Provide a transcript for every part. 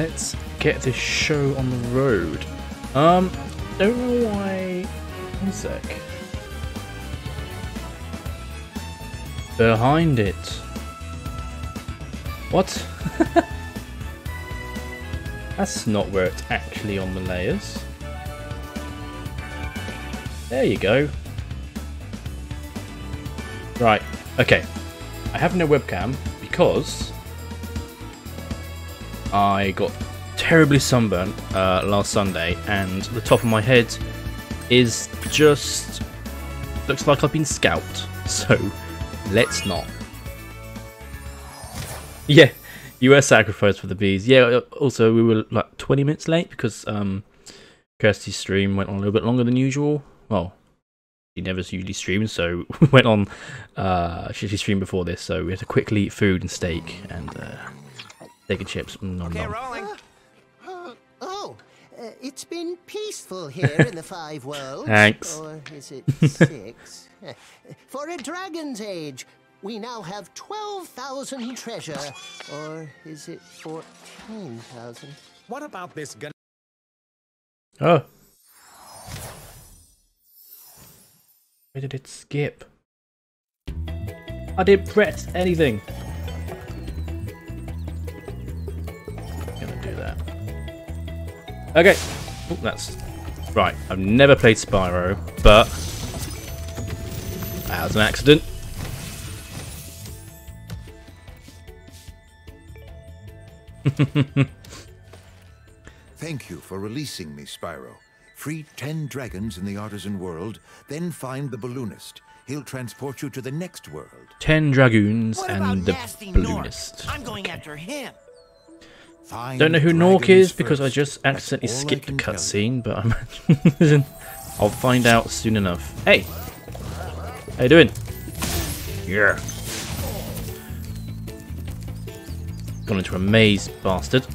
let's get this show on the road. Um, don't know why. One sec. Behind it. What? That's not where it's actually on the layers. There you go. Right, okay. I have no webcam because I got terribly sunburnt uh, last Sunday and the top of my head is just looks like I've been scalped. So let's not. Yeah, you were sacrificed for the bees. Yeah, uh, also we were like 20 minutes late because um Kirsty's stream went on a little bit longer than usual. Well, she never usually streams, so we went on. Uh, she, streamed before this, so we had to quickly eat food and steak and uh, steak and chips. Nom, Okay, nom. rolling. Uh, oh, uh, it's been peaceful here in the Five Worlds. Thanks. Or is it six? For a dragon's age, we now have 12,000 treasure. Or is it 14,000? What about this gun? Oh. Where did it skip? I didn't press anything. Okay. Oh, that's right. I've never played Spyro, but that was an accident. Thank you for releasing me, Spyro. Free ten dragons in the artisan world, then find the balloonist. He'll transport you to the next world. Ten dragoons What and the balloonist. Gnorc? I'm going after him. Find Don't know who the Gnorc dragons is because I just accidentally all skipped the can tell you. cutscene, but I'm I'll find out soon enough. Hey, how you doing? Yeah. Gone into a maze, bastard.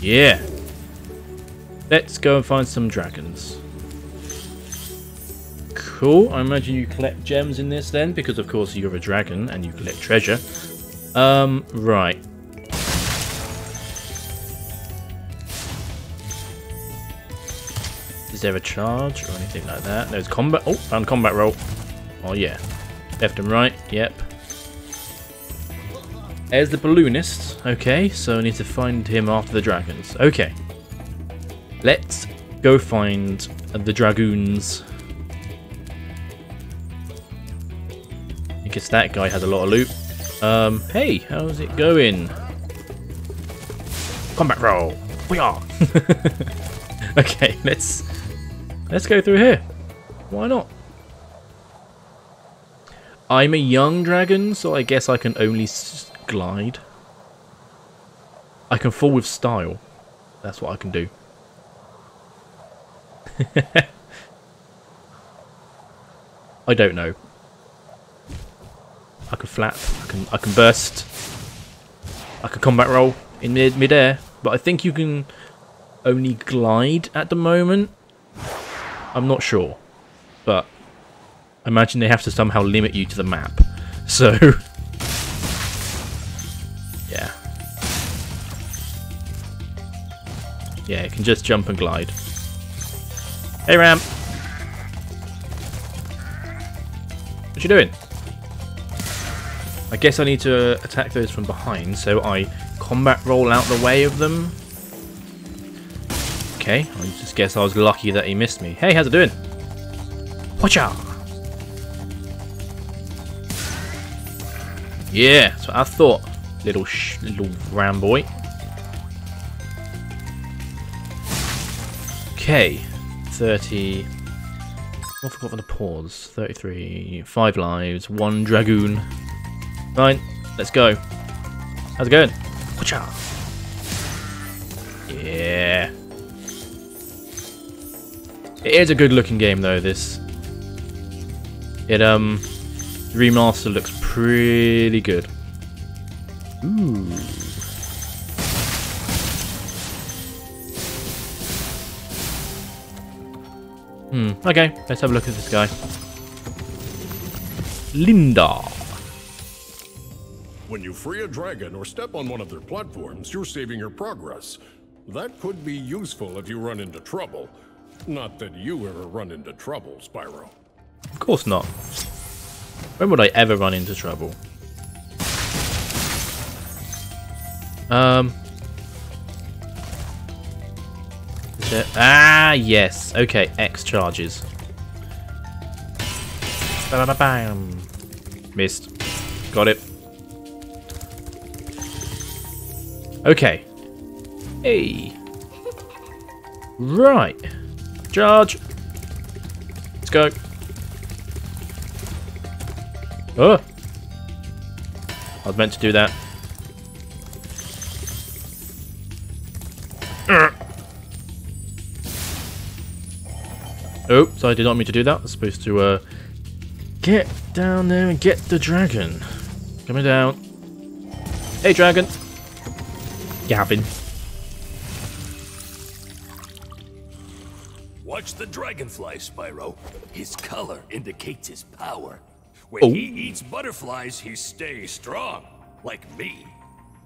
Yeah. Let's go and find some dragons. Cool. I imagine you collect gems in this then, because of course you're a dragon and you collect treasure. Um, right. Is there a charge or anything like that? There's combat. Oh, found combat roll. Oh yeah. Left and right. Yep. There's the balloonist. Okay, so I need to find him after the dragons. Okay. Let's go find the dragoons. Guess that guy has a lot of loot. Um, hey, how's it going? Combat roll. We are. okay, let's let's go through here. Why not? I'm a young dragon, so I guess I can only s- glide. I can fall with style. That's what I can do. I don't know. I can flap. I can I can burst. I can combat roll in mid midair, but I think you can only glide at the moment. I'm not sure, but I imagine they have to somehow limit you to the map. So yeah, yeah, you can just jump and glide. Hey Ram, what you doing? I guess I need to attack those from behind, so I combat roll out the way of them. Okay, I just guess I was lucky that he missed me. Hey, how's it doing? Watch out! Yeah, that's what I thought. Little sh little ram boy. Okay, 30. I forgot for the pause. 33, 5 lives, 1 dragoon. Fine, let's go. How's it going? Watch out. Yeah. It is a good looking game though, this. It, um, remaster looks pretty good. Ooh. Hmm, okay, let's have a look at this guy. Lindar. When you free a dragon or step on one of their platforms, you're saving your progress. That could be useful if you run into trouble. Not that you ever run into trouble, Spyro. Of course not. When would I ever run into trouble? Um. Is there- ah, yes. Okay, X charges. Ba-da-da-bam. Missed. Got it. Okay. Hey. Right. Charge. Let's go. Oh! I was meant to do that. Oops, I did not mean to do that. I was supposed to uh, get down there and get the dragon. Coming down. Hey, dragon. Gavin. Watch the dragonfly, Spyro. His color indicates his power. When Oh. he eats butterflies, he stays strong, like me.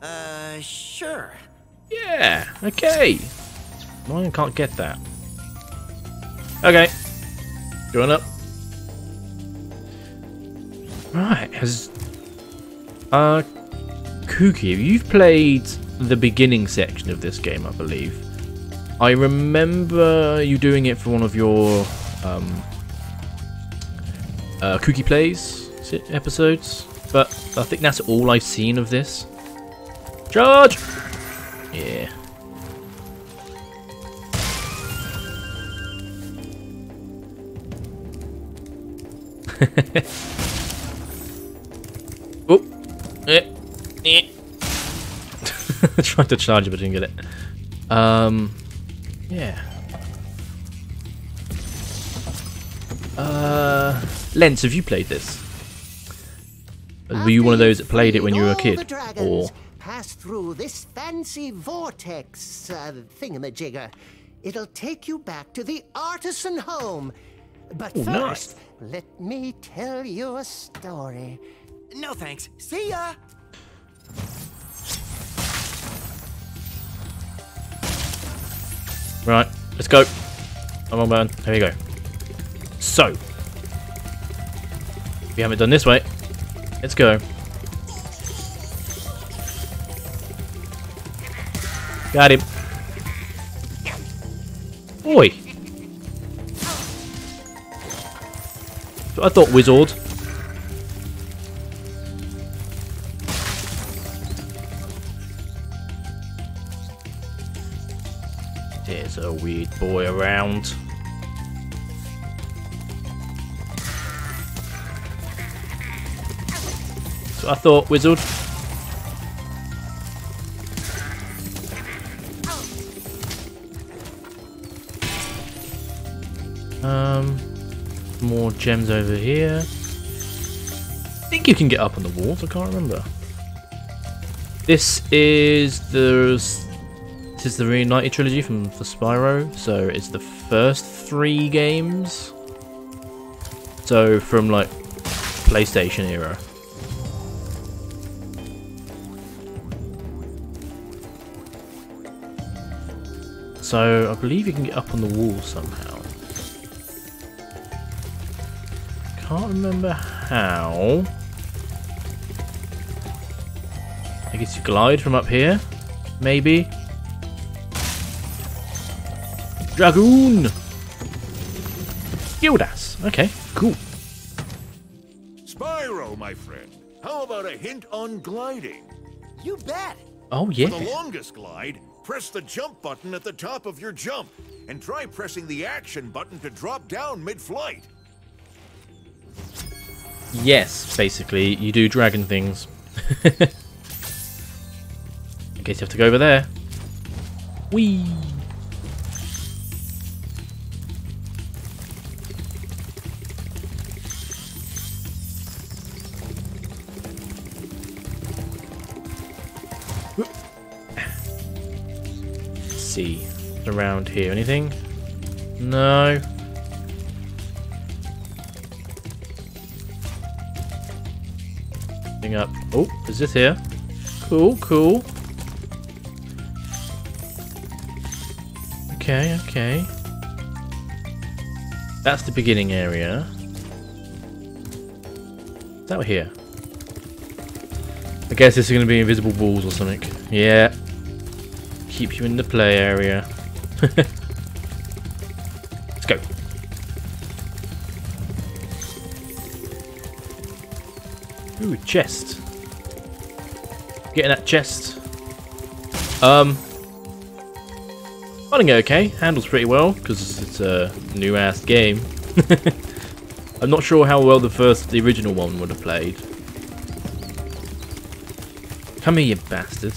Uh, sure. Yeah, okay. I can't get that. Okay. Going up. Right, has... Uh, Kuki, you've played the beginning section of this game, I believe. I remember you doing it for one of your, um... Uh, Kuki Plays episodes, but I think that's all I've seen of this. Charge! Yeah. oh. Eh. Eh. I tried to charge it but didn't get it. Um. Yeah. Uh. Lens, have you played this? Were you one of those that played it when you were a kid? freed all the Or dragons, pass through this fancy vortex uh, thingamajigger. It'll take you back to the artisan home. But Oh, first, nice. let me tell you a story. No thanks. See ya! Right, let's go. Come on, man. There we go. So, we haven't done this way. Let's go. Got him. Oi. I thought wizard. A weird boy around. So I thought, wizard. Um, more gems over here. I think you can get up on the walls. I can't remember. This is the this is the Reignited trilogy from for Spyro. So it's the first three games. So from like PlayStation era. So I believe you can get up on the wall somehow. Can't remember how. I guess you glide from up here, maybe. Dragoon! Gildas. Okay, cool. Spyro, my friend, how about a hint on gliding? You bet! Oh yeah. For yeah. the longest glide, press the jump button at the top of your jump, and try pressing the action button to drop down mid-flight. Yes, basically, you do dragon things. I guess you have to go over there. Whee! Around here. Anything? No. Thing up. Oh, is this here? Cool, cool. Okay, okay. That's the beginning area. That here? I guess this is going to be invisible walls or something. Yeah. Keep you in the play area. Let's go. Ooh, chest. Getting that chest. Um, running okay. Handles pretty well because it's a new ass game. I'm not sure how well the first, the original one would have played. Come here, you bastard.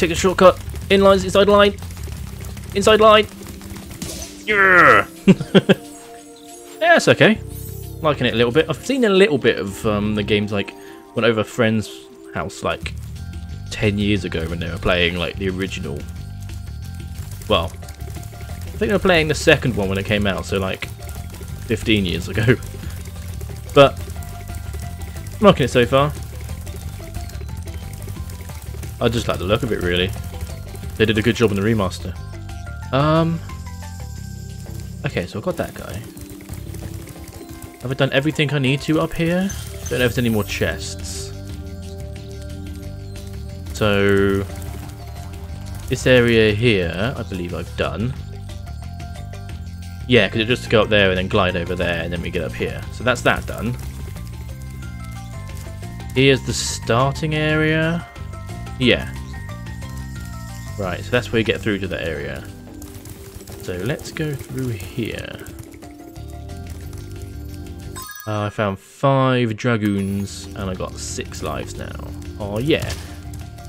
Take a shortcut. Inlines, inside line. Inside line. Yeah. yeah, it's okay. Liking it a little bit. I've seen a little bit of um, the games like went over a friend's house like 10 years ago when they were playing like the original. Well, I think they were playing the second one when it came out, so like 15 years ago. But I'm liking it so far. I just like the look of it really. They did a good job in the remaster. Um. Okay, so I've got that guy. Have I done everything I need to up here? Don't know if there's any more chests. So this area here, I believe I've done. Yeah, because it just to go up there and then glide over there, and then we get up here. So that's that done. Here's the starting area. Yeah. Right, so that's where you get through to that area. So let's go through here. Uh, I found five dragoons and I got six lives now. Oh yeah.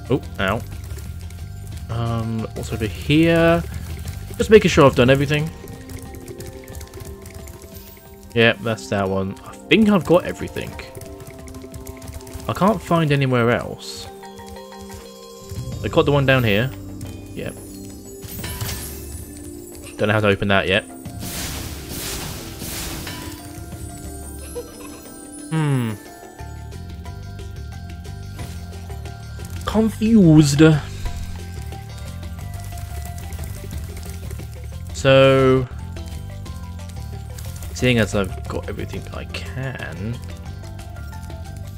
Oh, ow. Um, what's over here? Just making sure I've done everything. Yep, that's that one. I think I've got everything. I can't find anywhere else. I caught the one down here. Yep. Don't know how to open that yet. Hmm. Confused. So, seeing as I've got everything I can,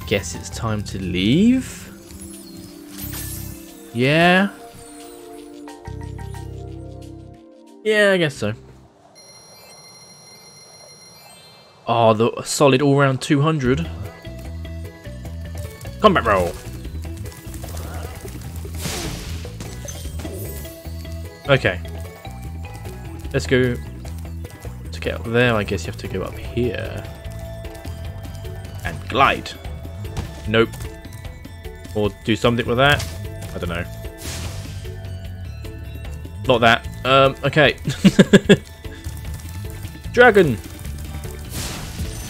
guess it's time to leave? Yeah? Yeah, I guess so. Oh, the solid all-round 200. Combat roll. Okay. Let's go to get up there. I guess you have to go up here and glide. Nope. Or do something with that. I don't know. Not that. Um, okay. Dragon.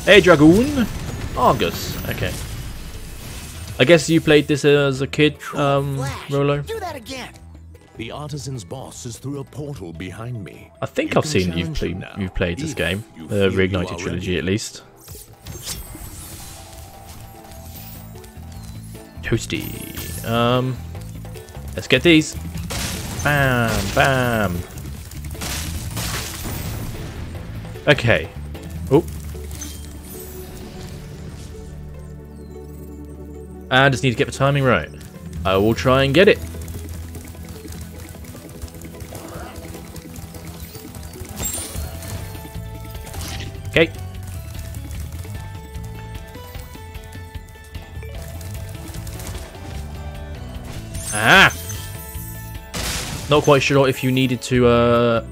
Hey, Dragoon. Argus. Okay. I guess you played this as a kid, um, Flash, Rolo. Do that again. The artisan's boss is through a portal behind me. I think You I've seen you've challenge played now, you've played this game, the feel you Reignited trilogy ready. at least. Toasty. Um, let's get these. Bam, bam. Okay. Oh. I just need to get the timing right. I will try and get it. Okay. Ah! Not quite sure if you needed to uh,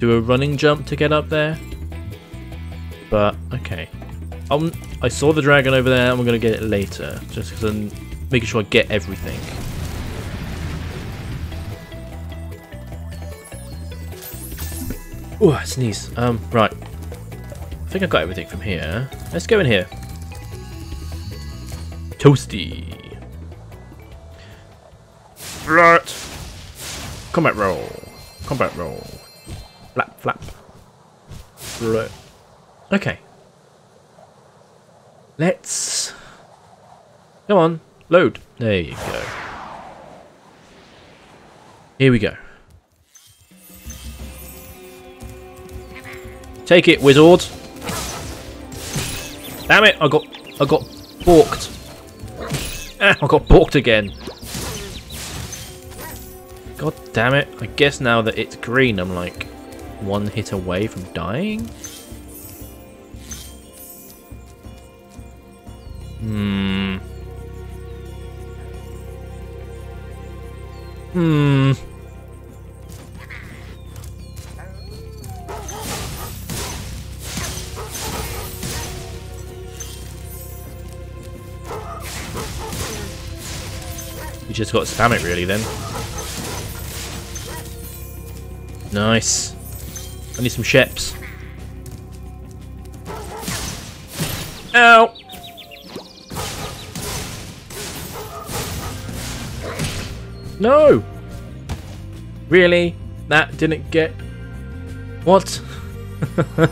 do a running jump to get up there. But, okay. Um, I saw the dragon over there, and we're going to get it later. Just because I'm making sure I get everything. Ooh, I sneeze. Um, right. I think I've got everything from here. Let's go in here. Toasty. Flirt. Combat roll. Combat roll. Flap, flap. Flirt. Okay. Let's... Come on. Load. There you go. Here we go. Take it, wizard. Damn it! I got, I got balked. Ah, I got balked again. God damn it! I guess now that it's green, I'm like one hit away from dying. Hmm. Hmm. You just got to spam it really then. Nice. I need some sheps. Ow! No! Really? That didn't get... What?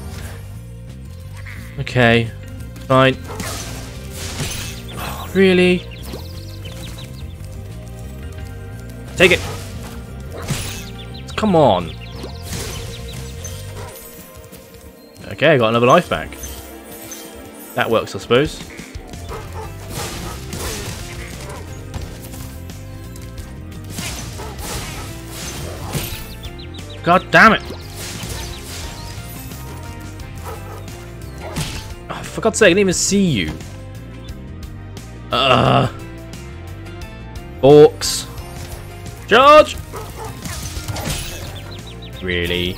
okay. Fine. Really? Take it! Come on! Okay, I got another life back. That works, I suppose. God damn it! Oh, for God's sake, I didn't even see you. Ugh. Orcs. Charge! Really?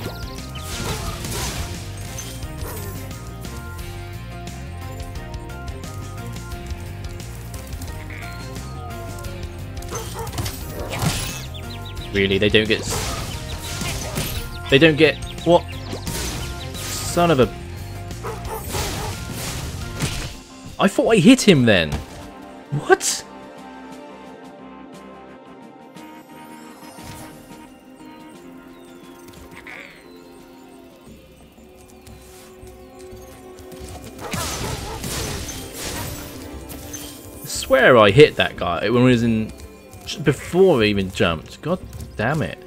Really, they don't get... They don't get... What? Son of a... I thought I hit him then. What? I swear I hit that guy when he was in... Before he even jumped. God damn it.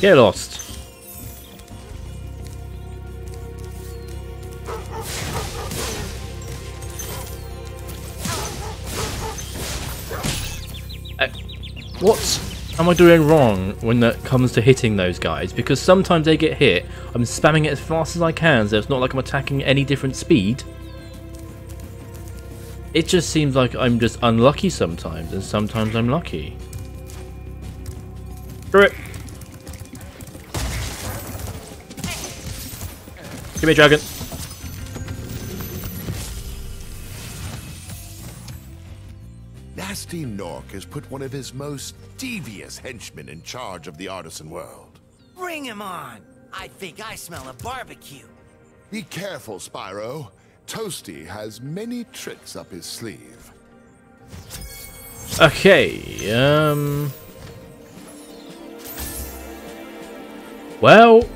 Get lost. Uh, what am I doing wrong when it comes to hitting those guys? Because sometimes they get hit, I'm spamming it as fast as I can, so it's not like I'm attacking any different speed. It just seems like I'm just unlucky sometimes, and sometimes I'm lucky. Screw it. Give me a dragon. Gnasty Gnorc has put one of his most devious henchmen in charge of the artisan world. Bring him on. I think I smell a barbecue. Be careful, Spyro. Toasty has many tricks up his sleeve. Okay, um... Well...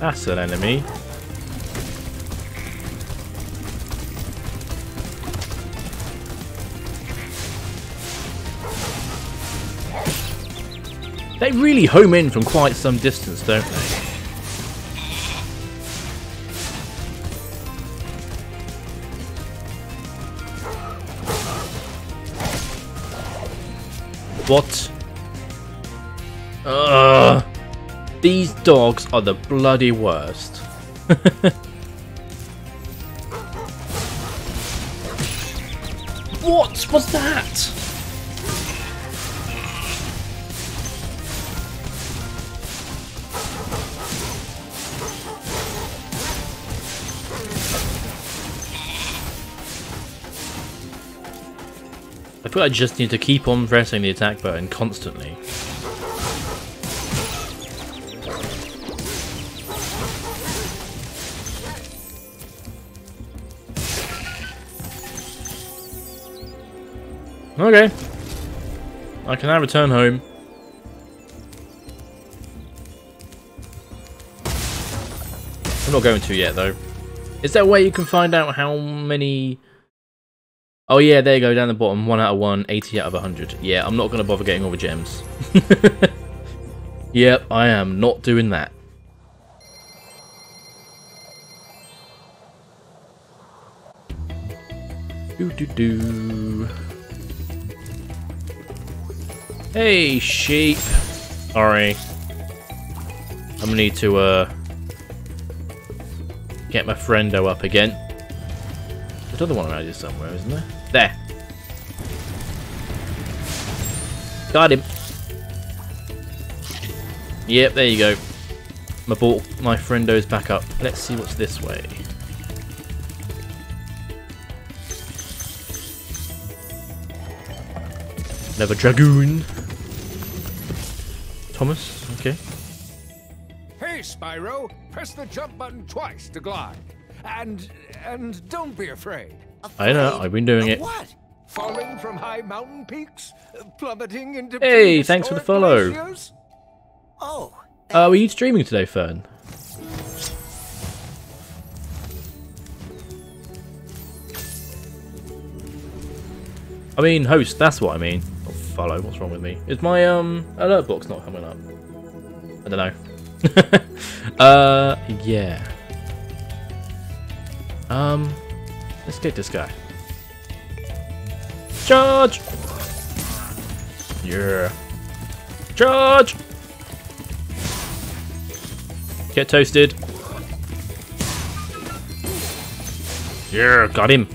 That's an enemy. They really home in from quite some distance, don't they? What? Ugh. These dogs are the bloody worst. what was that? I just need to keep on pressing the attack button constantly. Okay. I can now return home. I'm not going to yet, though. Is there a way you can find out how many Oh yeah, there you go, down the bottom. 1 out of 1, 80 out of 100. Yeah, I'm not going to bother getting all the gems. yep, I am not doing that. Do do do. Hey, sheep. Sorry. I'm gonna need to, uh, get my friendo up again. There's another one around here somewhere, isn't there? There. Got him. Yep, there you go. My bought my friendo's back up. Let's see what's this way. Another dragoon. Thomas, okay. Hey, Spyro! Press the jump button twice to glide. And and don't be afraid. I know, I've been doing Of it. What? Falling from high mountain peaks? Plummeting into Hey, thanks for the follow. glaciers? Oh, Uh, were you streaming today, Fern? I mean, host, that's what I mean. Not follow, what's wrong with me? Is my um alert box not coming up? I don't know. uh, yeah. Um, let's get this guy. Charge! Yeah. Charge! Get toasted. Yeah, got him.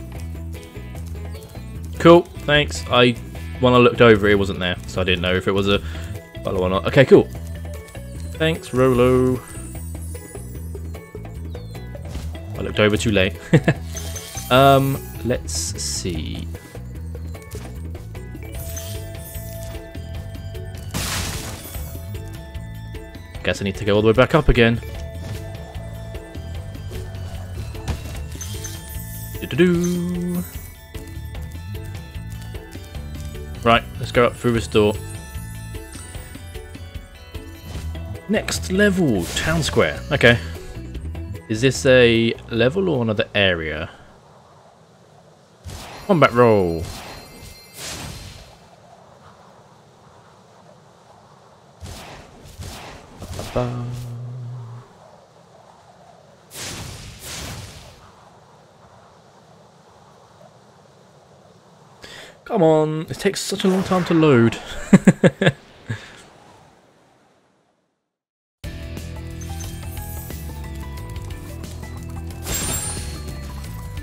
Cool, thanks. I when I looked over it wasn't there, so I didn't know if it was a follow or not. Okay, cool. Thanks, Rolo. I looked over too late. um, let's see. Guess I need to go all the way back up again. Do-do-do. Right, let's go up through this door. Next level, town square. Okay. Is this a level or another area? Combat roll. Ba-ba-ba. Come on, it takes such a long time to load.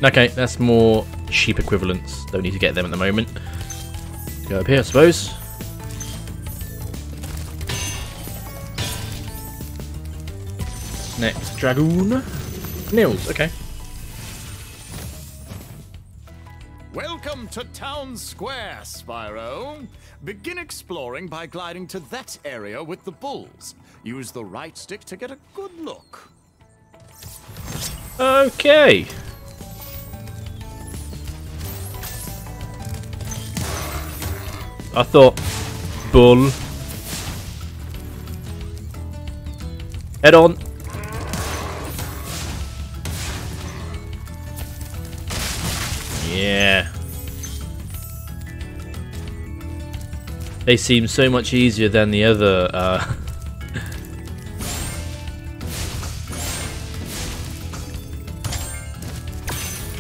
okay, that's more sheep equivalents. Don't need to get them at the moment. Go up here, I suppose. Next, Dragoon. Nils, okay. Welcome to Town Square, Spyro. Begin exploring by gliding to that area with the bulls. Use the right stick to get a good look. Okay. I thought bull. Head on. Yeah. They seem so much easier than the other uh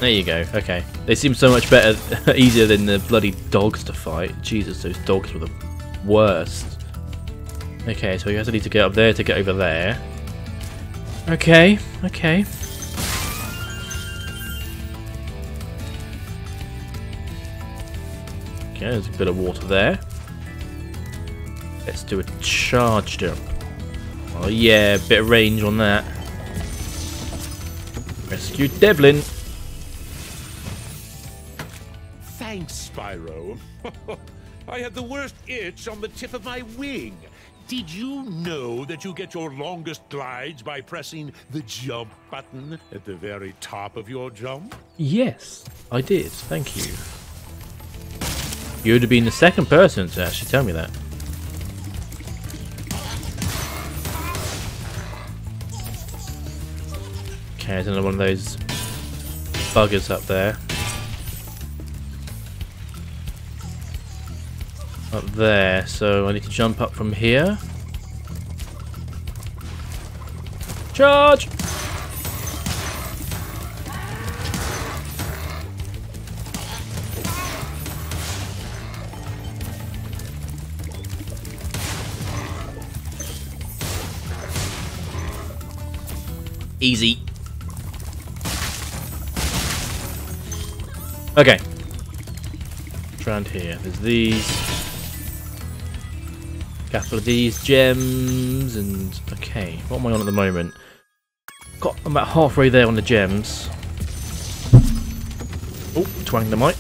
There you go. Okay. They seem so much better, easier than the bloody dogs to fight. Jesus, those dogs were the worst. Okay, so you guys need to get up there to get over there. Okay, okay. Okay, there's a bit of water there. Let's do a charge jump. Oh yeah, bit of range on that. Rescue Devlin. Thanks, Spyro. I had the worst itch on the tip of my wing. Did you know that you get your longest glides by pressing the jump button at the very top of your jump? Yes, I did. Thank you. You would have been the second person to actually tell me that. Okay, there's another one of those buggers up there. Up there, so I need to jump up from here. Charge! Easy. Okay. Around here, there's these. Couple of these gems, and okay, what am I on at the moment? Got I'm about halfway there on the gems. Oh, twang the mic.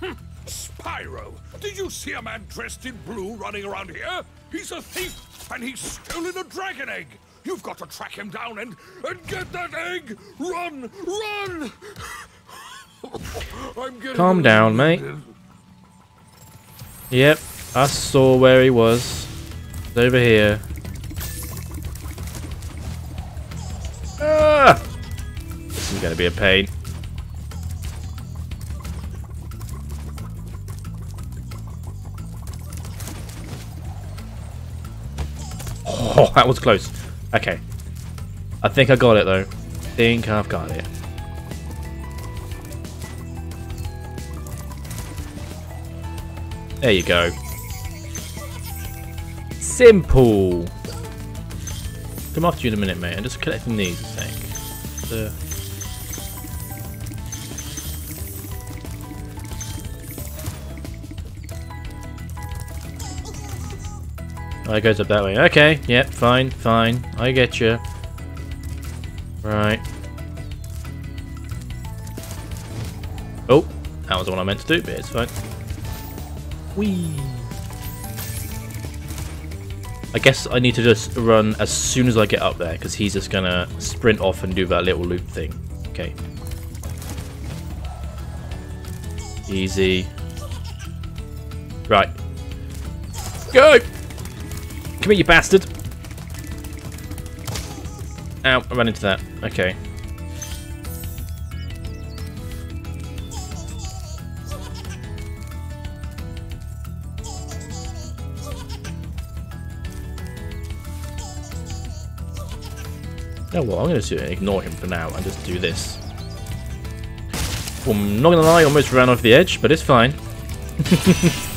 Hmm, Spyro, did you see a man dressed in blue running around here? He's a thief, and he's stolen a dragon egg. You've got to track him down and and get that egg. Run, run! I'm getting Calm down, mate. Yep, I saw where he was. It's over here. Ah! This is gonna be a pain. Oh, that was close. Okay. I think I got it though. think I've got it. There you go. Simple. Come after you in a minute, mate. I'm just collecting these, I think. The... Oh, it goes up that way. Okay, yep, fine, fine. I get you. Right. Oh, that was one I meant to do, but it's fine. Whee! I guess I need to just run as soon as I get up there, because he's just gonna sprint off and do that little loop thing. Okay. Easy. Right. Go! Come here, you bastard! Ow, I ran into that. Okay. Oh well, I'm going to ignore him for now and just do this. Well, I'm not going to lie, I almost ran off the edge, but it's fine.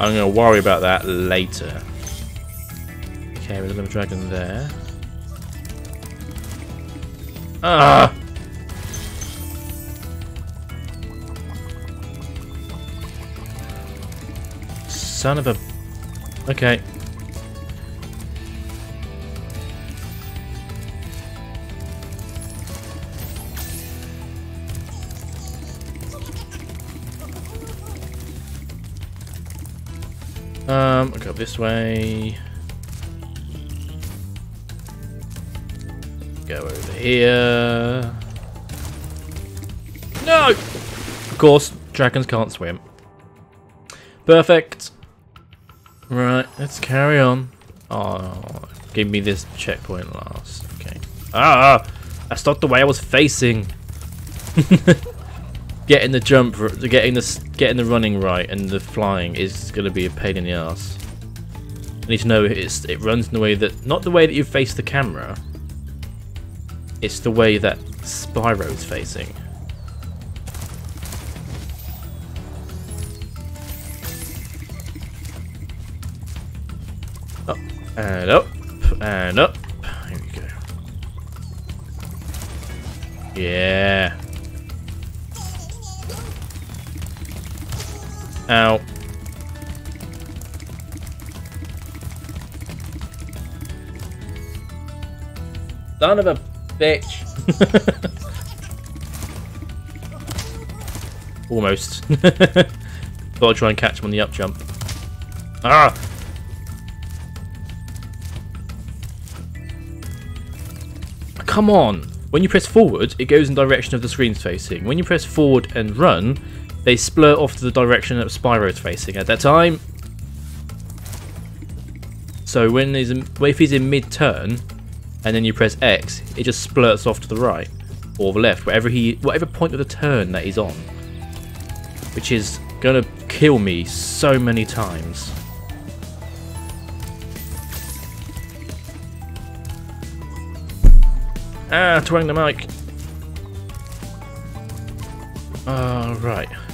I'm going to worry about that later. Okay, we're going dragon there. Ah! Son of a... Okay. Um, I'll go this way. Go over here. No! Of course, dragons can't swim. Perfect. Right, let's carry on. Oh, give me this checkpoint last. Okay. Ah! That's not the way I was facing. getting the jump, getting the getting the running right, and the flying is going to be a pain in the ass. I need to know it's it runs in the way that not the way that you face the camera. It's the way that Spyro's facing. Up and up and up. Here we go. Yeah. Ow. Son of a bitch. Almost. Thought I'd try and catch him on the up jump. Ah! Come on! when you press forward, it goes in direction of the screen's facing. When you press forward and run, they splurt off to the direction that Spyro's facing at that time. So when he's in, if he's in mid-turn, and then you press X, it just splurts off to the right or the left, whatever he, whatever point of the turn that he's on, which is gonna kill me so many times. Ah, twang the mic. Right. Uh.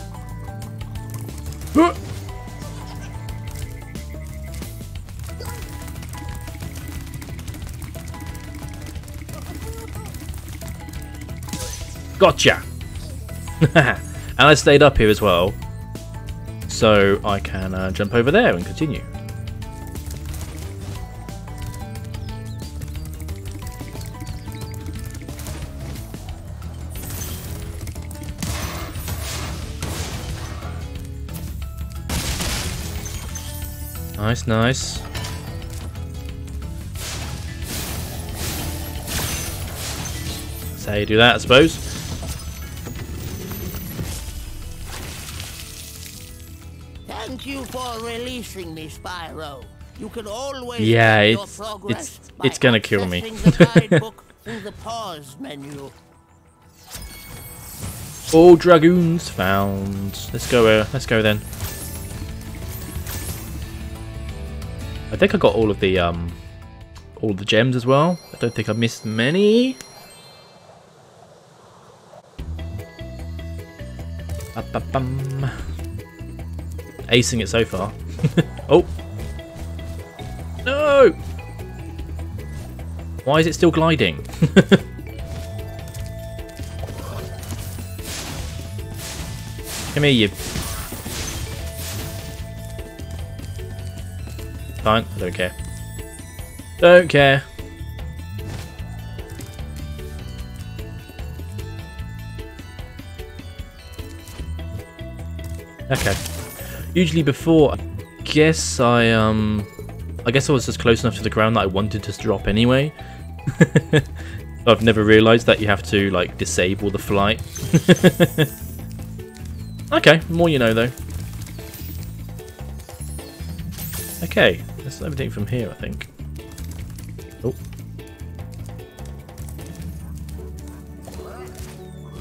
Gotcha! and I stayed up here as well, so I can uh, jump over there and continue. Nice, nice. That's how you do that, I suppose. Thank you for releasing me, Spyro. You can always Yeah, it's- progress it's- it's gonna kill me. accessing the guidebook through the pause menu. All dragoons found. Let's go. Uh, let's go then. I think I got all of the um, all the gems as well. I don't think I missed many. Acing it so far. oh. No! Why is it still gliding? Come here, you. Fine, I don't care. Don't care. Okay. Usually before, I guess I, um... I guess I was just close enough to the ground that I wanted to drop anyway. I've never realised that you have to, like, disable the flight. Okay, more you know though. Okay, everything from here, I think. Oh.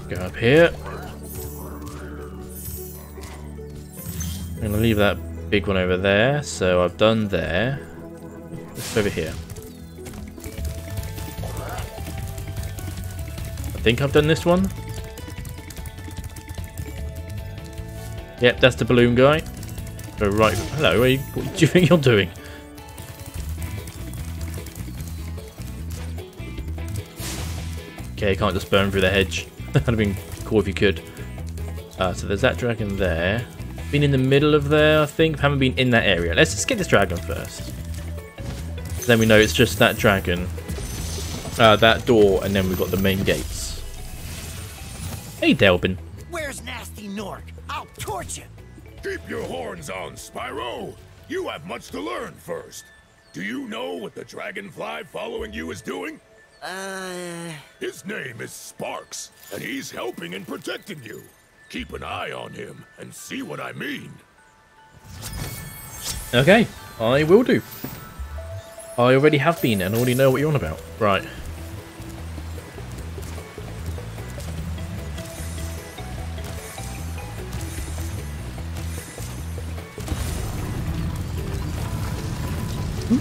Go up here. I'm gonna leave that big one over there, so I've done there. Go over here. I think I've done this one. Yep, that's the balloon guy. Go right. Hello, you, what do you think you're doing? Okay, you can't just burn through the hedge. That'd have been cool if you could. Uh, so there's that dragon there. Been in the middle of there, I think. Haven't been in that area. Let's just get this dragon first. Then we know it's just that dragon. Uh, that door, and then we've got the main gates. Hey, Delbin. Where's Gnasty Gnorc? I'll torch him. Keep your horns on, Spyro. You have much to learn first. Do you know what the dragonfly following you is doing? Uh... His name is Sparx, and he's helping and protecting you. Keep an eye on him and see what I mean. Okay, I will do. I already have been and already know what you're on about. Right.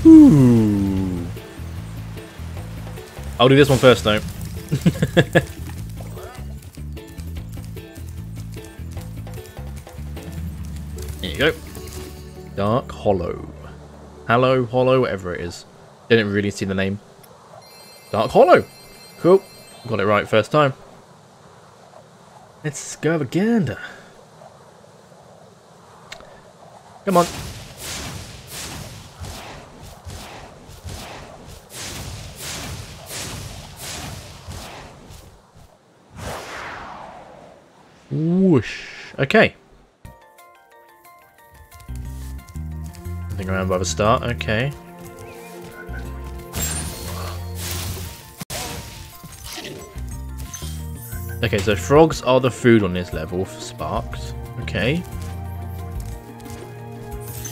Ooh. I'll do this one first though. there you go. Dark Hollow. Hello, Hollow, whatever it is. Didn't really see the name. Dark Hollow. Cool. Got it right first time. Let's go have a gander. Come on. Whoosh. Okay. Nothing around by the start. Okay. Okay, so frogs are the food on this level for Sparx. Okay.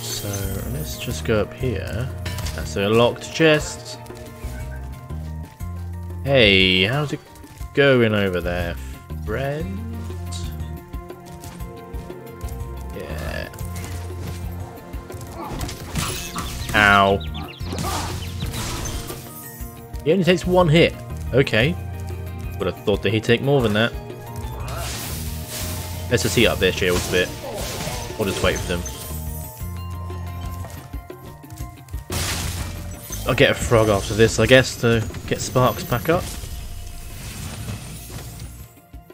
So let's just go up here. That's a locked chest. Hey, how's it going over there, friend? Ow. He only takes one hit. Okay. Would have thought that he'd take more than that. Let's just heat up their shields a bit. We'll just wait for them. I'll get a frog after this, I guess, to get Sparx back up.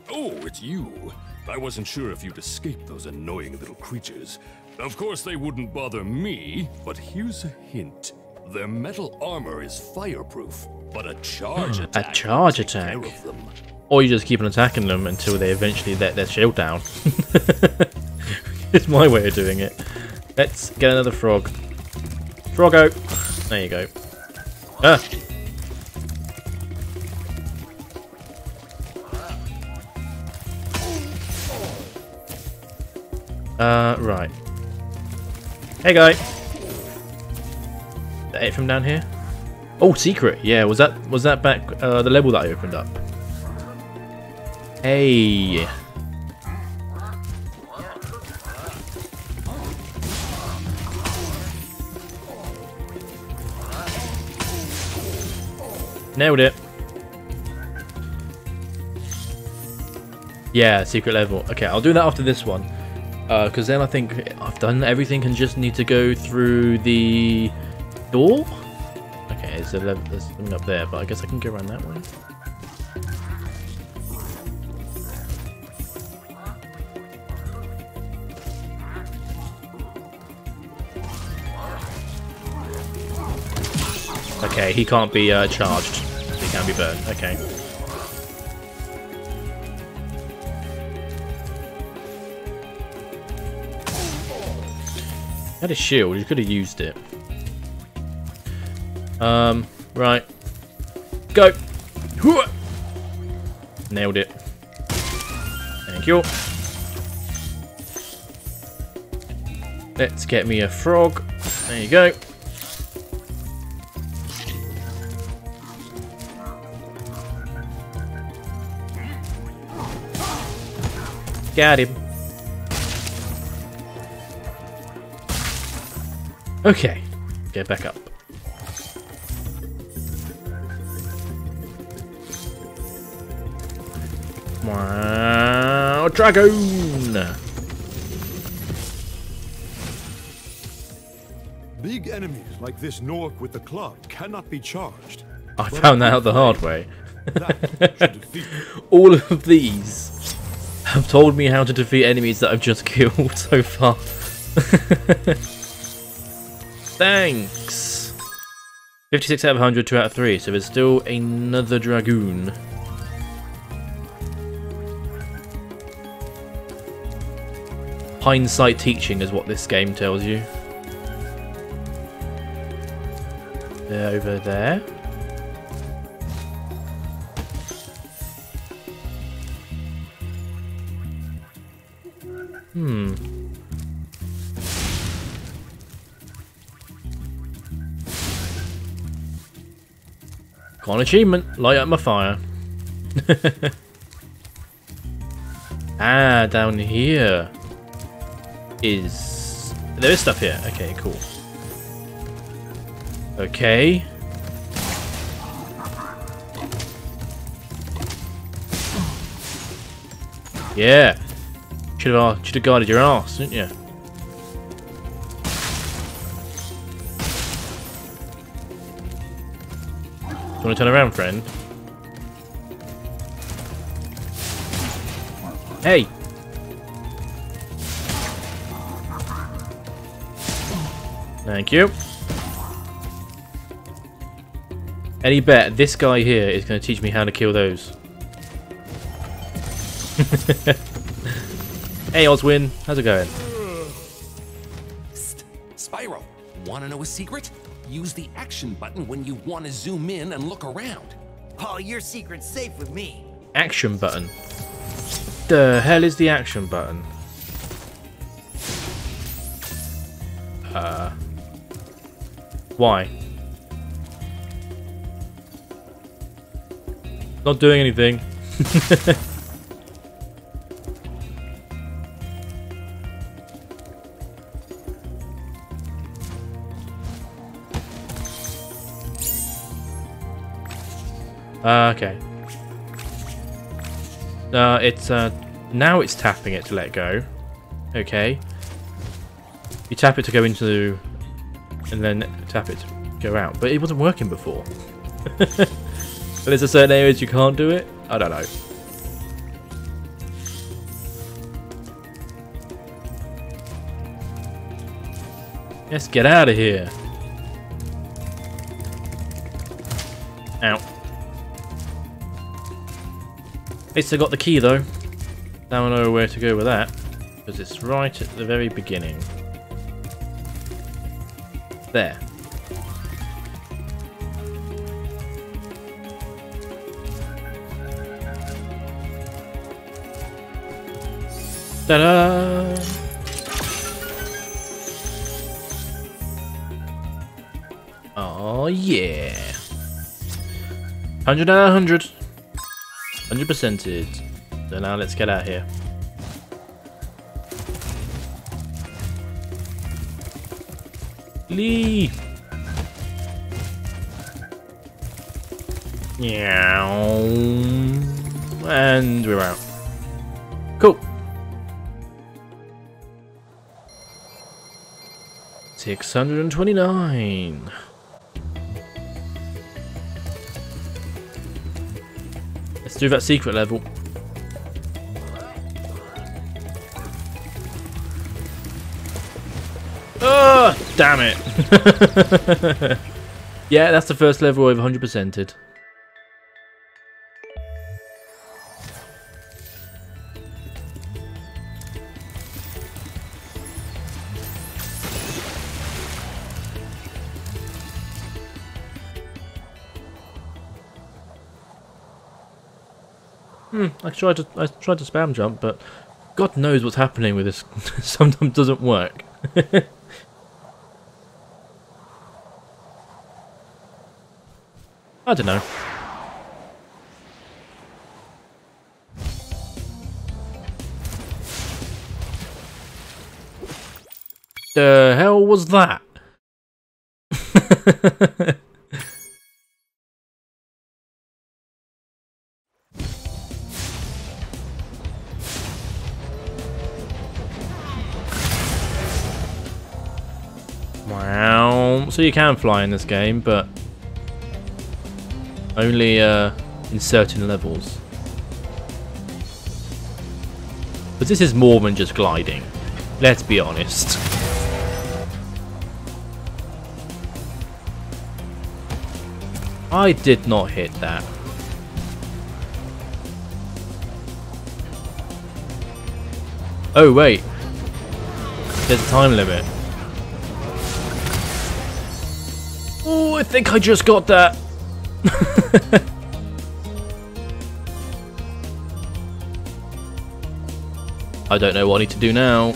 Oh, it's you. I wasn't sure if you'd escaped those annoying little creatures. Of course, they wouldn't bother me, but here's a hint. Their metal armor is fireproof, but a charge attack. A charge attack. care of them. Or you just keep on attacking them until they eventually let their shield down. it's my way of doing it. Let's get another frog. Froggo! There you go. Ah! Uh, right. Hey guy! That it from down here? Oh, secret! Yeah, was that was that back uh, the level that I opened up? Hey. Nailed it. Yeah, secret level. Okay, I'll do that after this one. Because then I think I've done everything and just need to go through the door? Okay, there's, a level, there's something up there, but I guess I can go around that way. Okay, he can't be uh, charged. He can't be burned. Okay. Had a shield. You could have used it. Um. Right. Go. Nailed it. Thank you. Let's get me a frog. There you go. Got him. Okay, get back up. Wow, dragoon! Big enemies like this Gnorc with the club cannot be charged. I found that out the hard way. That should defeat All of these have told me how to defeat enemies that I've just killed so far. Thanks. 56 out of 100, 2 out of 3, so there's still another Dragoon. Hindsight teaching is what this game tells you. They're over there. Hmm. Got an achievement. Light up my fire. ah, down here is... There is stuff here. Okay, cool. Okay. Yeah. Should have should have guarded your ass, didn't you? To turn around, friend? Hey! Thank you. Any bet this guy here is going to teach me how to kill those. hey Oswin, how's it going? Spyro, want to know a secret? Use the action button when you want to zoom in and look around. Oh, your secret's safe with me. Action button. The hell is the action button? Uh. Why? Not doing anything. Uh, okay. Uh, it's, uh, now it's tapping it to let go. Okay. You tap it to go into, and then tap it to go out. But it wasn't working before. there's a certain areas you can't do it? I don't know. Let's get out of here. Least I got the key though. Now I know where to go with that. Because it's right at the very beginning. There. Ta-da! Oh yeah. 100 out of 100. 100%ed. So now let's get out here. Lee! Meow. And we're out. Cool. Six hundred and twenty-nine. Let's do that secret level. Oh, damn it. yeah, that's the first level I've 100%ed. I tried to I tried to spam jump, but God knows what's happening with this. Sometimes doesn't work. I don't know. The hell was that? So you can fly in this game, but only uh, in certain levels. But this is more than just gliding. Let's be honest. I did not hit that. Oh wait. There's a time limit. I think I just got that. I don't know what I need to do now.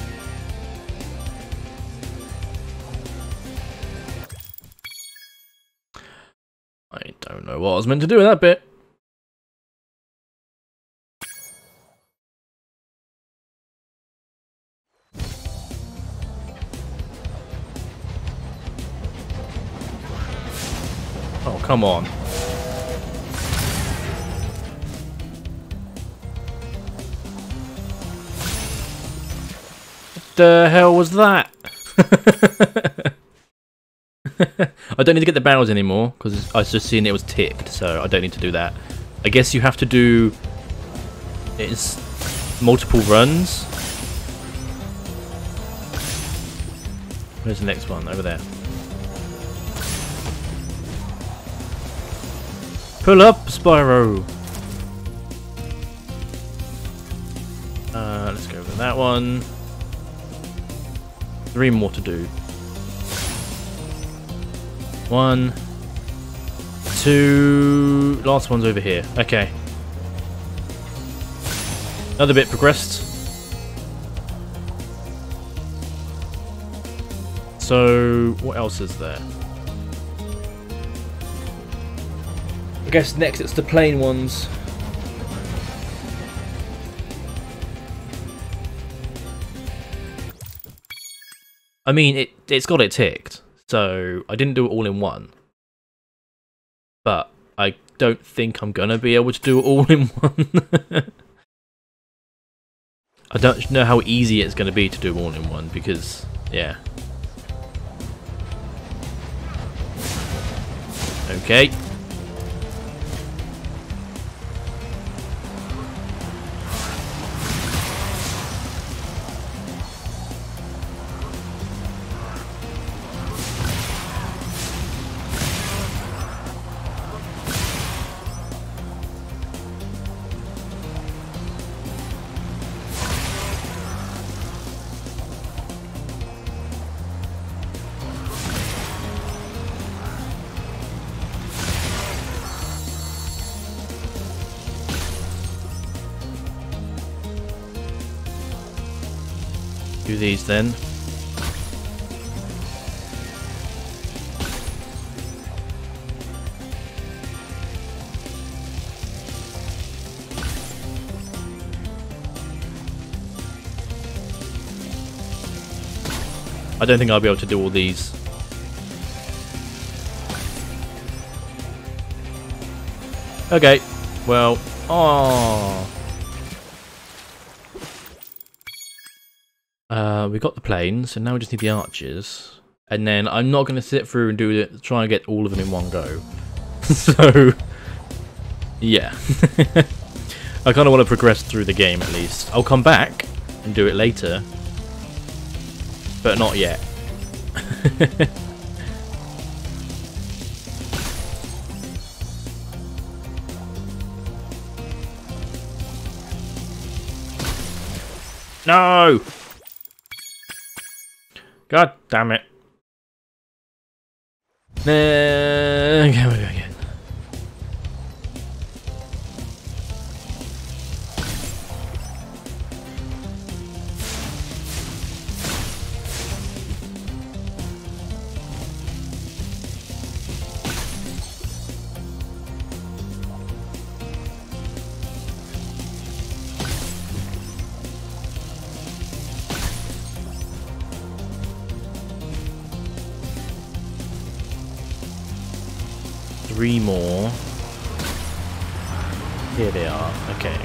I don't know what I was meant to do with that bit. Come on. What the hell was that? I don't need to get the barrels anymore because I was just seeing it was ticked, so I don't need to do that. I guess you have to do it's multiple runs. Where's the next one? Over there. Pull up, Spyro! Uh, let's go with that one. Three more to do. One. Two. Last one's over here. Okay. Another bit progressed. So, what else is there? I guess next it's the plain ones. I mean, it it's got it ticked, so I didn't do it all in one. But I don't think I'm gonna be able to do it all in one. I don't know how easy it's gonna be to do all in one because, yeah. Okay. I don't think I'll be able to do all these. Okay, well, oh. Uh, we got the planes, so now we just need the arches. And then I'm not going to sit through and do it, try and get all of them in one go. so, yeah. I kind of want to progress through the game at least. I'll come back and do it later, but not yet. no! God damn it.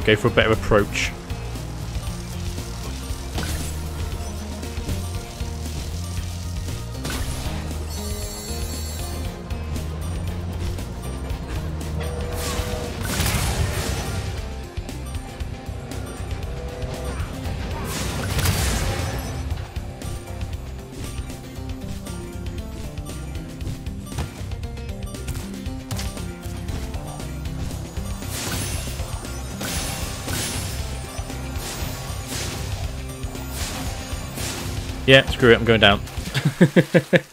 Go for a better approach. Yeah, screw it, I'm going down.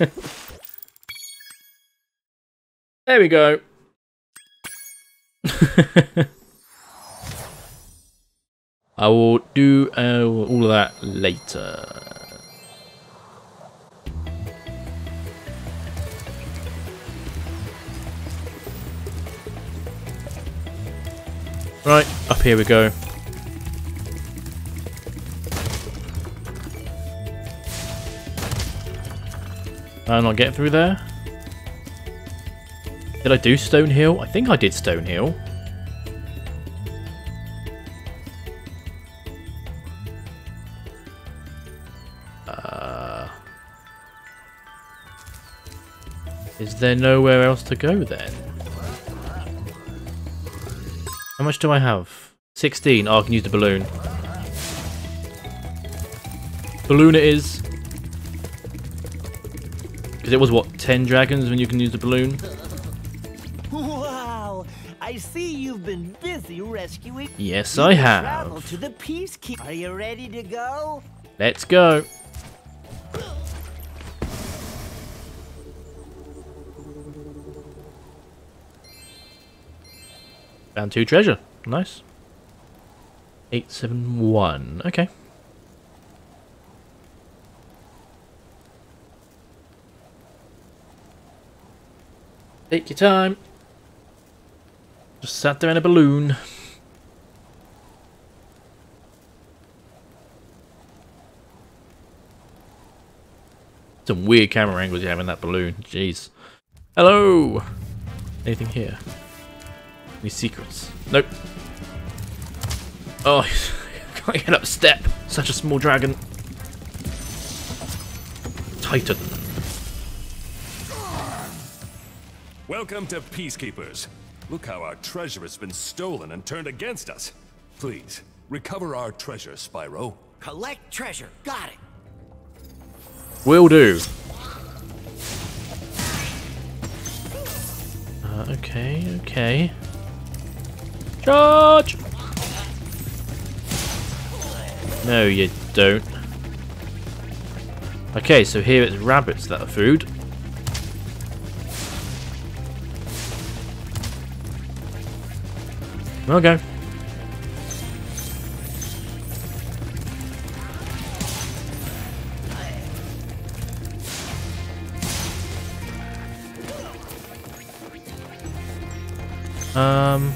there we go. I will do uh, all of that later. Right, up here we go. I'm not getting through there. Did I do Stone Stonehill? I think I did Stonehill. Uh, is there nowhere else to go then? How much do I have? 16. Oh, I can use the balloon. Balloon it is. Because it was, what, 10 dragons when you can use the balloon? Wow! I see you've been busy rescuing. Yes, I have. Travel to the Peacekeeper. Are you ready to go? Let's go. Found two treasure. Nice. 871. Okay. Take your time. Just sat there in a balloon. Some weird camera angles you have in that balloon. Jeez. Hello! Anything here? Any secrets? Nope. Oh, can't get up step. Such a small dragon. Titan. Welcome to Peacekeepers. Look how our treasure has been stolen and turned against us. Please, recover our treasure, Spyro. Collect treasure. Got it. Will do. Uh, okay, okay. Charge! No, you don't. Okay, so here it's rabbits that are food. Okay. Um.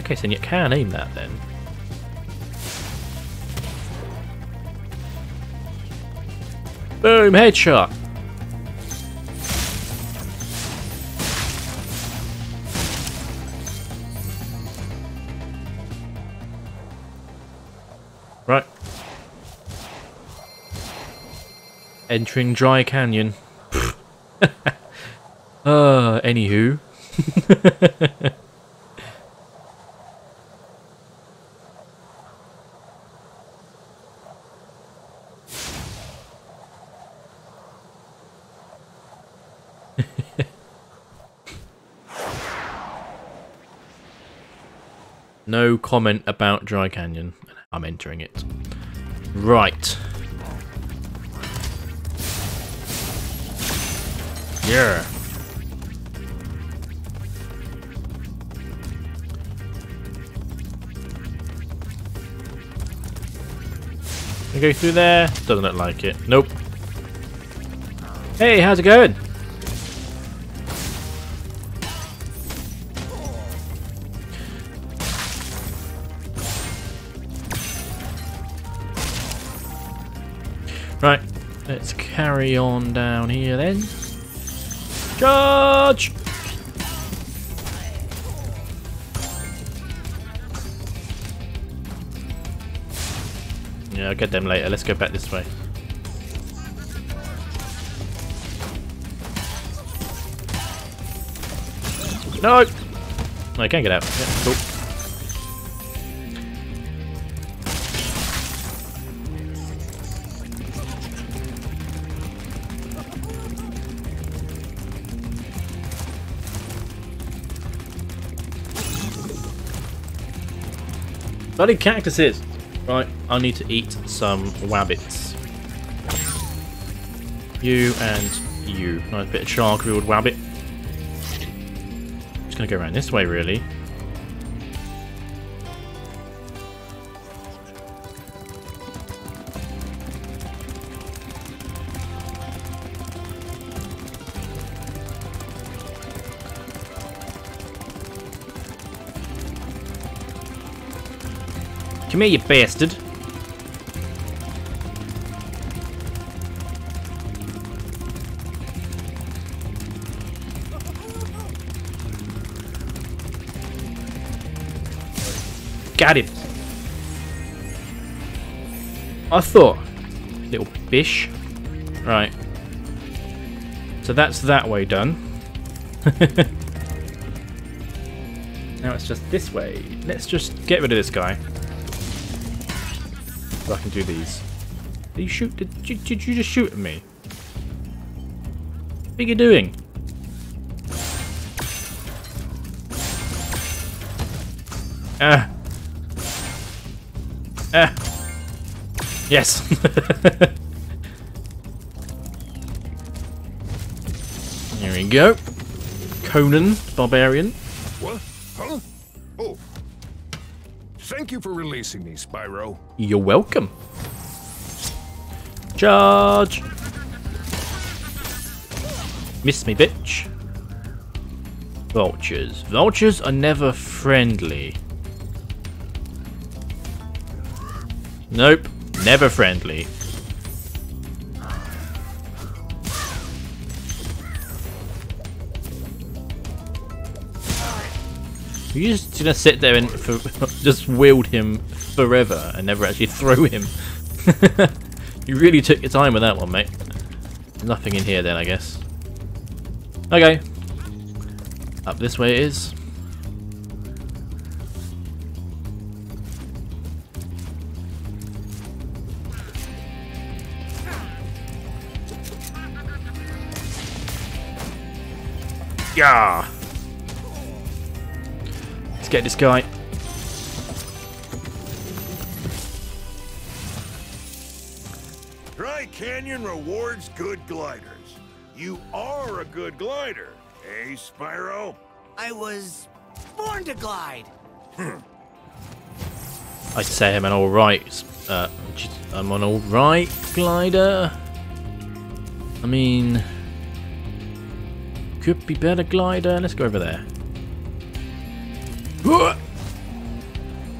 Okay, so you can aim that then. Boom, headshot. Entering Dry Canyon. uh, anywho. no comment about Dry Canyon. I'm entering it. Right. Yeah. I go through there. Doesn't look like it. Nope. Hey, how's it going? Right, let's carry on down here then. Charge! Yeah, I'll get them later. Let's go back this way. No! no I can't get out. Yeah, cool. Bloody cactuses! Right, I need to eat some wabbits. You and you. Nice bit of char grilled wabbit. Just gonna go around this way, really. Come here, you bastard. Got him. I thought. Little bish. Right. So that's that way done. now it's just this way. Let's just get rid of this guy. I can do these. Did you shoot? Did you, did you just shoot at me? What are you doing? Ah. Ah. Yes. Here we go. Conan, barbarian. Me, Spyro. You're welcome. Charge! Miss me, bitch. Vultures. Vultures are never friendly. Nope, never friendly. You just gonna sit there and just wield him forever and never actually throw him. you really took your time with that one, mate. Nothing in here then, I guess. Okay. Up this way it is. Yeah. Let's get this guy. Dry rewards good gliders. You are a good glider, eh, Spyro? I was born to glide. I'd say I'm an alright. Uh, I'm an alright glider. I mean, could be better glider. Let's go over there.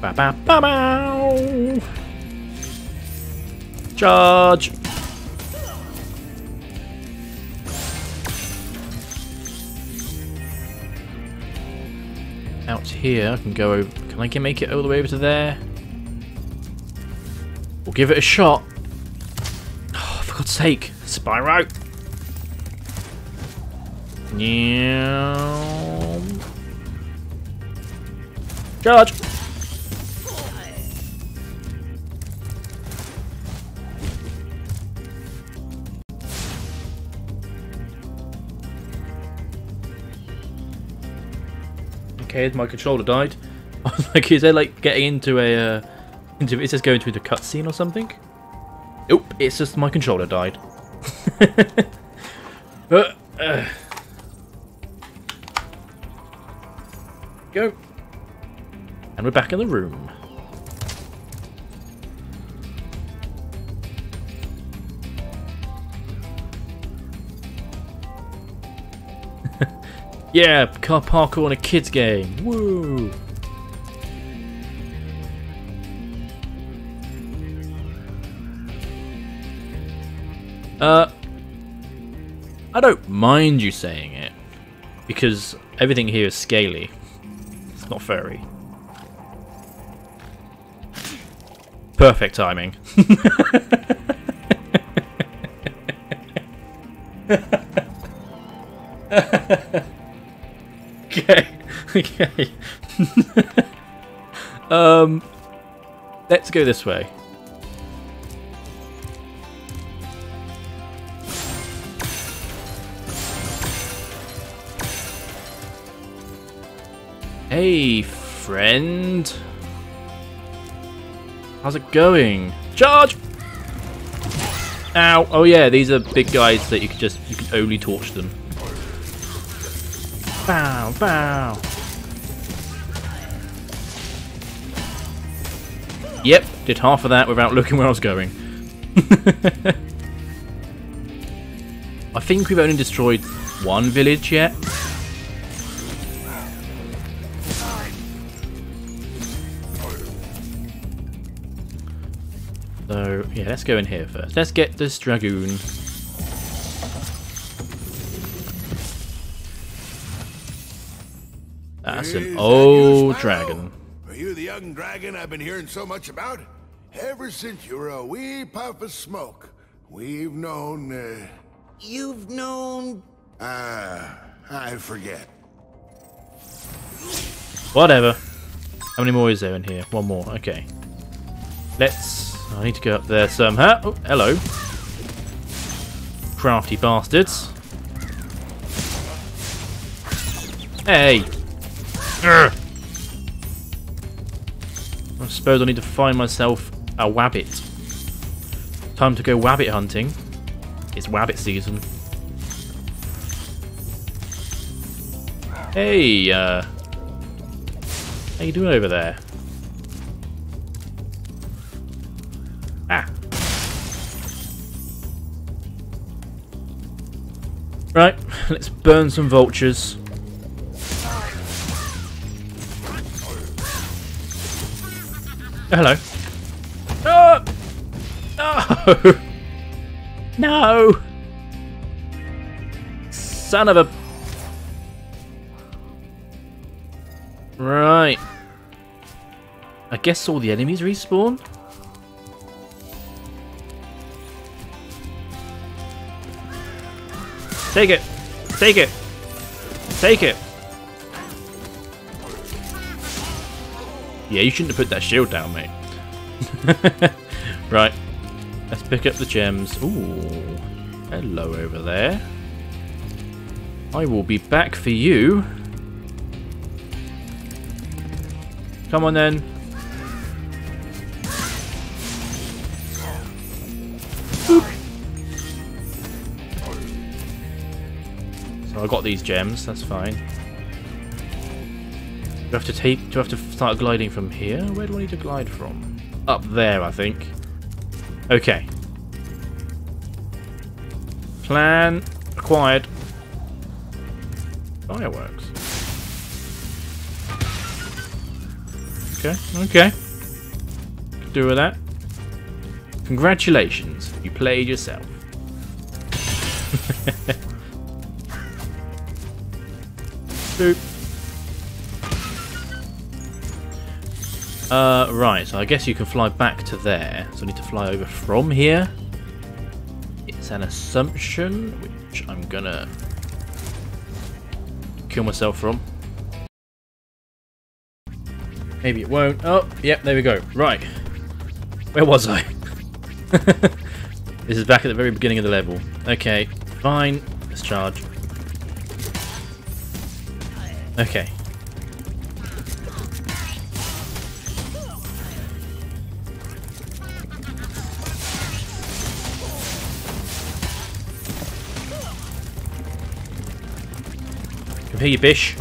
Ba -ba -ba -bow. Charge! Here, I can go over. Can I make it all the way over to there? We'll give it a shot. Oh, for God's sake, Spyro! Yeah. Charge! My controller died. I was like, is there like getting into a, uh, into, is this going through the cutscene or something? Nope, it's just my controller died. uh, uh. Go. And we're back in the room. Yeah, car parkour in a kids game. Woo! Uh, I don't mind you saying it because everything here is scaly. It's not furry. Perfect timing. okay. Um let's go this way. Hey, friend. How's it going? Charge! Ow! Oh yeah, these are big guys that you can just you can only torch them. Bow, bow. Yep, did half of that without looking where I was going. I think we've only destroyed one village yet. So, yeah, let's go in here first. Let's get this dragoon. That's an old dragon. Are you the young dragon I've been hearing so much about? Ever since you were a wee puff of smoke, we've known, uh... You've known... Ah, I forget. Whatever. How many more is there in here? One more. Okay. Let's... I need to go up there somehow. Oh, hello. Crafty bastards. Hey! Urgh. I suppose I need to find myself a wabbit. Time to go wabbit hunting. It's wabbit season. Hey, uh... How you doing over there? Ah. Right, let's burn some vultures. Hello. Oh! No! No! Son of a... Right. I guess all the enemies respawn? Take it! Take it! Take it! Yeah, you shouldn't have put that shield down, mate. right. Let's pick up the gems. Ooh. Hello over there. I will be back for you. Come on then. Boop. So I got these gems, that's fine. Do I have to take do I have to start gliding from here? Where do I need to glide from? Up there, I think. Okay. Plan acquired. Fireworks. Okay, okay. Could do with that. Congratulations, you played yourself. Boop. Uh, right, so I guess you can fly back to there. So I need to fly over from here. It's an assumption, which I'm gonna kill myself from. Maybe it won't. Oh, yep, there we go. Right. Where was I? this is back at the very beginning of the level. Okay, fine. Let's charge. Okay. Come here, you bish.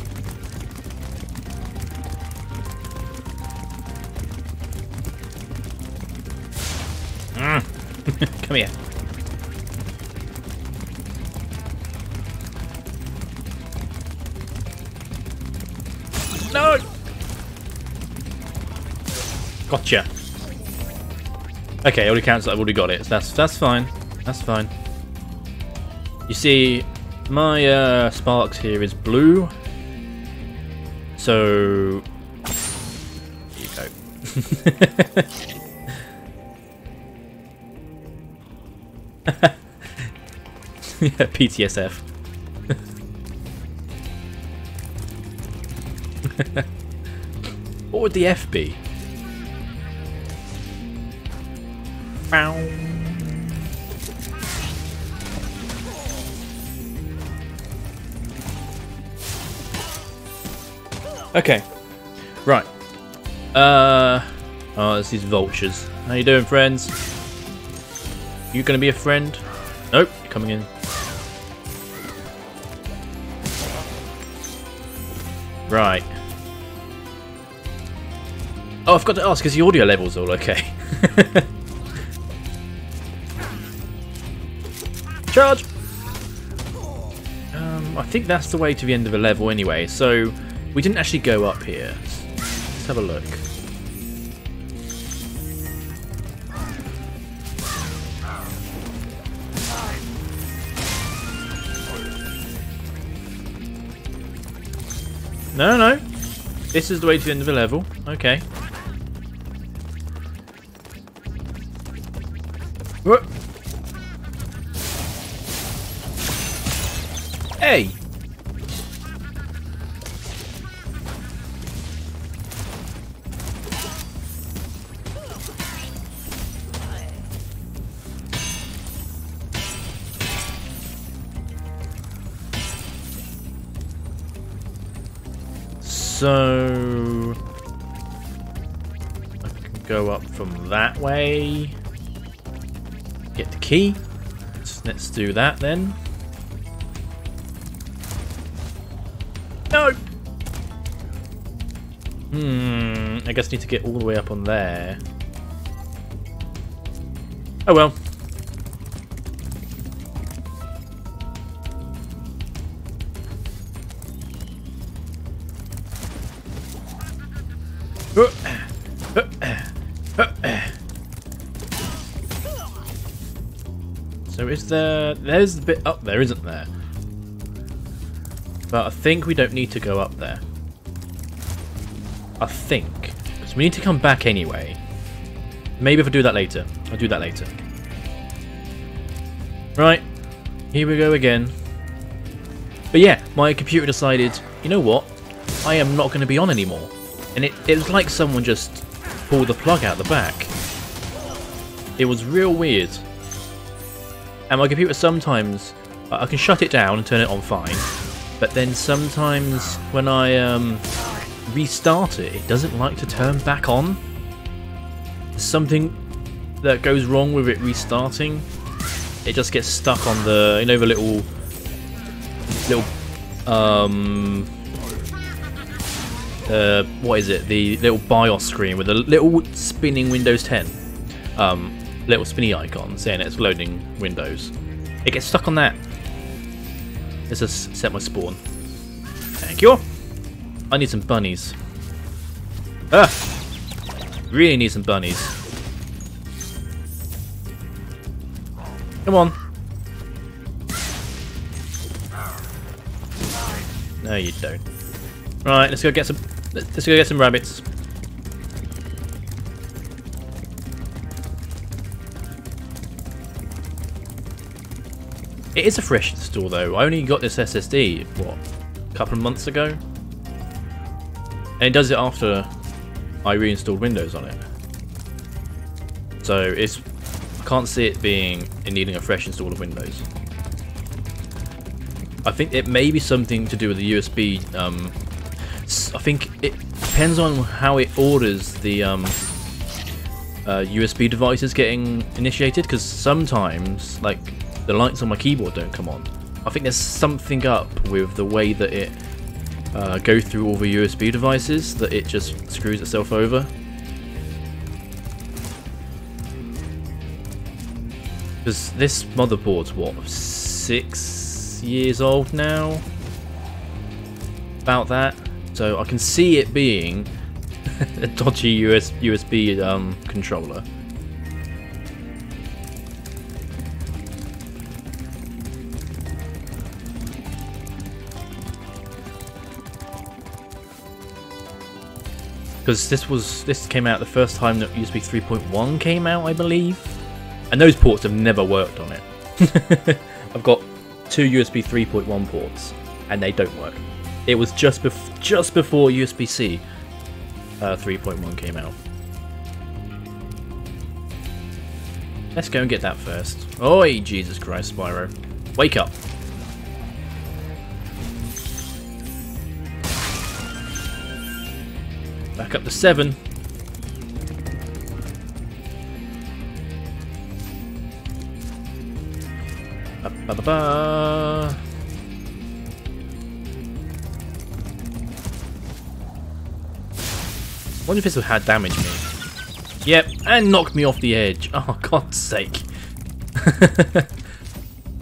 Mm. Come here. No! Gotcha. Okay, it only counts I've already got it. So that's that's fine. That's fine. You see, my uh, Sparx here is blue. So you go. yeah, PTSF. what would the F be? Okay. Right. Uh oh, it's these vultures. How you doing, friends? You gonna be a friend? Nope, coming in. Right. Oh, I forgot to ask, is the audio levels all okay? Charge! Um, I think that's the way to the end of the level anyway, so we didn't actually go up here. Let's have a look. No, no. This is the way to the end of the level. Okay. Whoa. Hey! So I can go up from that way. Get the key. Let's, let's do that then. No. Hmm. I guess I need to get all the way up on there. Oh well. Is there... There's the bit up there, isn't there? But I think we don't need to go up there. I think. Because we need to come back anyway. Maybe if I do that later. I'll do that later. Right. Here we go again. But yeah, my computer decided, you know what? I am not going to be on anymore. And it, it was like someone just pulled the plug out the back. It was real weird. And my computer sometimes, I can shut it down and turn it on fine, but then sometimes when I um, restart it, it doesn't like to turn back on. There's something that goes wrong with it restarting. It just gets stuck on the, you know, the little, little, um, uh, what is it? The little BIOS screen with a little spinning Windows 10. Um, little spinny icon saying it's loading Windows. It gets stuck on that. Let's just set my spawn. Thank you. I need some bunnies. Ah! Really need some bunnies. Come on. No, you don't. Right, let's go get some. Let's go get some rabbits. It is a fresh install though. I only got this SSD, what, a couple of months ago? And it does it after I reinstalled Windows on it. So it's, I can't see it being, needing a fresh install of Windows. I think it may be something to do with the USB, um, I think it depends on how it orders the um, uh, USB devices getting initiated, because sometimes, like, the lights on my keyboard don't come on. I think there's something up with the way that it uh, goes through all the USB devices that it just screws itself over. Because this motherboard's what, six years old now? About that. So I can see it being a dodgy US USB um, controller. Because this was this came out the first time that USB 3.1 came out, I believe, and those ports have never worked on it. I've got two USB 3.1 ports, and they don't work. It was just bef just before USB-C uh, 3.1 came out. Let's go and get that first. Oi, Jesus Christ, Spyro. Wake up. Back up to seven. Ba -ba -ba wonder if this will have damaged me. Yep, and knocked me off the edge. Oh, God's sake.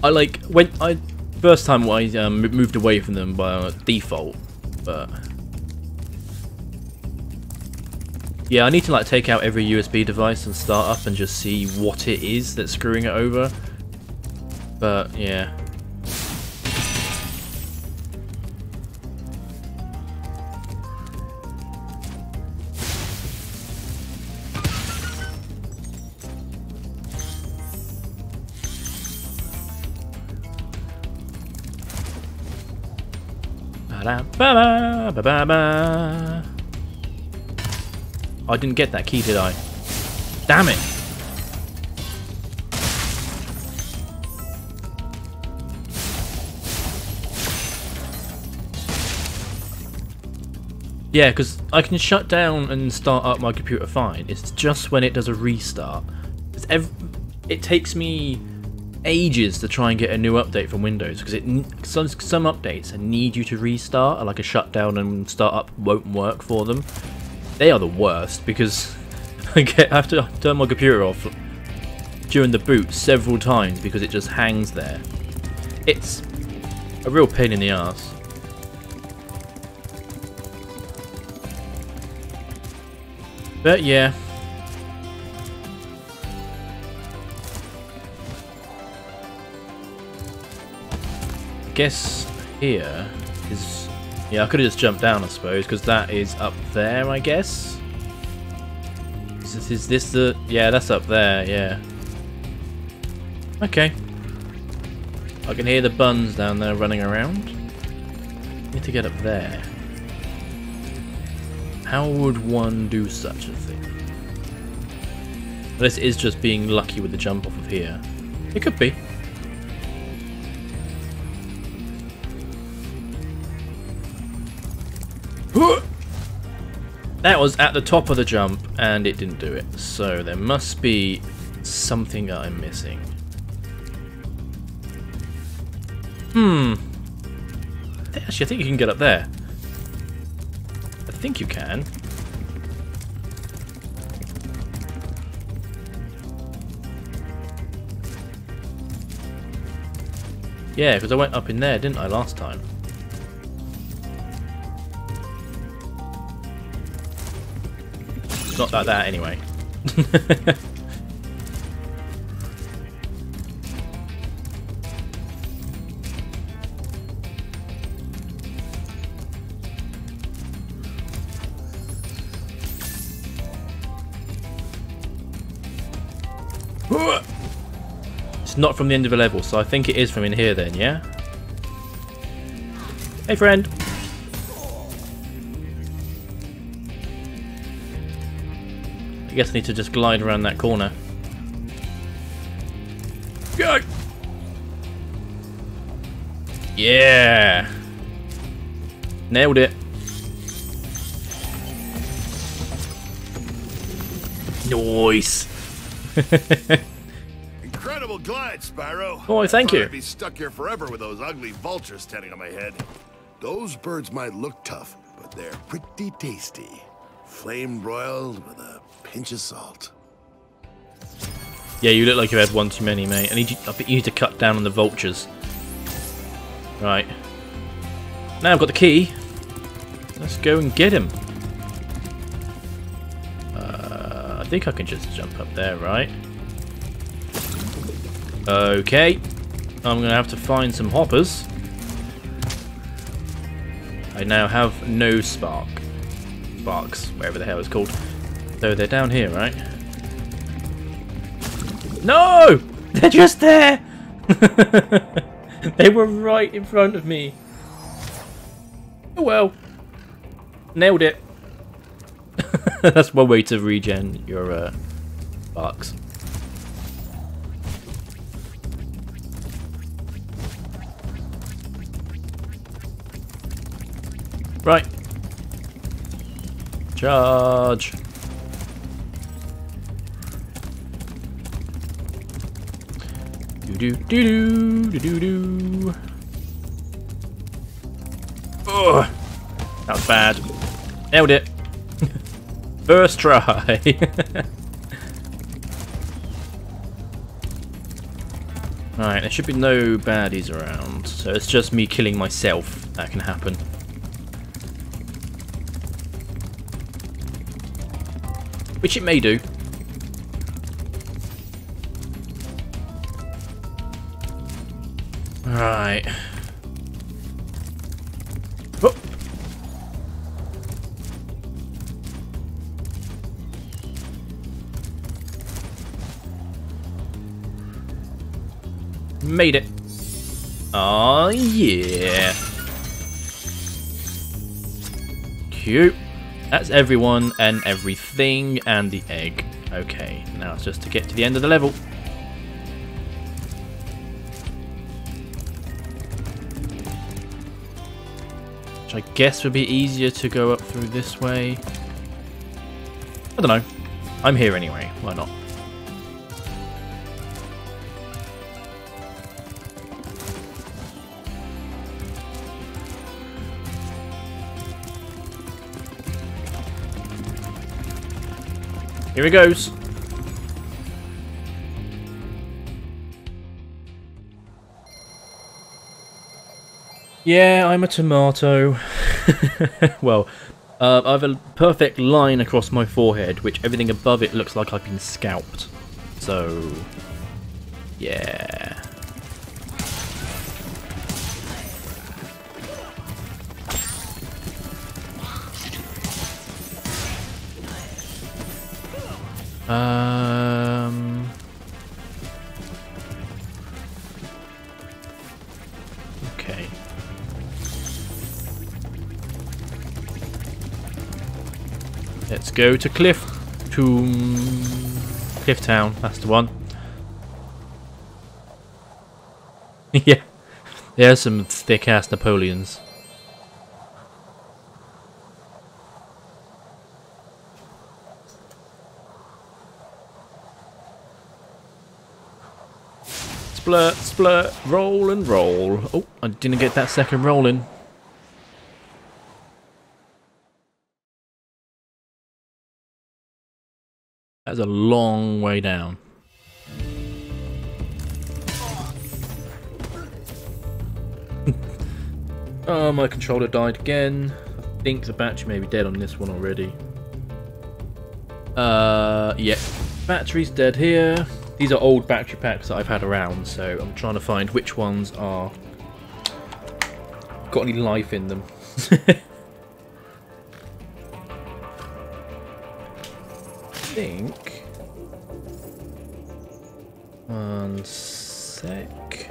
I like, when I, first time I um, moved away from them by default, but Yeah, I need to like take out every USB device and start up and just see what it is that's screwing it over. But yeah. Ba -ba -ba -ba -ba. I didn't get that key, did I? Damn it! Yeah, because I can shut down and start up my computer fine. It's just when it does a restart. it takes me ages to try and get a new update from Windows because it some, some updates need you to restart, like a shutdown and start up won't work for them. They are the worst because I, get, I have to turn my computer off during the boot several times because it just hangs there. It's a real pain in the ass. But yeah. I guess here is... Yeah, I could have just jumped down, I suppose, because that is up there, I guess? Is this, is this the... Yeah, that's up there, yeah. Okay. I can hear the buns down there running around. Need to get up there. How would one do such a thing? This is just being lucky with the jump off of here. It could be. That was at the top of the jump and it didn't do it. So there must be something that I'm missing. Hmm. Actually, I think you can get up there. I think you can. Yeah, because I went up in there, didn't I, last time? Not like that, anyway. It's not from the end of a level, so I think it is from in here then, yeah? Hey friend! I guess I need to just glide around that corner. Go! Yeah! Nailed it. Nice! Incredible glide, Spyro. Oh, thank you. I'd be stuck here forever with those ugly vultures standing on my head. Those birds might look tough, but they're pretty tasty. Flame broiled with a pinch of salt. Yeah, you look like you had one too many, mate. I need you, I think you need to cut down on the vultures. Right. Now I've got the key. Let's go and get him. Uh, I think I can just jump up there, right? Okay. I'm going to have to find some hoppers. I now have no spark. Sparx, whatever the hell it's called. So they're down here, right? No! They're just there! they were right in front of me. Oh well. Nailed it. That's one way to regen your uh, Sparx. Right. Charge. Do do do do do do. Ugh. That was bad. Nailed it. First try. Alright, there should be no baddies around, so it's just me killing myself that can happen. Which it may do. Right. Oh. Made it. Oh yeah. Cute. That's everyone and everything and the egg. Okay, now it's just to get to the end of the level. Which I guess would be easier to go up through this way. I don't know. I'm here anyway, why not? Here he goes. Yeah, I'm a tomato. well, uh, I have a perfect line across my forehead, which everything above it looks like I've been scalped. So, yeah. Um. Let's go to Cliff to mm, Cliff Town. That's the one. yeah, there's some thick ass Napoleons. Splurt, splurt, roll and roll. Oh, I didn't get that second roll in. That's a long way down. oh, my controller died again. I think the battery may be dead on this one already. Uh, yeah. Battery's dead here. These are old battery packs that I've had around, so I'm trying to find which ones are got any life in them. think. One sec.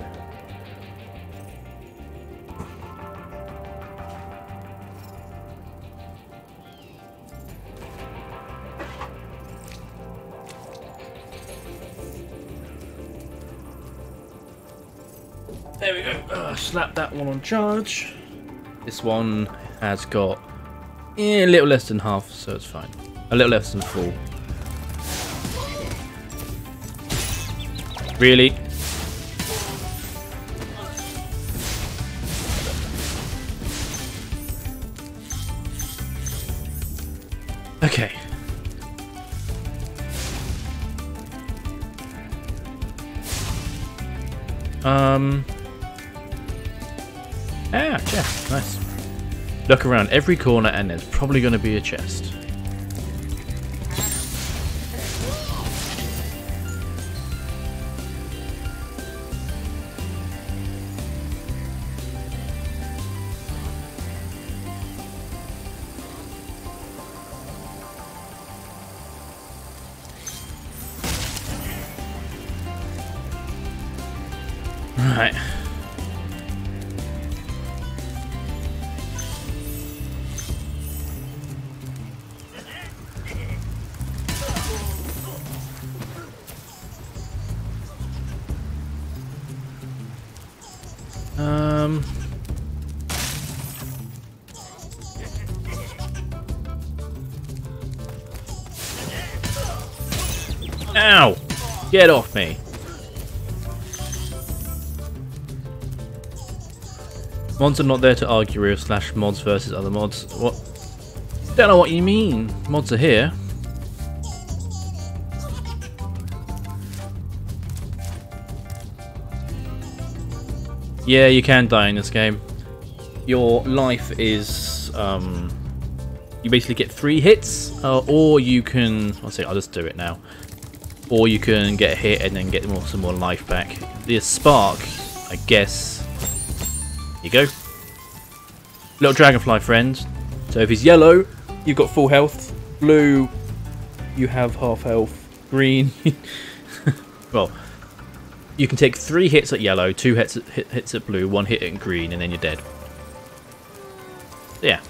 There we go. Uh, slap that one on charge. This one has got eh, a little less than half, so it's fine. A little less than full. Really? Okay. Um. Ah, chest. Nice. Look around every corner and there's probably going to be a chest. Mods are not there to argue real slash mods versus other mods. What? Don't know what you mean. Mods are here. Yeah, you can die in this game. Your life is, um, you basically get three hits, uh, or you can, I'll say, I'll just do it now. Or you can get hit and then get more, some more life back. The spark, I guess, you go. Little dragonfly friend. So if he's yellow, you've got full health. Blue, you have half health. Green, well, you can take three hits at yellow, two hits at, hit, hits at blue, one hit at green, and then you're dead. Yeah.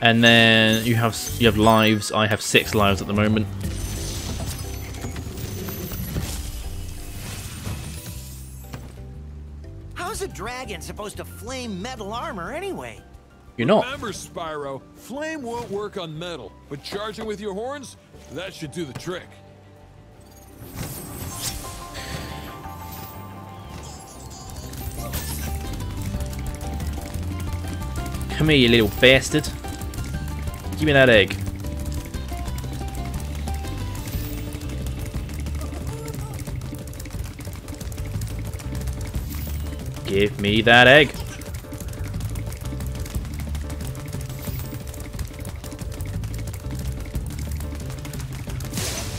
And then you have you have lives. I have six lives at the moment. Dragon supposed to flame metal armor anyway? You're not. Remember, Spyro, flame won't work on metal, but charging with your horns, that should do the trick. Come here, you little bastard. Give me that egg. Give me that egg.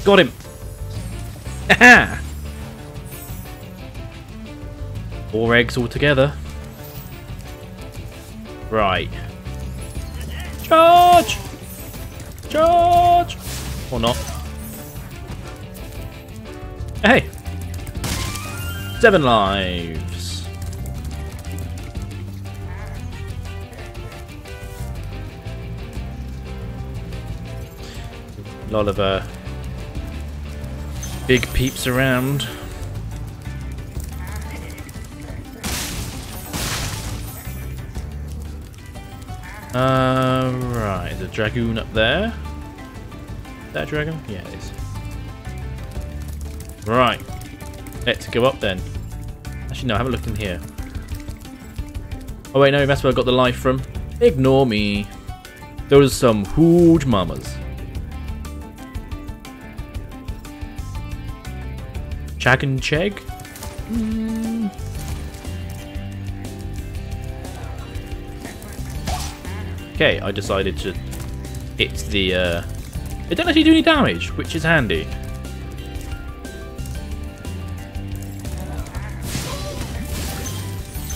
Got him. Aha! Four eggs all together. Right. Charge! Charge! Or not. Hey! Seven lives. A lot of uh, big peeps around. Uh, right, the dragoon up there. That dragon? Yeah, it is. Right. Let's go up then. Actually, no, I haven't looked in here. Oh wait, no, that's where I got the life from. Ignore me. Those are some huge mamas. Chag and Cheg? Mm. Okay, I decided to hit the... Uh... It don't actually do any damage, which is handy.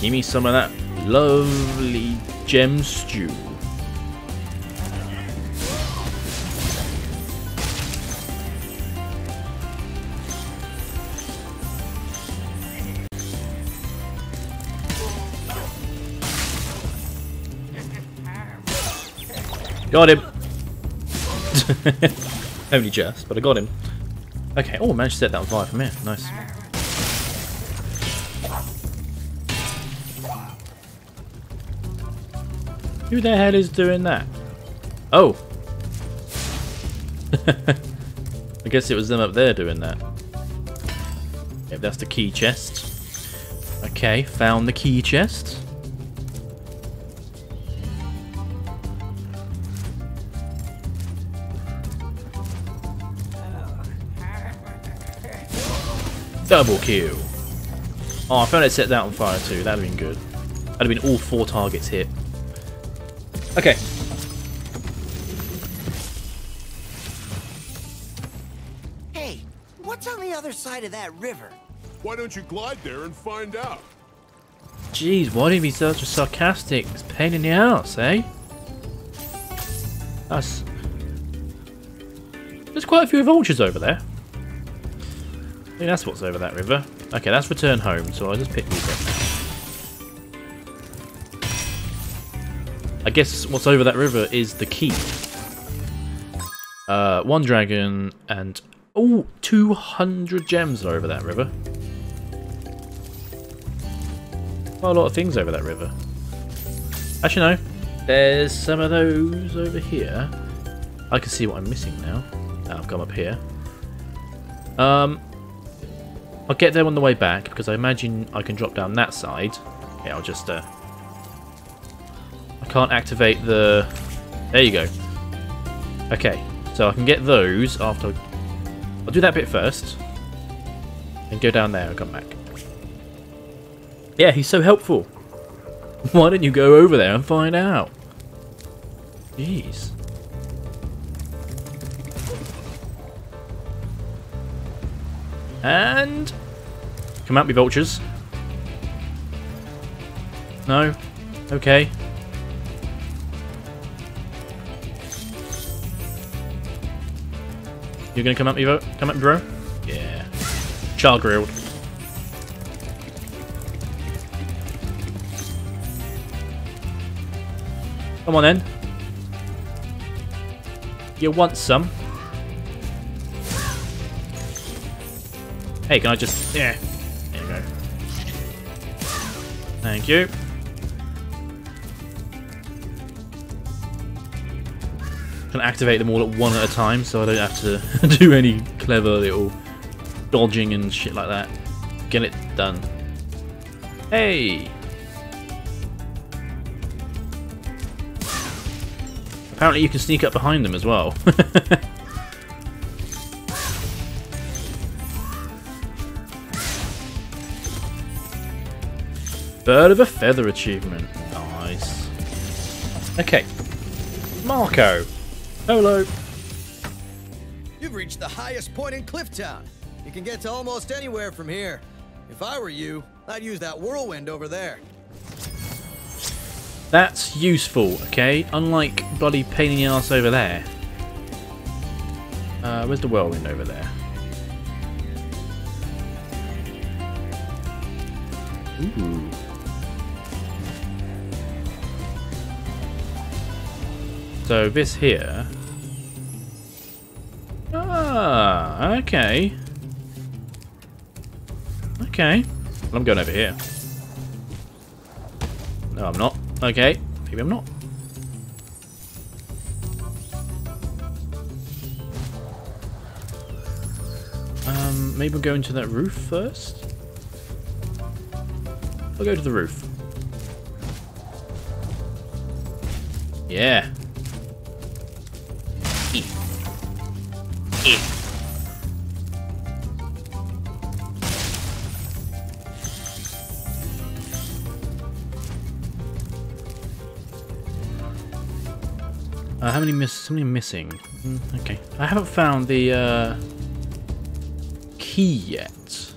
Give me some of that lovely gem stew. Got him! Only just, but I got him. Okay, oh, managed to set that on fire from here. Nice. Who the hell is doing that? Oh! I guess it was them up there doing that. Yeah, that's the key chest. Okay, found the key chest. Double kill. Oh, I found it set that on fire too. That'd have been good. That'd have been all four targets hit. Okay. Hey, what's on the other side of that river? Why don't you glide there and find out? Jeez, why do you be such a sarcastic it's a pain in the ass, eh? That's... There's quite a few vultures over there. Think that's what's over that river. Okay, that's return home, so I'll just pick these up. I guess what's over that river is the key. Uh, one dragon and... Oh, 200 gems are over that river. Quite a lot of things over that river. Actually, no. There's some of those over here. I can see what I'm missing now. I've come up here. Um, I'll get there on the way back because I imagine I can drop down that side. Yeah, I'll just... Uh, I can't activate the... There you go. Okay, so I can get those after... I'll do that bit first. And go down there and come back. Yeah, he's so helpful. Why don't you go over there and find out? Jeez. And... Come at me, vultures. No? Okay. You're gonna come at me, vote? come at me, bro? Yeah. Char grilled. Come on then. You want some? Hey, can I just... Yeah. There you go. Thank you. Can activate them all at one at a time so I don't have to do any clever little dodging and shit like that. Get it done. Hey! Apparently you can sneak up behind them as well. Bird of a Feather achievement. Nice. Okay. Marco. Hello. You've reached the highest point in Cliff Town. You can get to almost anywhere from here. If I were you, I'd use that whirlwind over there. That's useful, okay? Unlike bloody pain in the ass over there. Uh, where's the whirlwind over there? Ooh. So this here. Ah, okay. Okay. Well, I'm going over here. No, I'm not. Okay. Maybe I'm not. Um, maybe we'll go into that roof first. I'll go to the roof. Yeah. E. Uh, how many miss? Missing? Mm, okay, I haven't found the uh, key yet.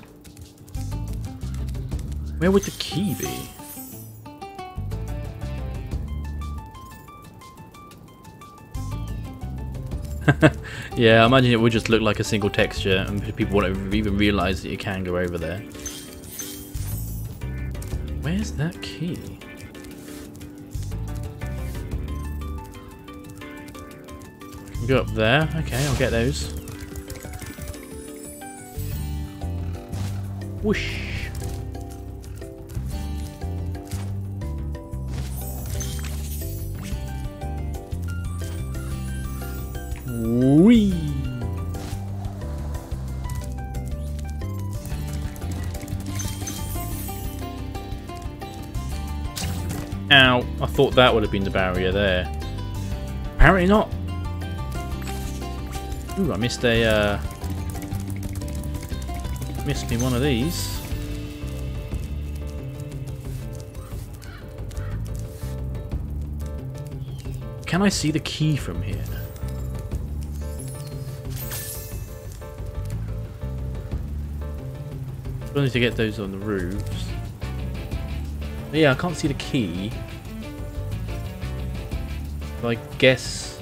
Where would the key be? yeah, I imagine it would just look like a single texture and people won't even realise that you can go over there. Where's that key? Go up there. Okay, I'll get those. Whoosh. Whee. Ow, I thought that would have been the barrier there. Apparently not. Ooh, I missed a, uh... Missed me one of these. Can I see the key from here? I need to get those on the roofs. But yeah, I can't see the key. I guess...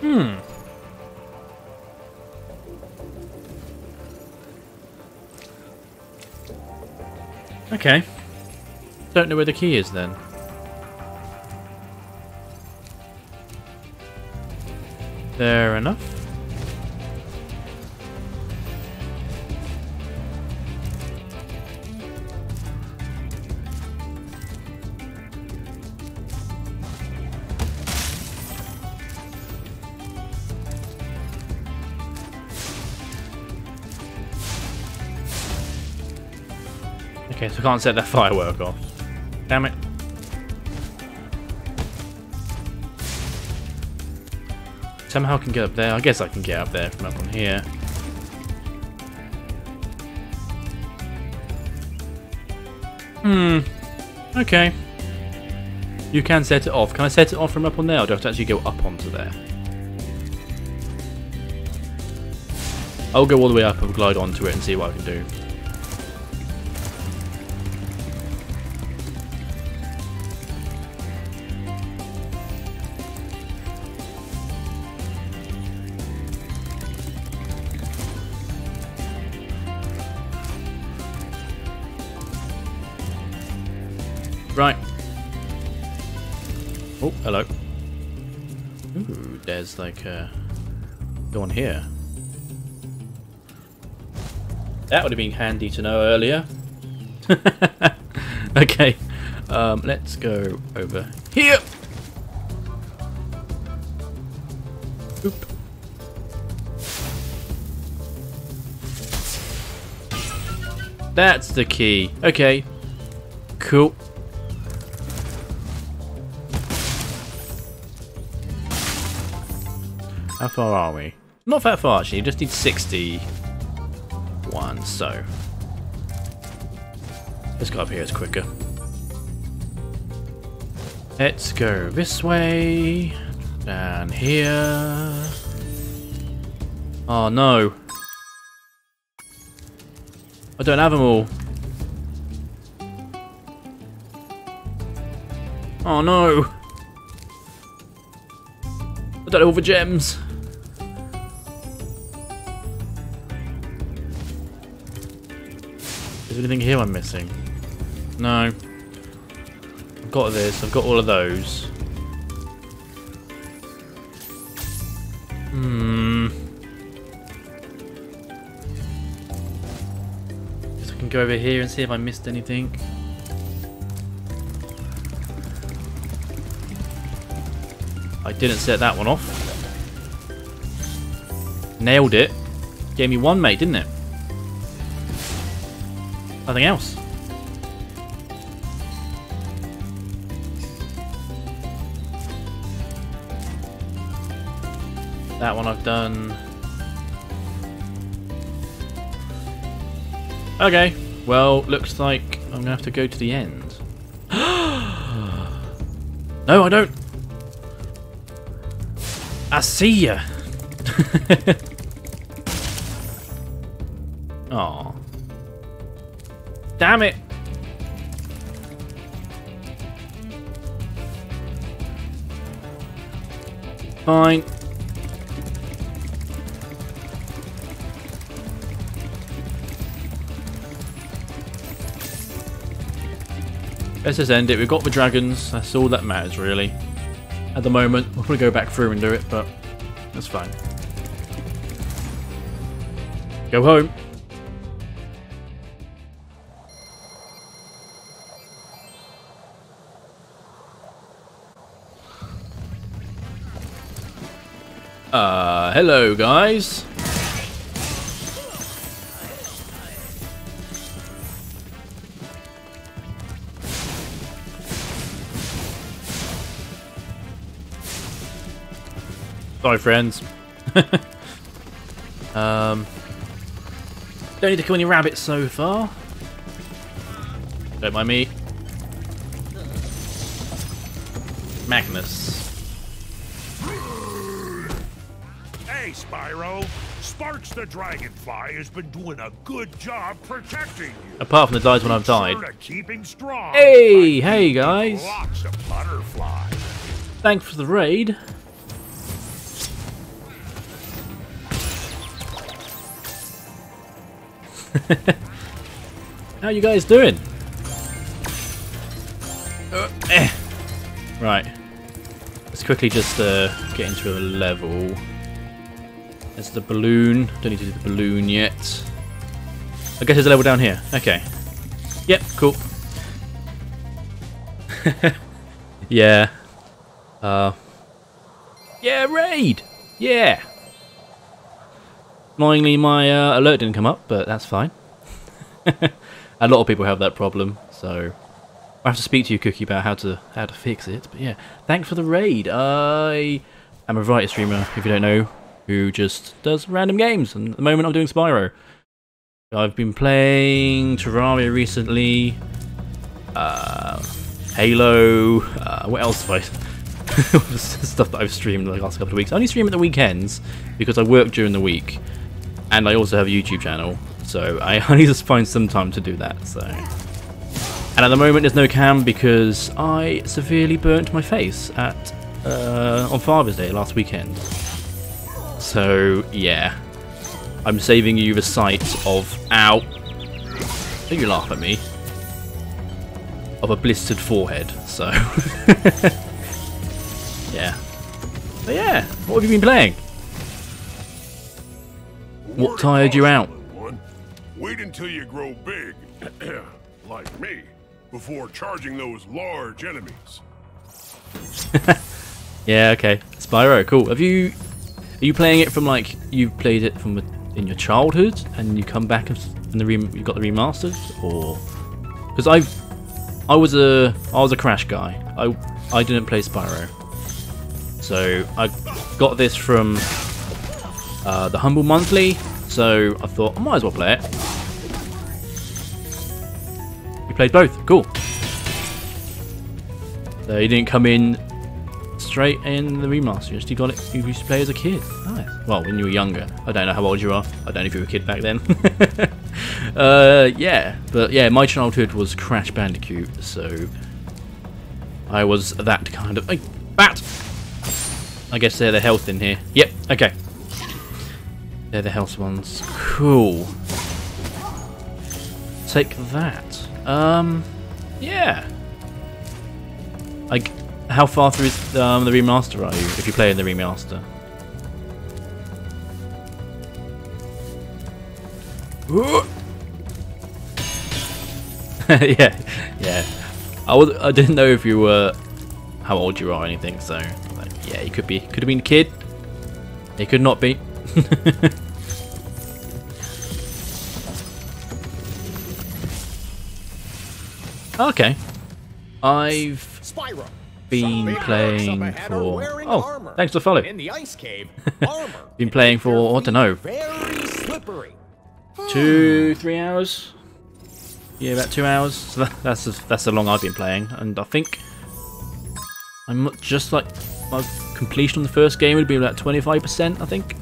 Hmm. Okay. Don't know where the key is then. Fair enough. Okay, so I can't set that firework off. Damn it. Somehow I can get up there. I guess I can get up there from up on here. Hmm. Okay. You can set it off. Can I set it off from up on there, or do I have to actually go up onto there? I'll go all the way up and glide onto it and see what I can do. Like a... Go on here. That would have been handy to know earlier. okay, um, let's go over here. Oop. That's the key. Okay. Cool. How far are we? Not that far actually, you just need 61, so. Let's go up here, it's quicker. Let's go this way. Down here. Oh no. I don't have them all. Oh no. I don't have all the gems. Anything here I'm missing? No. I've got this, I've got all of those. Hmm. Guess I can go over here and see if I missed anything. I didn't set that one off. Nailed it. Gave me one mate, didn't it? Nothing else. That one I've done. Okay, well, looks like I'm gonna have to go to the end. no, I don't. I see ya. Damn it. Fine. Let's just end it. We've got the dragons. That's all that matters, really. At the moment, we'll probably go back through and do it, but that's fine. Go home. Hello guys. Sorry, friends. um, don't need to kill any rabbits so far. Don't mind me. Magnus. Spyro. Sparx the Dragonfly has been doing a good job protecting you. Apart from the times when I've died. Sure to keep him strong. Hey, hey guys. Lots of butterflies. Thanks for the raid. How you guys doing? Uh, eh. Right. Let's quickly just uh, get into a level. There's the balloon. Don't need to do the balloon yet. I guess there's a level down here. Okay. Yep, cool. yeah. Uh. Yeah, raid! Yeah! Annoyingly, my uh, alert didn't come up, but that's fine. a lot of people have that problem, so I have to speak to you, Cookie, about how to how to fix it. But yeah, thanks for the raid. I am a variety streamer, if you don't know, who just does random games, and at the moment I'm doing Spyro. I've been playing Terraria recently, uh, Halo. Uh, what else have I? stuff that I've streamed the last couple of weeks. I only stream at the weekends because I work during the week, and I also have a YouTube channel, so I, need to find some time to do that. So, and at the moment there's no cam because I severely burnt my face at uh, on Father's Day last weekend. So yeah, I'm saving you the sight of ow. Don't you laugh at me? Of a blistered forehead. So yeah. But yeah, what have you been playing? What tired you out? Wait until you grow big, like me, before charging those large enemies. Yeah, okay. Spyro, cool. Have you are you playing it from like you played it from in your childhood and you come back and the re you got the remastered or because I I was a I was a Crash guy. I I didn't play Spyro, so I got this from uh, the Humble Monthly. So I thought I might as well play it You played both. Cool. So you didn't come in straight in the remaster. You just got it. You used to play as a kid. Nice. Well, when you were younger. I don't know how old you are. I don't know if you were a kid back then. uh, yeah, but yeah, my childhood was Crash Bandicoot, so I was that kind of. Hey, bat. I guess they're the health in here. Yep. Okay. They're the health ones. Cool. Take that. Um. Yeah. Like, how far through um, the remaster are you? If you play in the remaster. yeah, yeah. I was. I didn't know if you were how old you are or anything. So, yeah, you could be. Could have been a kid. It could not be. okay. I've Spyro. Been playing for. Oh, thanks for follow. In the ice cave, been playing for I don't know, very slippery. two, three hours. Yeah, about two hours. So that, that's as, that's how long I've been playing, and I think I'm just like my completion on the first game would be about 25%. I think.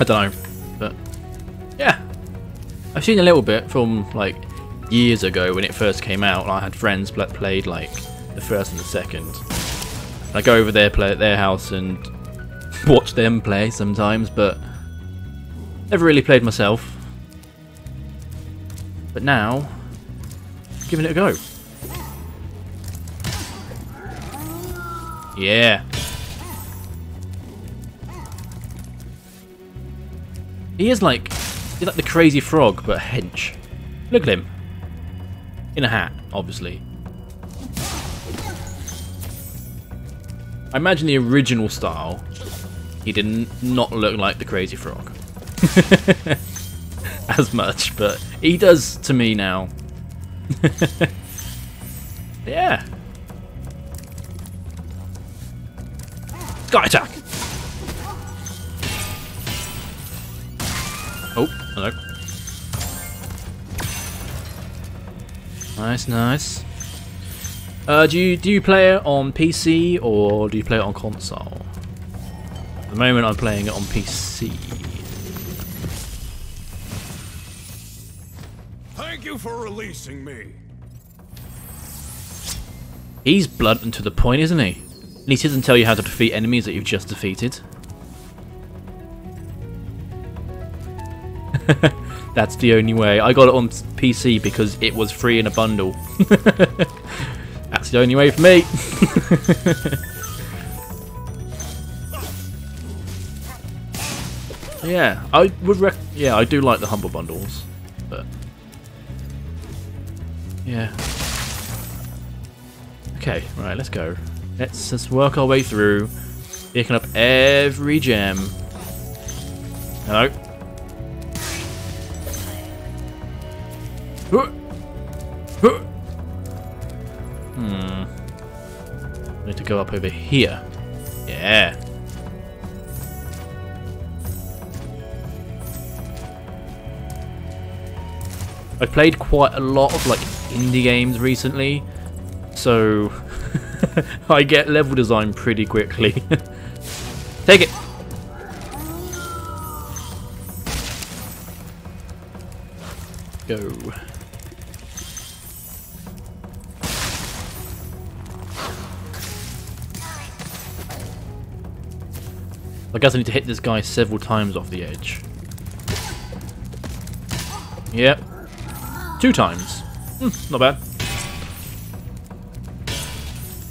I don't know, but yeah, I've seen a little bit from like years ago when it first came out. I had friends that played like the first and the second. I go over there, play at their house, and watch them play sometimes, but never really played myself. But now, giving it a go. Yeah. He is like, he's like the crazy frog, but hench. Look at him. In a hat, obviously. I imagine the original style, he did not look like the crazy frog. As much, but he does to me now. yeah. Sky attack! Oh, hello. Nice, nice. Uh, do you do you play it on PC or do you play it on console? At the moment, I'm playing it on PC. Thank you for releasing me. He's blunt and to the point, isn't he? At least he doesn't tell you how to defeat enemies that you've just defeated. That's the only way. I got it on PC because it was free in a bundle. The only way for me. yeah, I would rec- yeah, I do like the humble bundles, but yeah. Okay, right, let's go. Let's just work our way through, picking up every gem. Hello. Hmm. Need to go up over here. Yeah. I've played quite a lot of like indie games recently, so I get level design pretty quickly. Take it. Go. I guess I need to hit this guy several times off the edge. Yep. Two times. Hmm, not bad.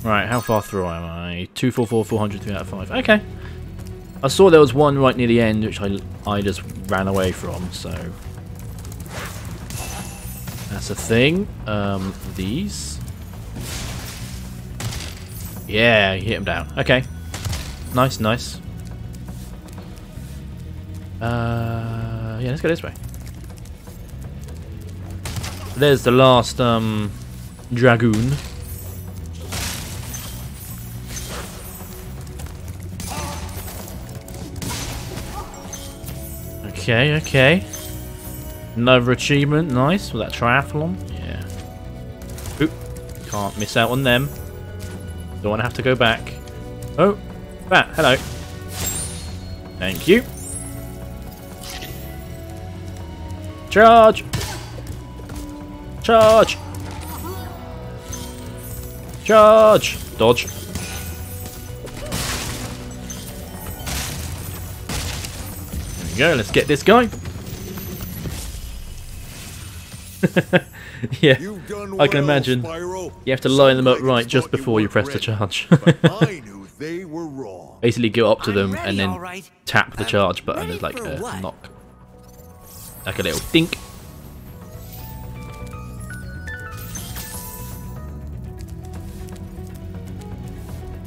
Right, how far through am I? 244, 400, 3 out of 5. Okay. I saw there was one right near the end, which I, I just ran away from, so... That's a thing. Um, these. Yeah, hit him down. Okay. Nice, nice. Uh, yeah, let's go this way. There's the last um, dragoon. Okay, okay. Another achievement, nice, with that triathlon. Yeah. Oop, can't miss out on them. Don't want to have to go back. Oh, bat, hello. Thank you. Charge! Charge! Charge! Dodge. There we go, let's get this guy. yeah, I can imagine. You have to line them up right just before you press the charge. they were wrong. Basically, go up to them and then tap the charge button as like a knock, like a little dink.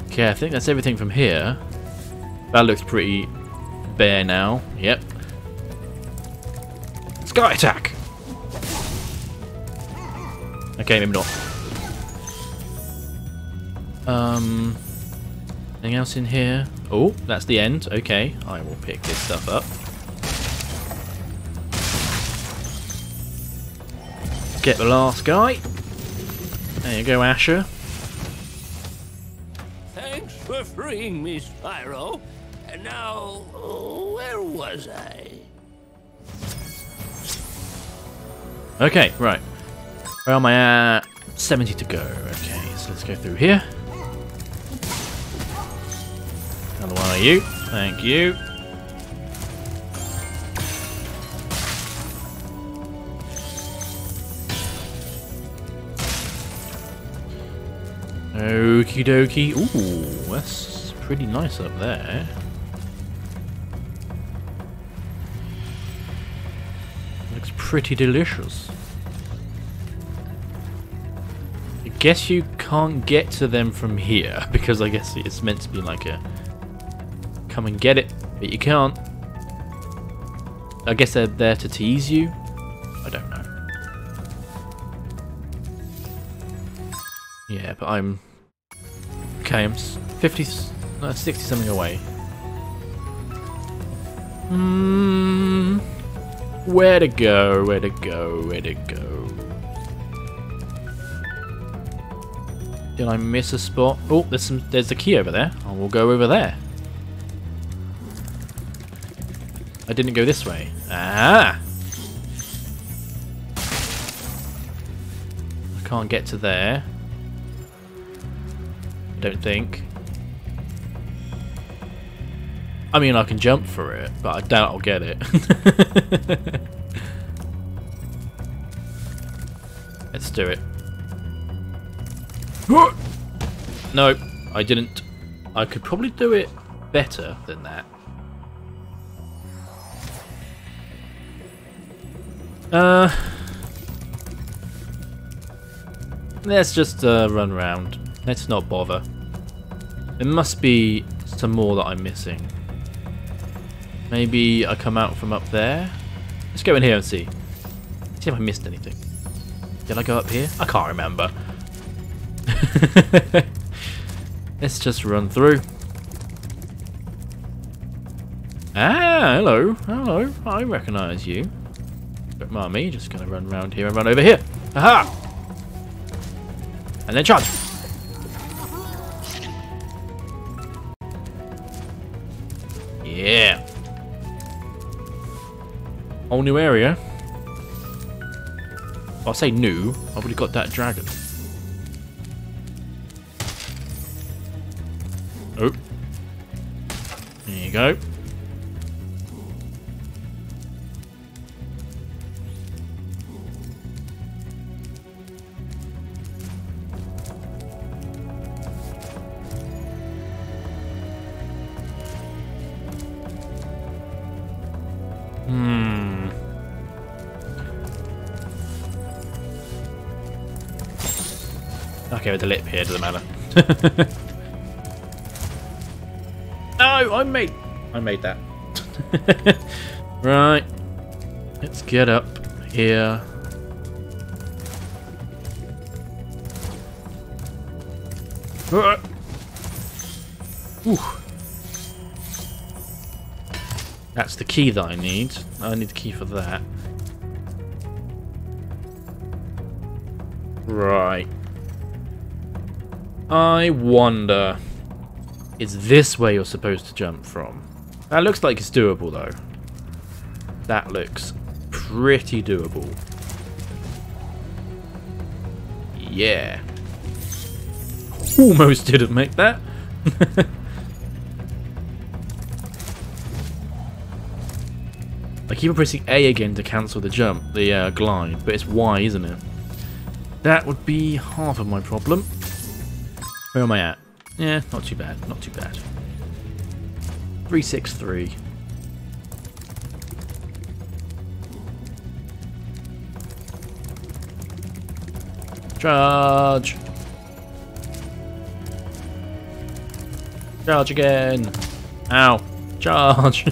Okay, I think that's everything from here. That looks pretty bare now. Yep. Sky attack! Okay, maybe not. Um, anything else in here? Oh, that's the end. Okay, I will pick this stuff up. Get the last guy. There you go, Asher. Thanks for freeing me, Spyro. And now, where was I? Okay, right. Where am I at? 70 to go. Okay, so let's go through here. Another one of you. Thank you. Okie dokie. Ooh, that's pretty nice up there. Looks pretty delicious. I guess you can't get to them from here because I guess it's meant to be like a come and get it, but you can't. I guess they're there to tease you. I don't know. Yeah, but I'm okay. I'm 50, no, 60 something away. Hmm. Where to go? Where to go? Where to go? Did I miss a spot? Oh, there's some. There's the key over there. I will go over there. I didn't go this way. Ah! I can't get to there. I don't think. I mean, I can jump for it, but I doubt I'll get it. Let's do it. No, I didn't. I could probably do it better than that. Uh, let's just uh, run around. Let's not bother. There must be some more that I'm missing. Maybe I come out from up there? Let's go in here and see. See if I missed anything. Did I go up here? I can't remember. Let's just run through. Ah, hello. Hello. I recognise you. Mind me, just gonna run around here and run over here. Aha! And then charge. Yeah. Whole new area. Well, I say new. I've already got that dragon. Oh. There you go. Okay, with the lip here, doesn't matter. no, I made, I made that. right, let's get up here. Uh. Ooh. That's the key that I need. I need the key for that. Right. I wonder... Is this where you're supposed to jump from? That looks like it's doable, though. That looks pretty doable. Yeah. Almost didn't make that. I keep on pressing A again to cancel the jump, the uh, glide, but it's Y, isn't it? That would be half of my problem. Where am I at? Yeah, not too bad, not too bad. 363. Charge! Charge again! Ow! Charge!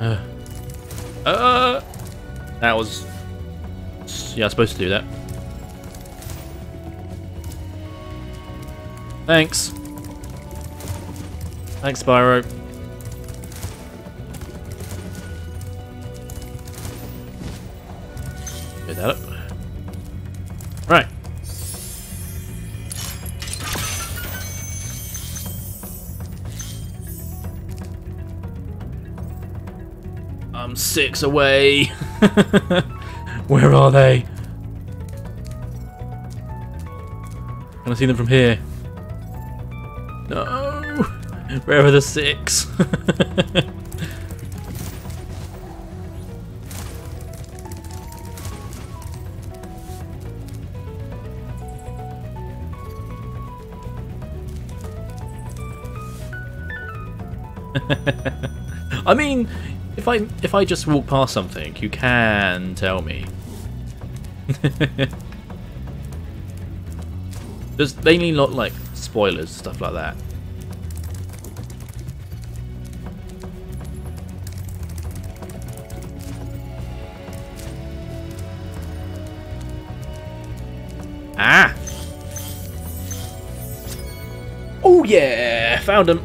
uh. Uh! That was... Yeah, I was supposed to do that. Thanks. Thanks, Spyro. Get that up. Right. I'm six away. Where are they? Can I see them from here? No! Where are the six? I mean, if I if I just walk past something, you can tell me. There's mainly not like spoilers, stuff like that. Ah! Oh yeah! Found him!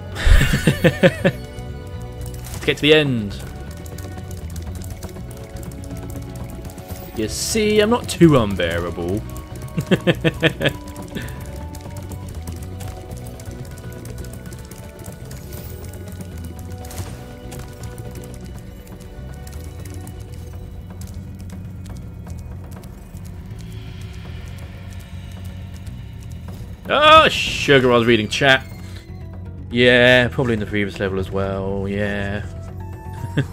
Let's get to the end. You see, I'm not too unbearable. Oh, sugar, I was reading chat. Yeah, probably in the previous level as well, yeah.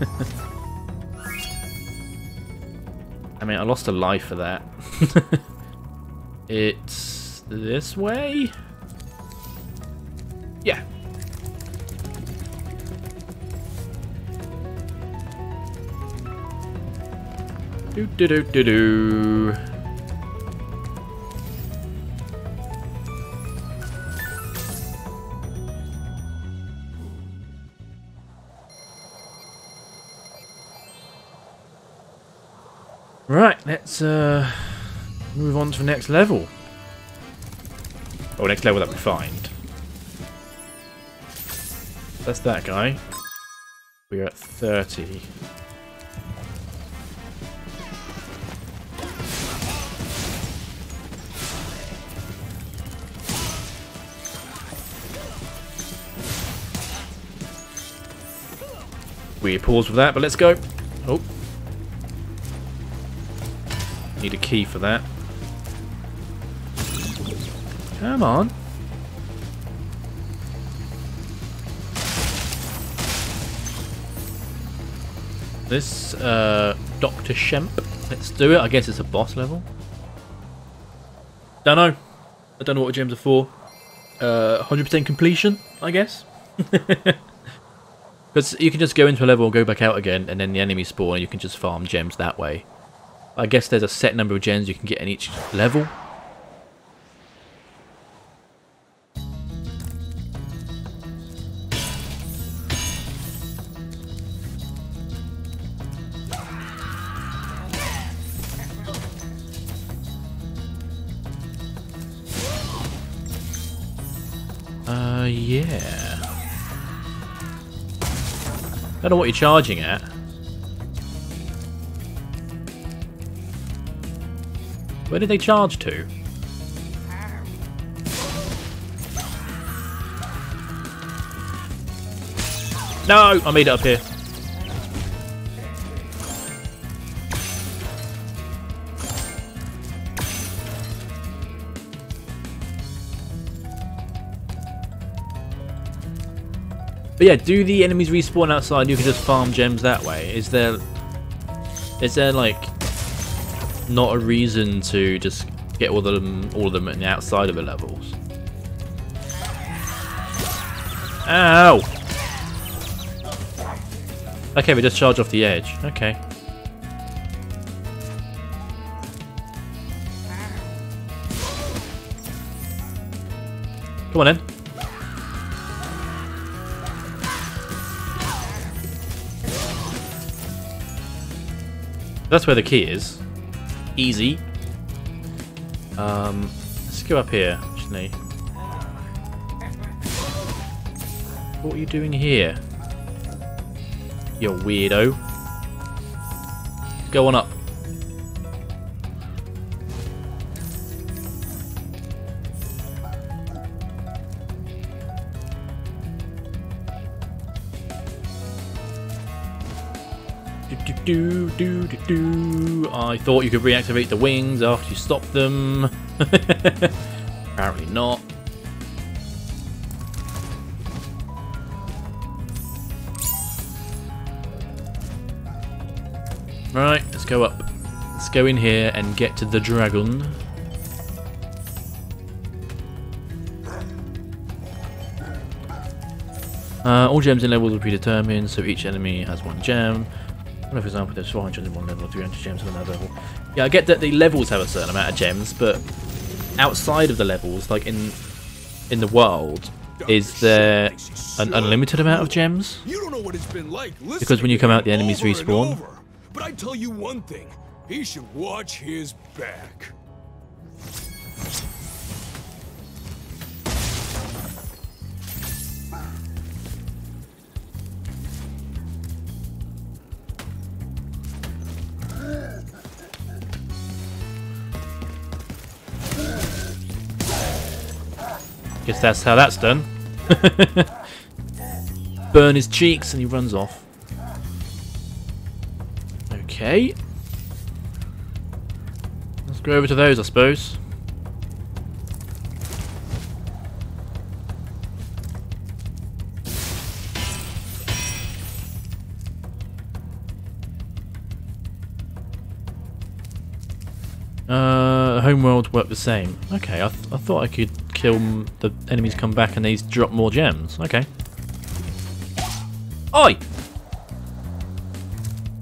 I mean, I lost a life for that. it's this way? Yeah. Do do do do do. Right, let's uh, move on to the next level. Oh, next level that we find. That's that guy. We're at 30. We pause for that, but let's go. Oh. Need a key for that. Come on. This, uh, Dr. Shemp. Let's do it. I guess it's a boss level. Don't know. I don't know what gems are for. Uh, 100% completion, I guess. Because you can just go into a level and go back out again, and then the enemy spawn, and you can just farm gems that way. I guess there's a set number of gens you can get in each level. Uh, yeah. I Don't know what you're charging at. Where did they charge to? No! I made it up here. But yeah, do the enemies respawn outside? You can just farm gems that way. Is there, is there like not a reason to just get all of them, all of them in the outside of the levels? Ow! Okay, we just charge off the edge. Okay. Come on in. That's where the key is. Easy. Um, let's go up here, actually. What are you doing here? You weirdo. Go on up. Do, do, do, do, do. I thought you could reactivate the wings after you stop them. Apparently not. Right, let's go up. Let's go in here and get to the dragon. Uh, all gems in levels are predetermined, so each enemy has one gem. For example, there's 400 in one level, 300 gems in another level. Yeah, I get that the levels have a certain amount of gems, but outside of the levels, like in in the world, is there an unlimited amount of gems? You don't know what it's been like. Because when you come out, the enemies respawn. But I tell you one thing, he should watch his back. That's how that's done. Burn his cheeks and he runs off. Okay. Let's go over to those, I suppose. Uh, homeworld worked the same. Okay, I, th I thought I could kill the enemies come back and these drop more gems. Okay. Oi!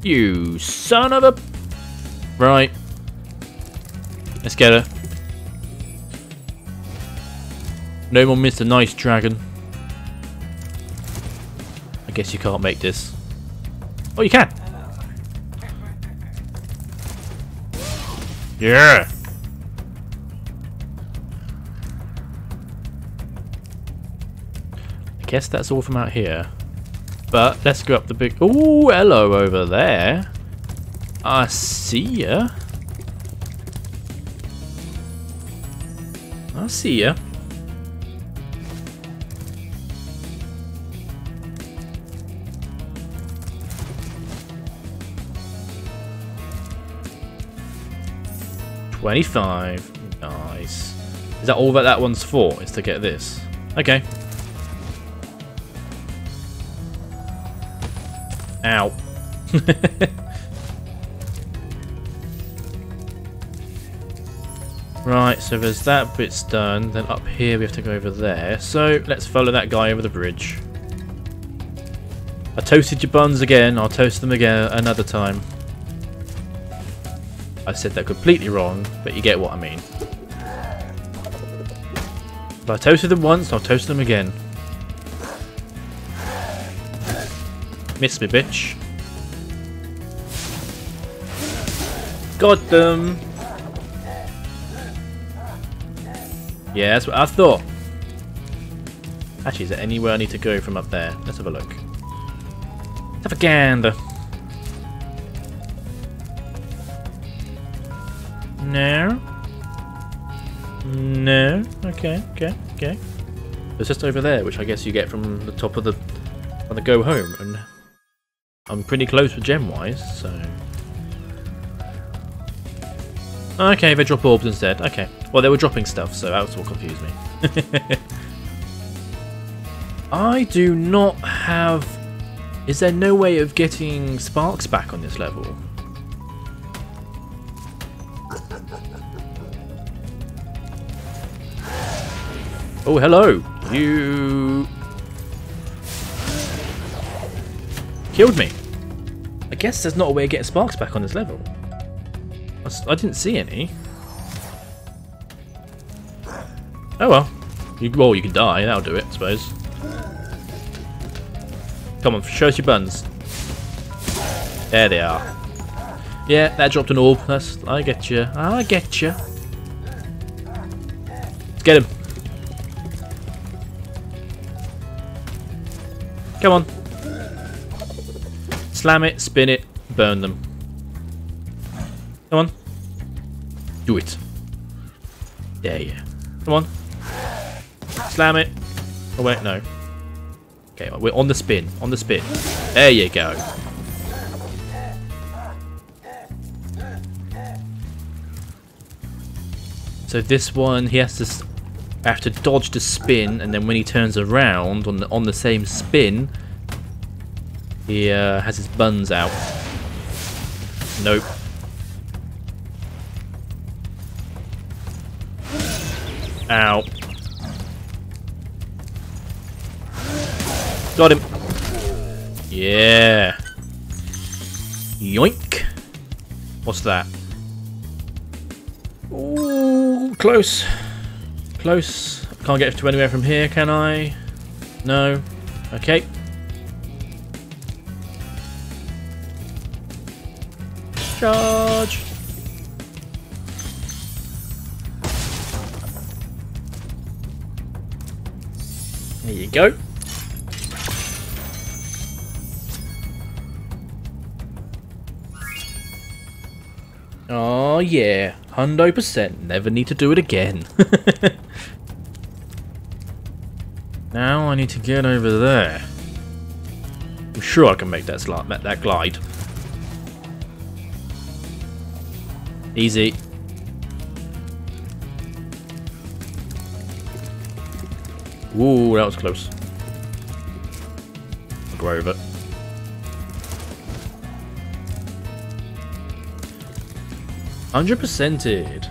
You son of a... Right. Let's get her. No more Mr. Nice Dragon. I guess you can't make this. Oh, you can! Yeah! Guess that's all from out here. But let's go up the big... Oh, hello over there. I see ya. I see ya. Twenty-five. Nice. Is that all that that one's for? Is to get this? Okay. Ow. right, so there's that bit's done. Then up here we have to go over there. So let's follow that guy over the bridge. I toasted your buns again. I'll toast them again another time. I said that completely wrong, but you get what I mean. If I toasted them once, I'll toast them again. Miss me, bitch. Got them. Yeah, that's what I thought. Actually, is there anywhere I need to go from up there? Let's have a look. Have a gander. No. No. Okay, okay, okay. It's just over there, which I guess you get from the top of the on the go home, and I'm pretty close with gem wise, so. Okay, they drop orbs instead. Okay. Well, they were dropping stuff, so that was what confused me. I do not have... Is there no way of getting Sparx back on this level? Oh, hello! You... Killed me! I guess there's not a way of getting Sparx back on this level. I didn't see any. Oh well. You, well, you can die, that'll do it, I suppose. Come on, show us your buns. There they are. Yeah, that dropped an orb. That's I get you. I get you. Let's get him. Come on. Slam it, spin it, burn them. Come on. Do it. There you. Come on. Slam it. Oh wait, no. Okay, we're on the spin. On the spin. There you go. So this one, he has to have to dodge the spin, and then when he turns around on the on the same spin, he uh, has his buns out. Nope. Ow. Got him. Yeah. Yoink. What's that? Ooh, close. Close. Can't get to anywhere from here, can I? No. Okay. Charge. There you go. Oh yeah, hundred percent. Never need to do it again. now I need to get over there. I'm sure I can make that slide, that glide. Easy. Ooh, that was close. I'll go over. Hundred percented.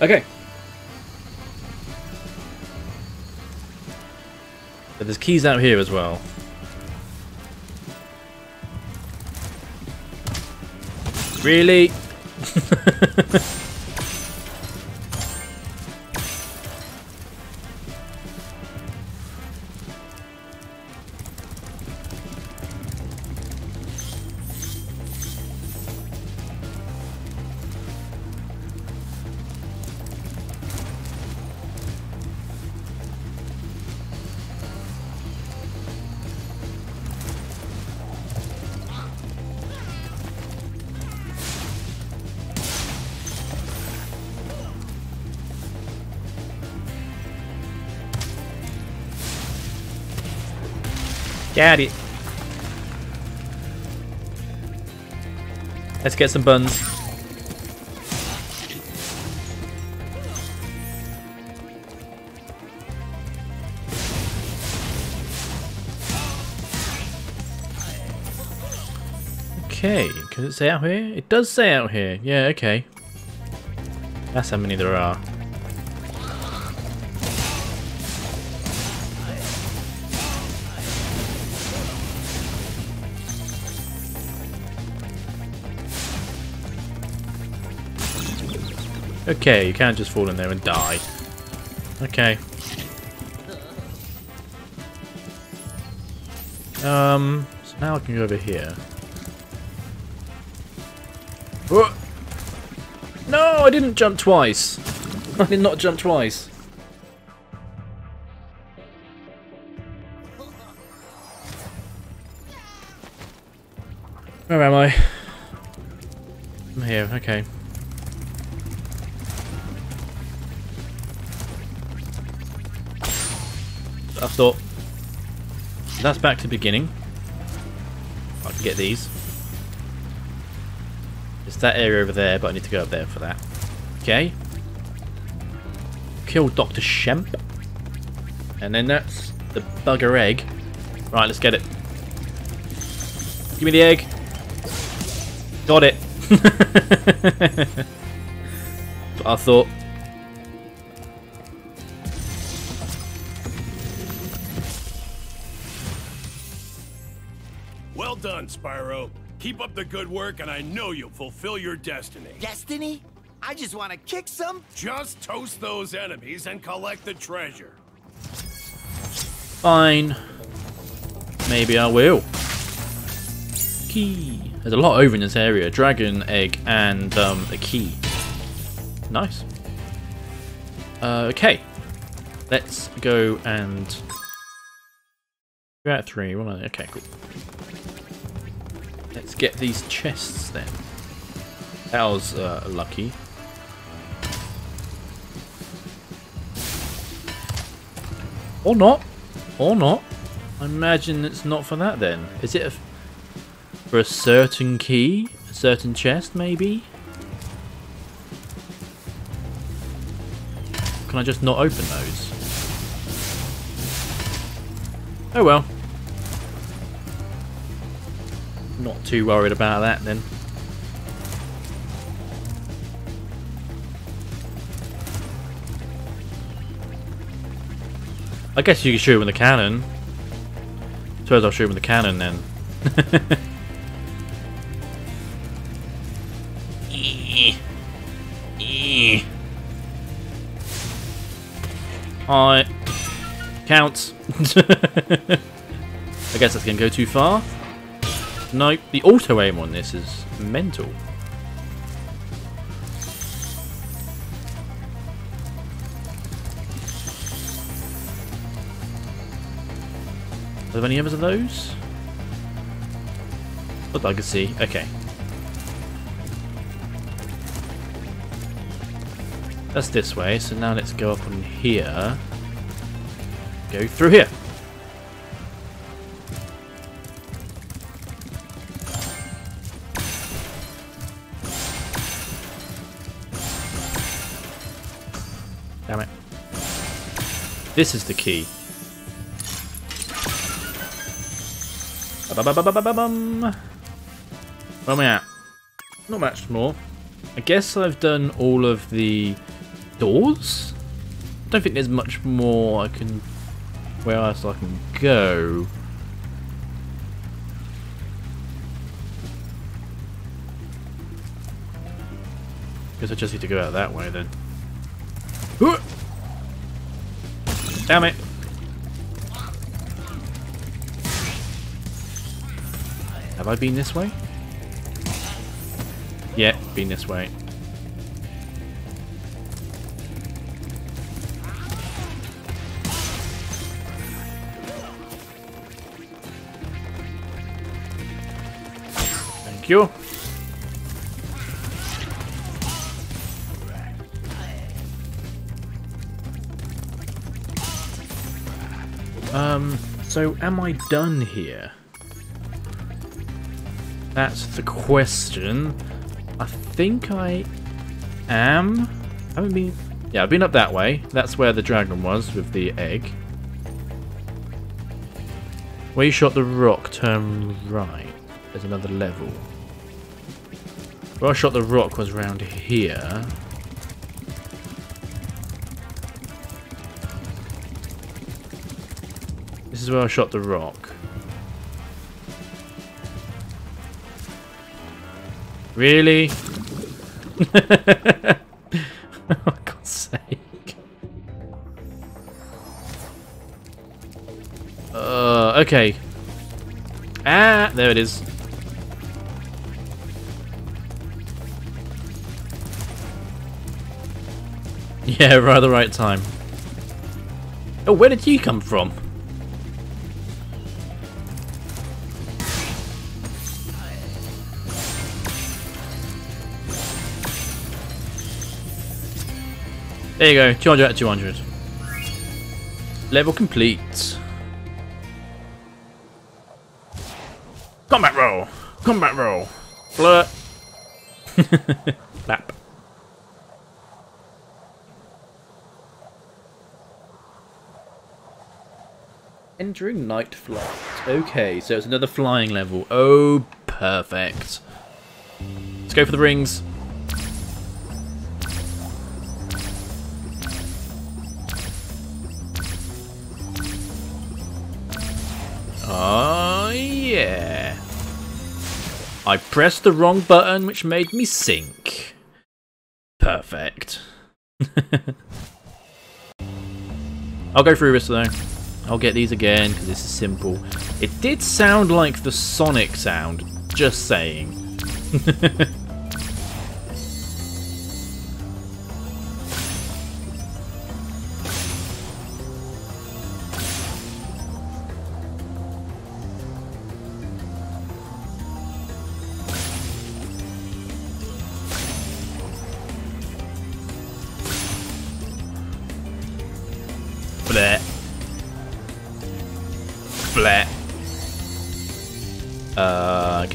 Okay. But there's keys out here as well. Really? Got it. Let's get some buns. Okay, can it say out here? It does say out here. Yeah, okay. That's how many there are. Okay, you can't just fall in there and die. Okay. Um, so now I can go over here. Whoa. No, I didn't jump twice. I did not jump twice. Where am I? That's back to beginning. I can get these. It's that area over there, but I need to go up there for that. Okay. Kill Dr. Shemp. And then that's the bugger egg. Right, let's get it. Give me the egg. Got it. I thought. Spyro. Keep up the good work, and I know you'll fulfill your destiny. Destiny? I just want to kick some. Just toast those enemies and collect the treasure. Fine. Maybe I will. Key. There's a lot over in this area. Dragon, egg, and um, a key. Nice. Uh, okay. Let's go and... We're at three. What am I? Okay, cool. Get these chests then. That was uh, lucky. Or not. Or not. I imagine it's not for that then. Is it for a certain key? A certain chest, maybe? Can I just not open those? Oh well. Not too worried about that then. I guess you could shoot with the cannon. I Suppose I'll shoot with the cannon then. I counts. I guess that's gonna go too far. Nope, the auto aim on this is mental. Are there any others of those? What I can see. Okay. That's this way, so now let's go up on here. Go through here. This is the key. Where am I at? Not much more. I guess I've done all of the doors? Don't think there's much more I can... Where else I can go? Guess I just need to go out that way then. Damn it! Have I been this way? Yeah, been this way. Thank you. Um, so am I done here? That's the question. I think I am. I haven't been. Yeah, I've been up that way. That's where the dragon was with the egg. Where you shot the rock, turn right. There's another level. Where I shot the rock was around here. This is where I shot the rock. Really? oh, God's sake. Uh, okay. Ah, there it is. Yeah, right at the right time. Oh, where did you come from? There you go, 200 out of 200. Level complete. Combat roll! Combat roll! Flirt! Flap. Entering night flight. Okay, so it's another flying level. Oh, perfect. Let's go for the rings. Oh, yeah. I pressed the wrong button, which made me sink. Perfect. I'll go through this though. I'll get these again because this is simple. It did sound like the Sonic sound, just saying.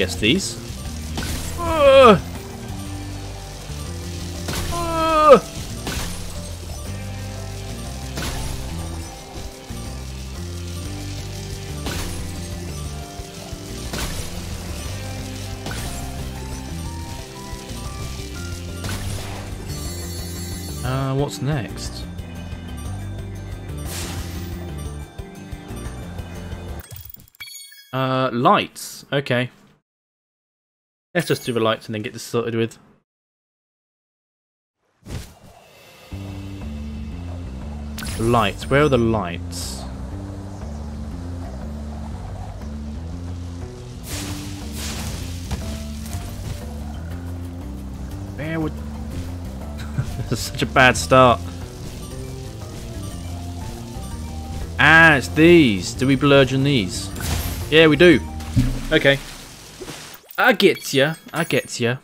guess these. Uh. What's next? Uh, lights. Okay. Let's just do the lights and then get this sorted with. Lights. Where are the lights? Where would... this is such a bad start. Ah, it's these. Do we bludgeon these? Yeah, we do. Okay. I get ya. I get ya.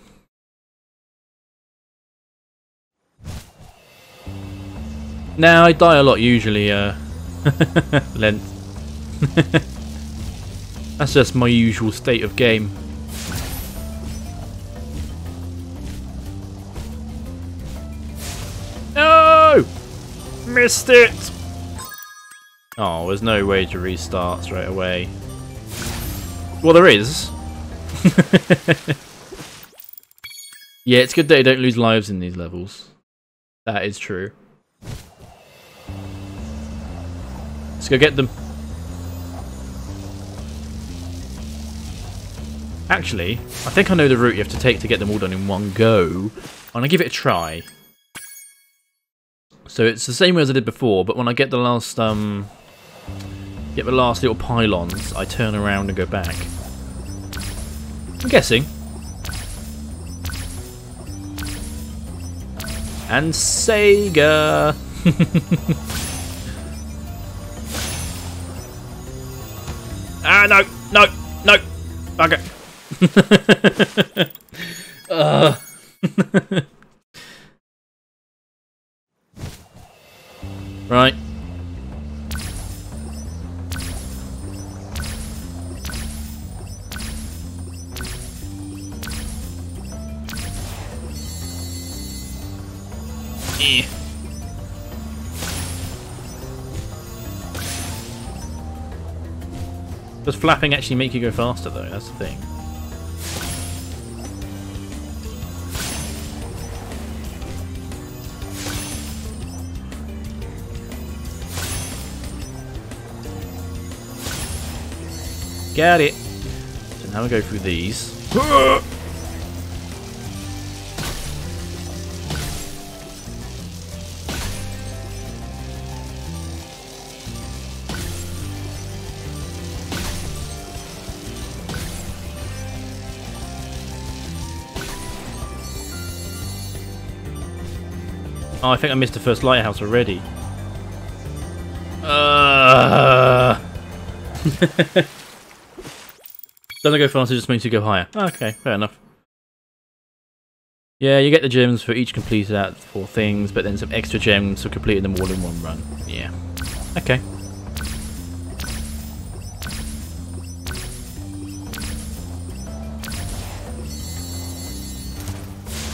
Now I die a lot usually. Uh, length. That's just my usual state of game. No! Missed it! Oh, there's no way to restart straight away. Well, there is. yeah, it's good that you don't lose lives in these levels. That is true. Let's go get them. Actually, I think I know the route you have to take to get them all done in one go. I'm going to give it a try. So it's the same way as I did before, but when I get the last, um, get the last little pylons, I turn around and go back. I'm guessing. And Sega! ah, no, no, no! Okay. uh. flapping actually make you go faster though? That's the thing. Got it. So now we go through these. I think I missed the first lighthouse already. Uh... Doesn't go faster, just makes you go higher. Okay, fair enough. Yeah, you get the gems for each completed out of four things, but then some extra gems for completing them all in one run. Yeah. Okay.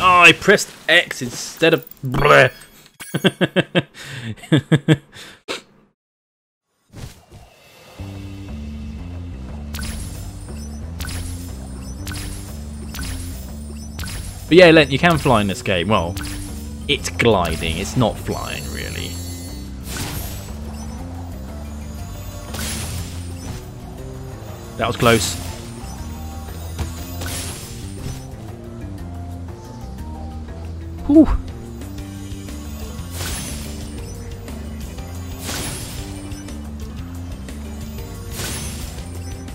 Oh, I pressed X instead of bleh. But yeah, Lent, you can fly in this game. Well, it's gliding. It's not flying, really. That was close. Whew.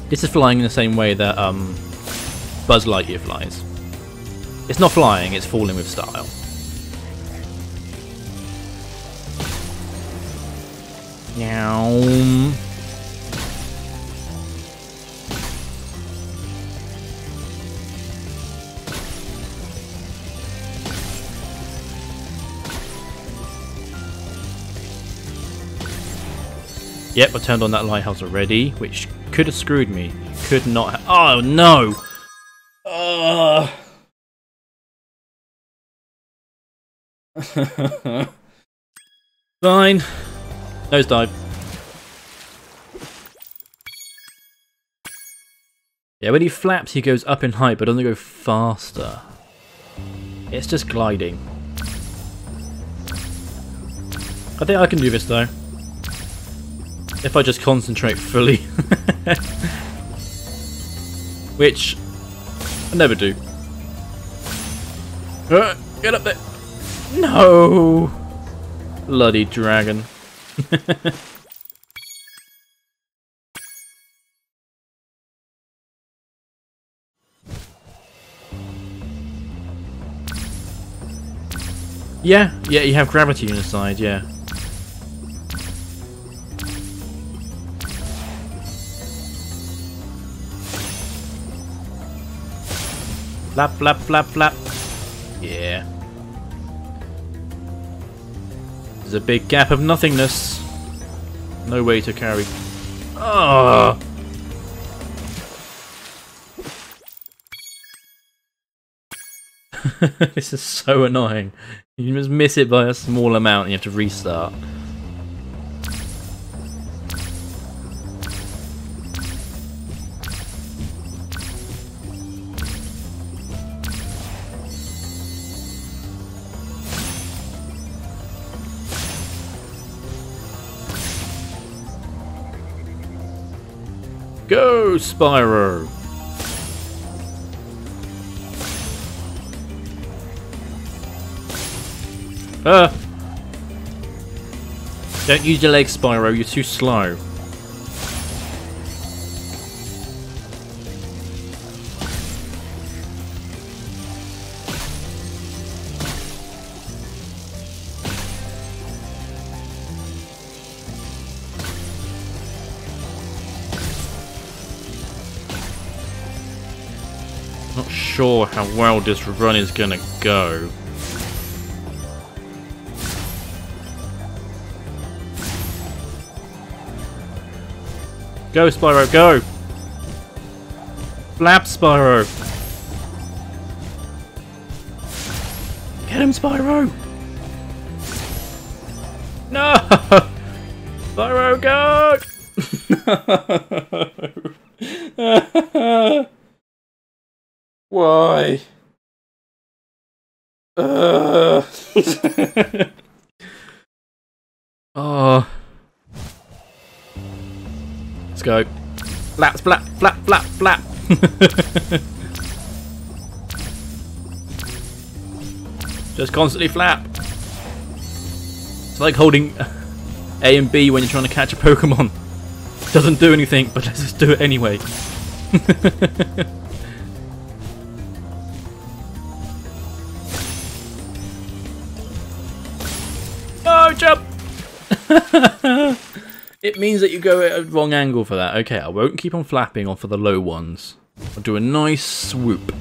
This is flying in the same way that um, Buzz Lightyear flies. It's not flying, it's falling with style. Meow. Yep, I turned on that lighthouse already, which could have screwed me. Could not Oh no! Ugh. Fine. Nosedive. Yeah, when he flaps, he goes up in height, but doesn't go faster. It's just gliding. I think I can do this though. If I just concentrate fully. Which I never do. Uh, get up there. No! Bloody dragon. yeah, yeah, you have gravity on the side, yeah. Flap, flap, flap, flap. Yeah. There's a big gap of nothingness. No way to carry. Oh. this is so annoying. You just miss it by a small amount and you have to restart. Spyro! Don't use your legs, Spyro, you're too slow. Sure how well this run is gonna go. Go, Spyro, go! Flap, Spyro! Get him, Spyro! No! Spyro, go! Why? Uh. oh. Let's go. Flap, flap, flap, flap, flap. Just constantly flap. It's like holding A and B when you're trying to catch a Pokemon. Doesn't do anything, but let's just do it anyway. It means that you go at a wrong angle for that. Okay, I won't keep on flapping on for the low ones. I'll do a nice swoop.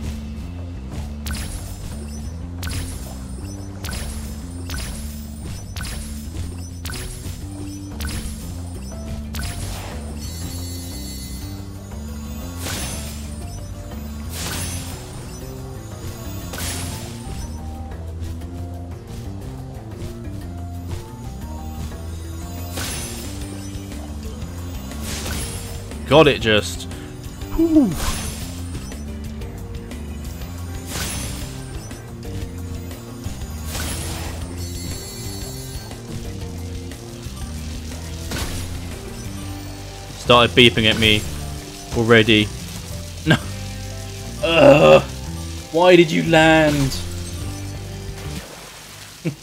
God, it just... Whew. Started beeping at me already. No. Ugh. Why did you land?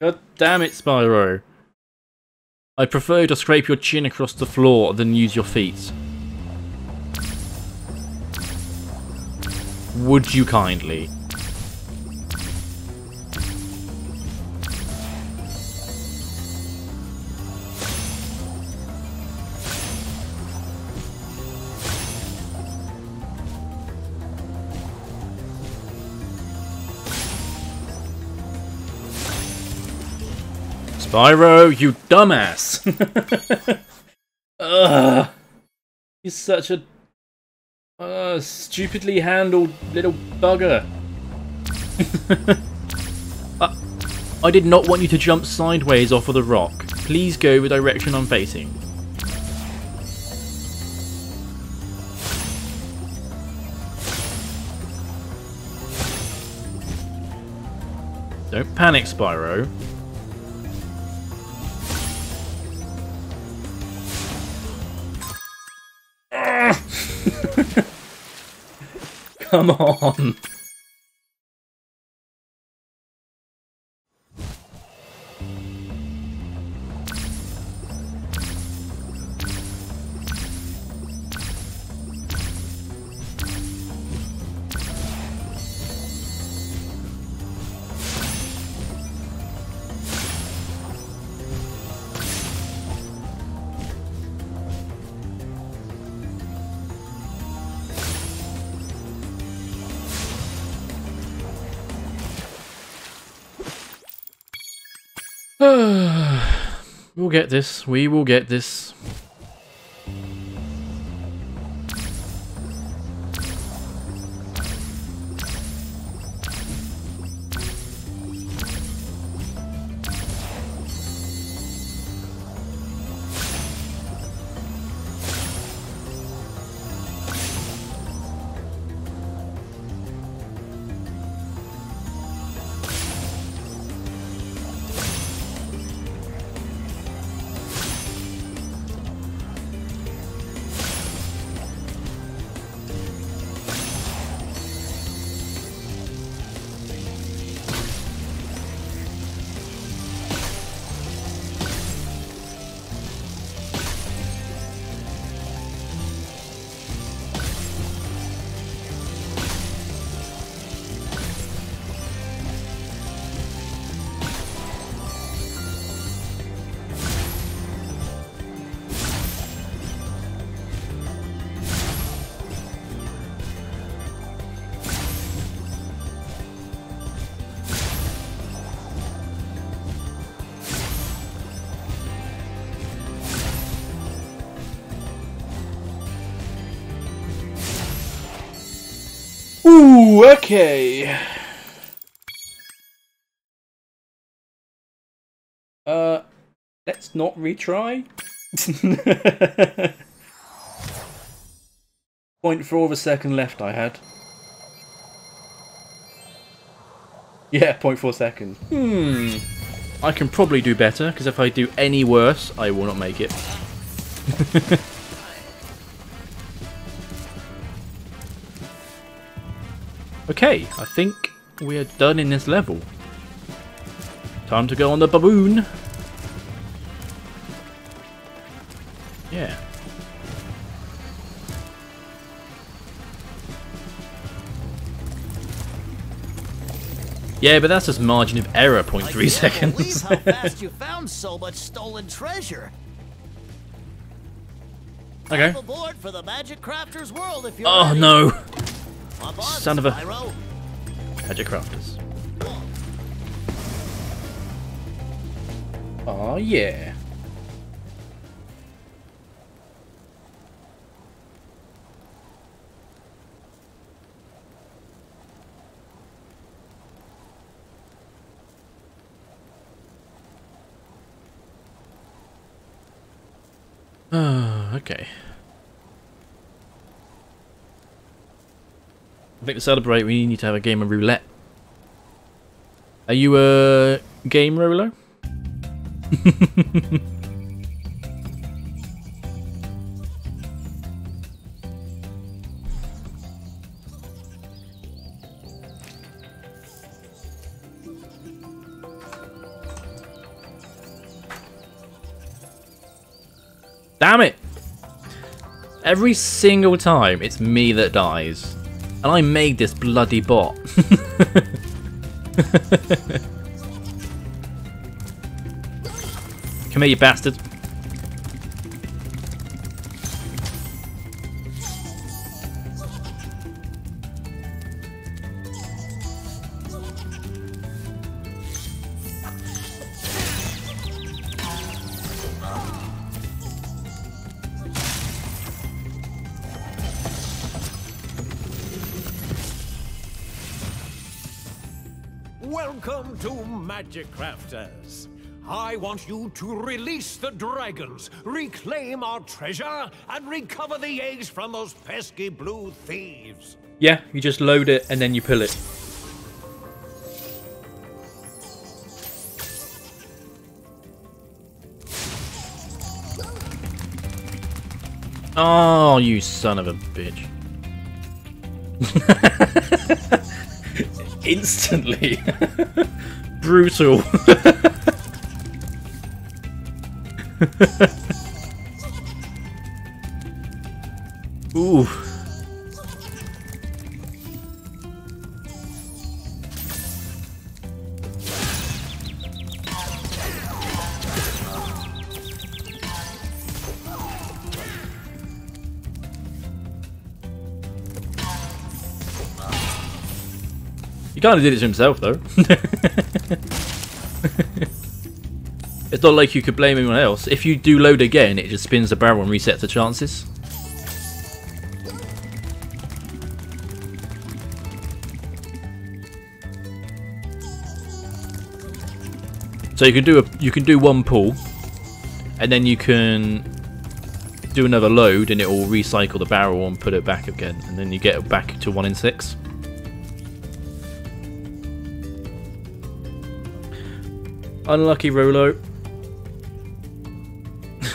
God damn it, Spyro. I prefer to scrape your chin across the floor than use your feet. Would you kindly? Spyro, you dumbass! Ugh. He's such a uh, stupidly handled little bugger. uh, I did not want you to jump sideways off of the rock. Please go the direction I'm facing. Don't panic, Spyro. Come on. We'll get this. We will get this. Ooh, okay. Uh, let's not retry. Point four of a second left I had. Yeah, 0.4 seconds. Hmm. I can probably do better, because if I do any worse, I will not make it. Okay, I think we're done in this level. Time to go on the baboon. Yeah. Yeah, but that's just margin of error, 0.3 seconds. how fast you found so much stolen treasure. Okay. Aboard for the Magic Crafters world if you're Oh no! Son of a. Magic Crafters. Oh yeah. Ah. okay. I think to celebrate, we need to have a game of roulette. Are you a game roller? Damn it! Every single time, it's me that dies. And I made this bloody bot. Come here, you bastard. Want you to release the dragons, reclaim our treasure, and recover the eggs from those pesky blue thieves. Yeah, you just load it and then you pull it. Oh, you son of a bitch. Instantly. Brutal. Ooh. He kind of did it to himself, though. not like you could blame anyone else. If you do load again, it just spins the barrel and resets the chances. So you can do a you can do one pull, and then you can do another load, and it will recycle the barrel and put it back again, and then you get it back to one in six. Unlucky Rolo.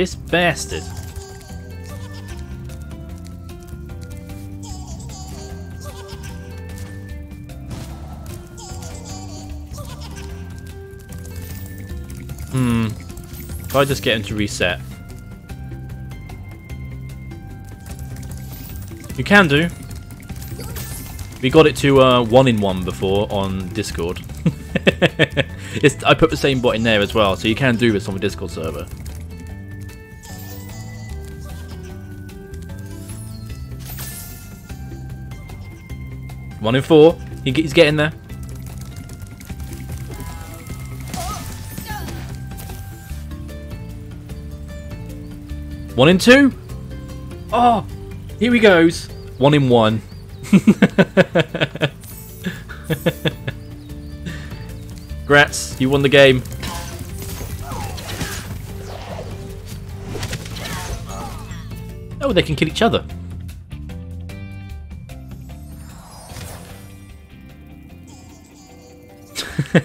This bastard. Hmm. If I just get him to reset. You can do. We got it to uh, one in one before on Discord. I put the same bot in there as well, so you can do this on the Discord server. One in four. He- He's getting there. One in two. Oh, here he goes. One in one. Grats, you won the game. Oh, they can kill each other.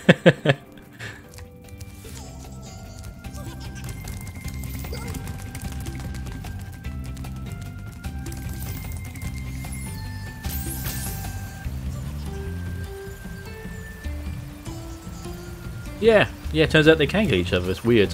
yeah, yeah, it turns out they can get each other. It's weird.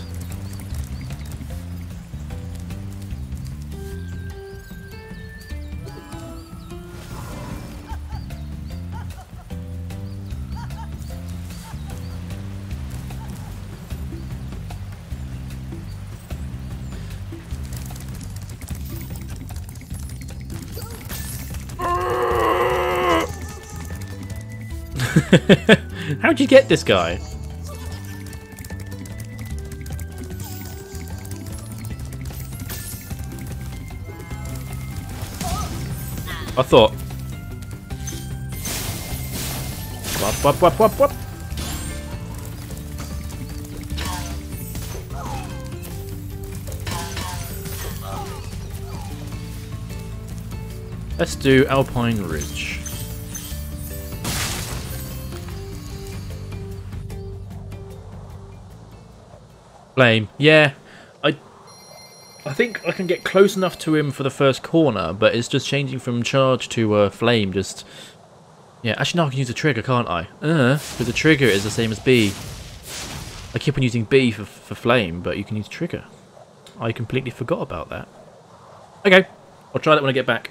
How'd you get this guy? I thought. Wop, wop, wop, wop, wop. Let's do Alpine Ridge. Yeah. I I think I can get close enough to him for the first corner, but it's just changing from charge to uh, flame. Just yeah. Actually, now I can use a trigger, can't I? Uh, because the trigger is the same as B. I keep on using B for for flame, but you can use trigger. I completely forgot about that. Okay, I'll try that when I get back.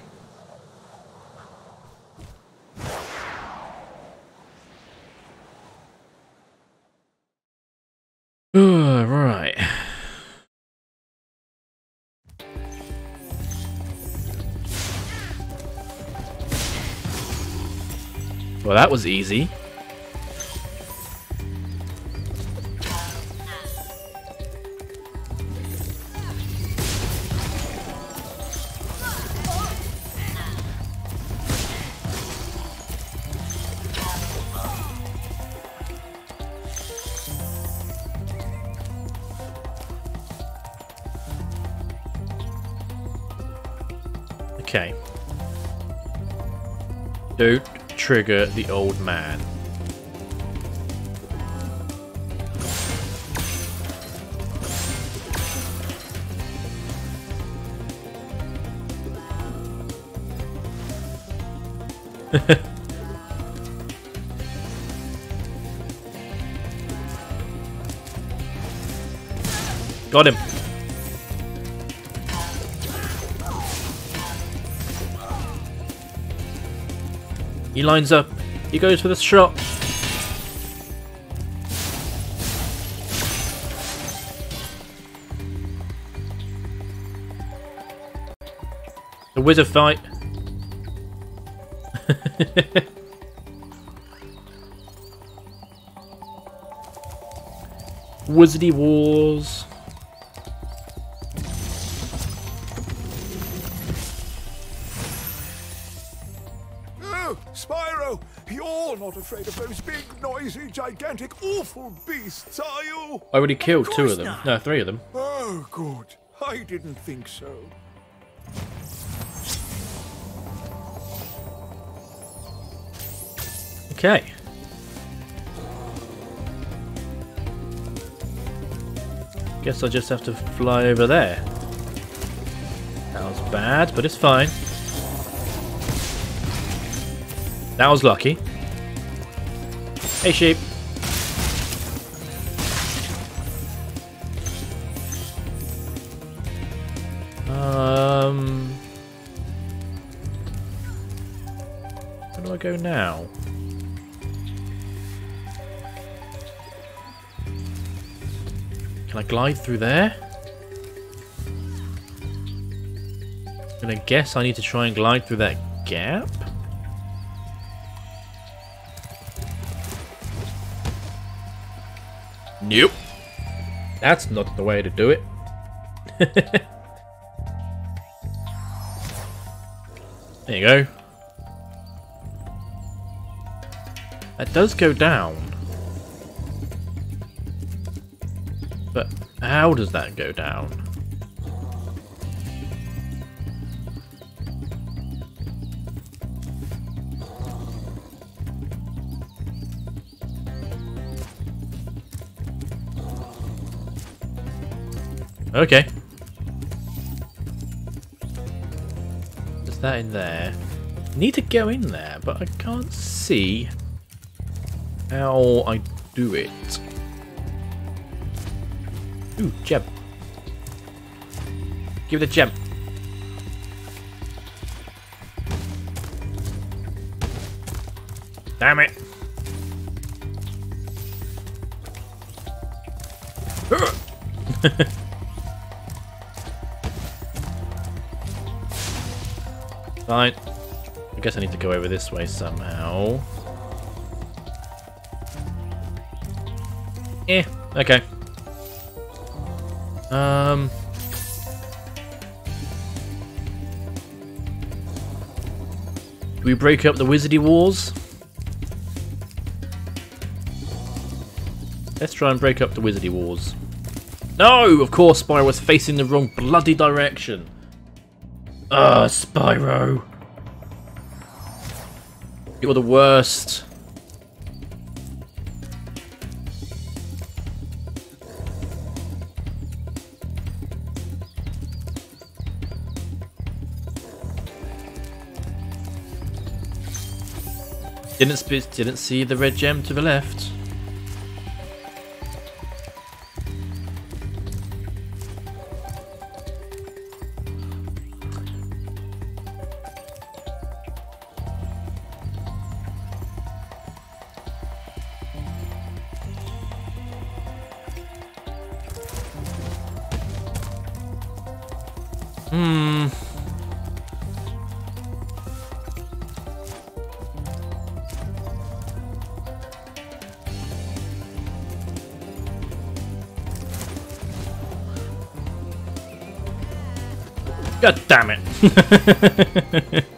Well, that was easy. Okay. Don't trigger the old man. Got him. He lines up. He goes for the shot. The wizard fight. Wizardy Wars. Spyro, you're not afraid of those big, noisy, gigantic, awful beasts, are you? I already killed two of them. No, three of them. Oh, good. I didn't think so. Okay. Guess I just have to fly over there. That was bad, but it's fine. That was lucky. Hey, sheep. Um... Where do I go now? Can I glide through there? And I guess I need to try and glide through that gap? Nope. That's not the way to do it. there you go. That does go down. But how does that go down? Okay. Is that in there? Need to go in there, but I can't see how I do it. Ooh, gem. Give it a gem. Damn it. Fine. I guess I need to go over this way somehow. Eh, okay. Um. Do we break up the Wizardy Wars? Let's try and break up the Wizardy Wars. No! Of course, Spyro was facing the wrong bloody direction. Ugh, Spyro. You're the worst. Didn't didn't see the red gem to the left. God damn it.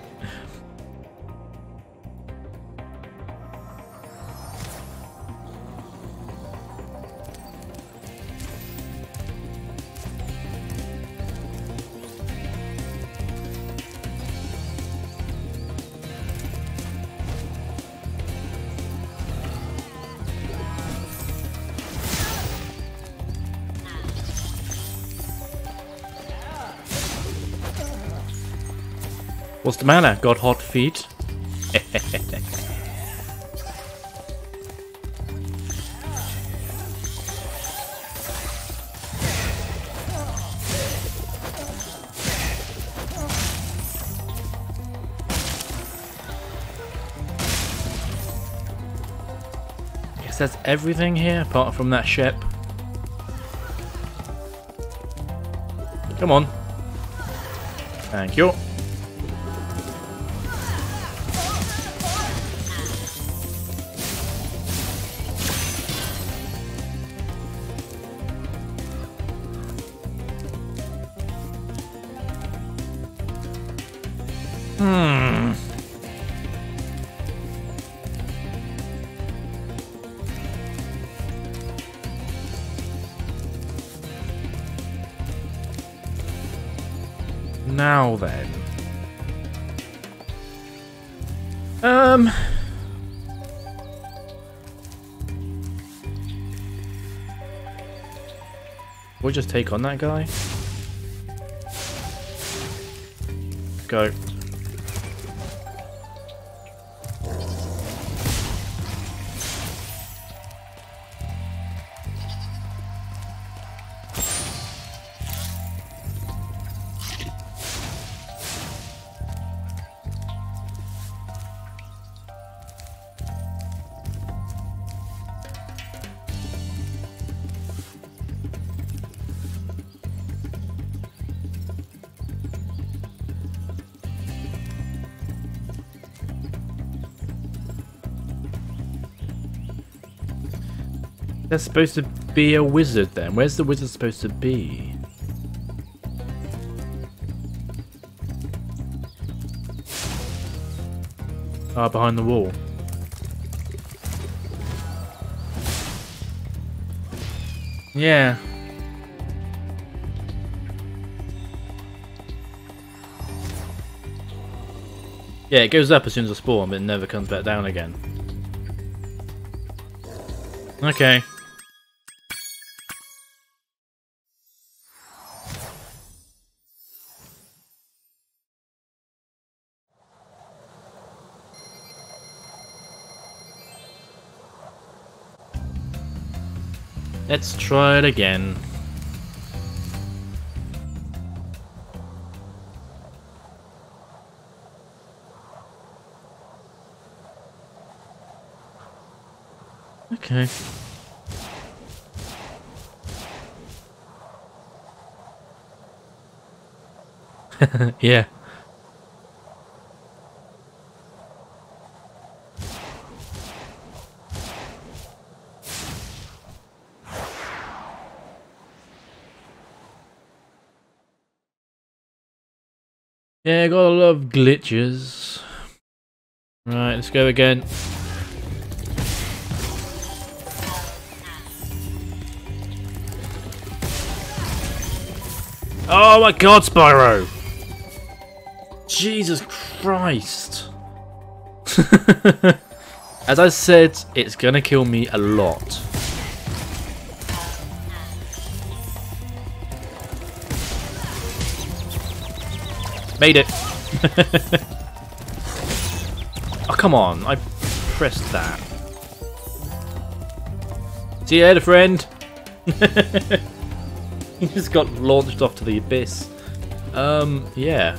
What's the? Got hot feet? Guess that's everything here apart from that ship. Come on. Thank you. Take on that guy. Go. There's supposed to be a wizard then. Where's the wizard supposed to be? Ah, behind the wall. Yeah. Yeah, it goes up as soon as I spawn, but it never comes back down again. Okay. Let's try it again. Okay. yeah got a lot of glitches. Right, let's go again. Oh my god, Spyro! Jesus Christ! As I said, it's gonna kill me a lot. Made it! oh, come on. I pressed that. See you later, friend! he just got launched off to the abyss. Um, yeah.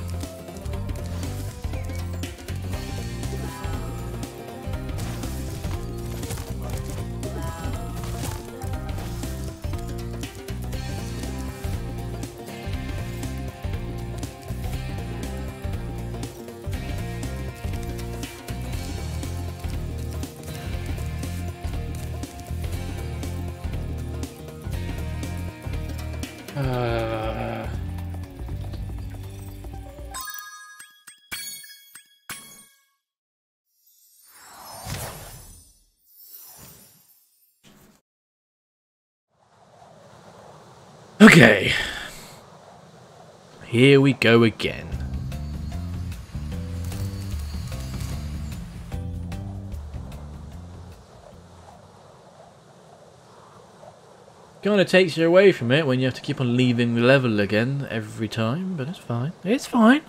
Okay. Here we go again. Kind of takes you away from it when you have to keep on leaving the level again every time, but it's fine. It's fine.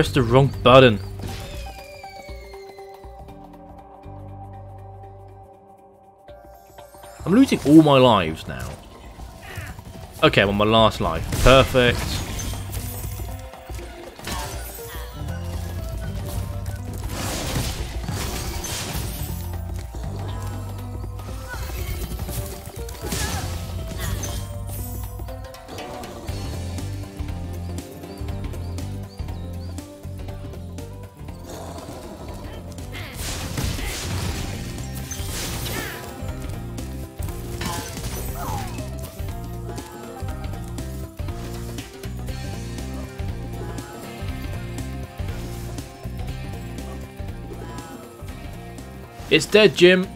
Press the wrong button. I'm losing all my lives now. Okay, I'm on my last life. Perfect. It's dead, Jim.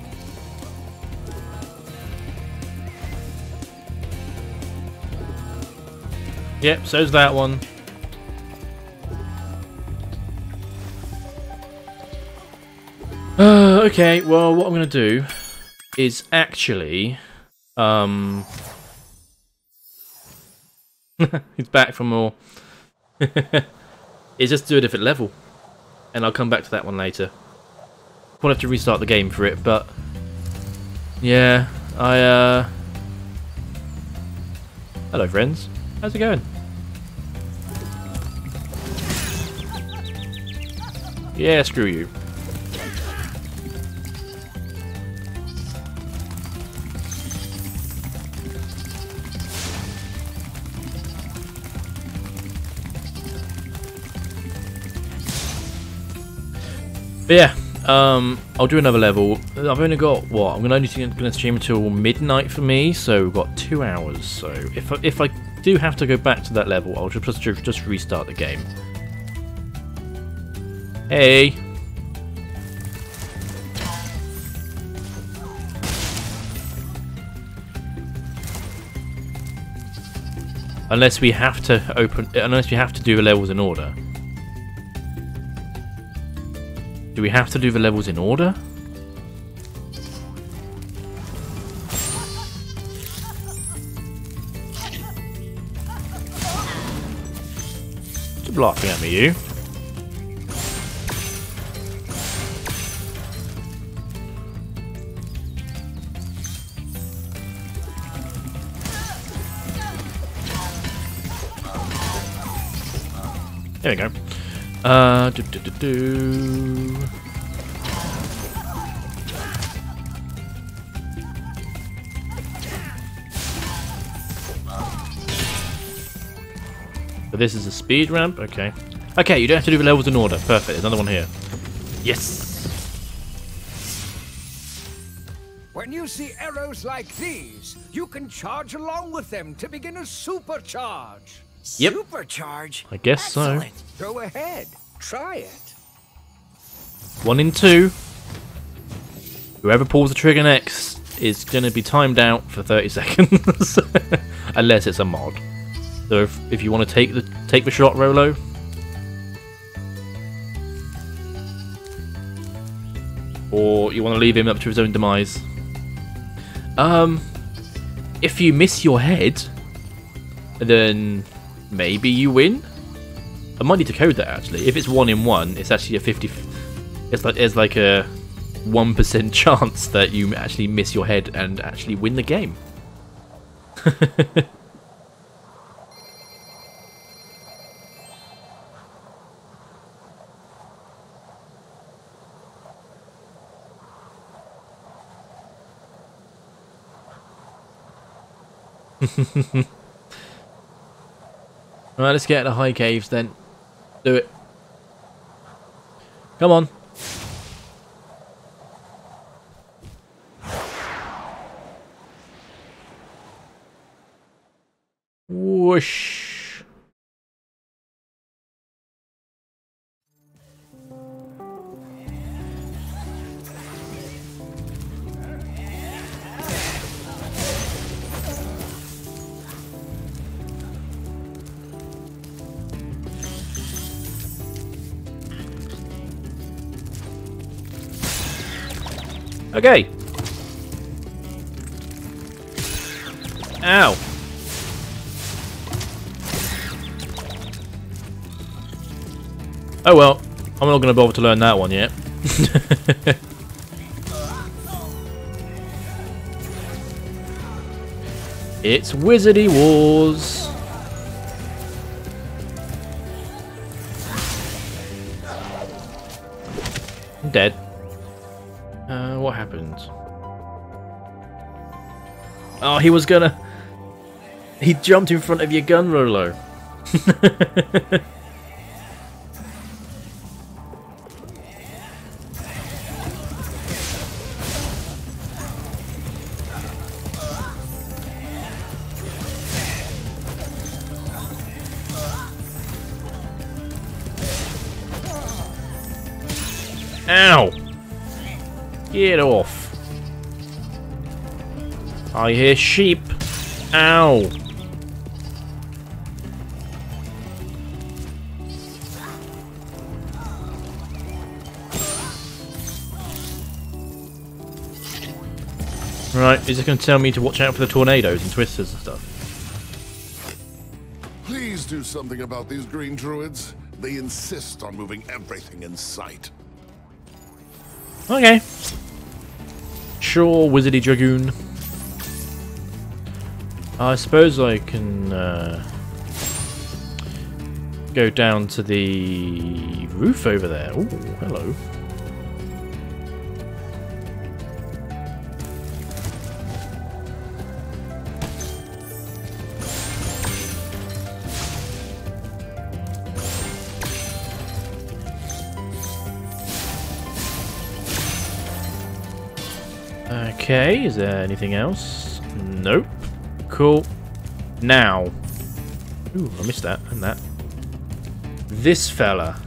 Yep, so's that one. Uh, okay, well, what I'm going to do is actually... Um... He's back for more. is just do a different level. And I'll come back to that one later. We'll have to restart the game for it, but... Yeah, I, uh... Hello, friends. How's it going? Yeah, screw you. But yeah, um, I'll do another level. I've only got what? I'm only gonna stream until midnight for me, so we've got two hours. So if I, if I do have to go back to that level, I'll just just, just restart the game. Hey. Unless we have to open, unless we have to do the levels in order. Do we have to do the levels in order? Stop laughing at me, you. Uh, do, do, do, do. But this is a speed ramp, okay. Okay, you don't have to do the levels in order. Perfect, there's another one here. Yes! When you see arrows like these, you can charge along with them to begin a supercharge. Yep. Supercharge? I guess so. Go ahead, try it. One in two. Whoever pulls the trigger next is going to be timed out for 30 seconds. Unless it's a mod. So if, if you want to take the take the shot, Rolo. Or you want to leave him up to his own demise. Um, if you miss your head, then maybe you win. I might need to code that actually. If it's one in one, it's actually a fifty. It's like it's like a one percent chance that you actually miss your head and actually win the game. Alright, let's get to the high caves then. Do it. Come on. Whoosh. Okay. Ow. Oh well, I'm not going to bother to learn that one yet. it's Wizardy Wars. I'm dead. Uh, what happened? Oh, he was gonna... He jumped in front of your gun, Rolo. I hear sheep. Ow. Right, is it going to tell me to watch out for the tornadoes and twisters and stuff? Please do something about these green druids. They insist on moving everything in sight. Okay. Sure, Wizardy Dragoon. I suppose I can uh, go down to the roof over there. Oh, hello. Okay, is there anything else? Nope. Cool. Now. Ooh, I missed that and that. This fella.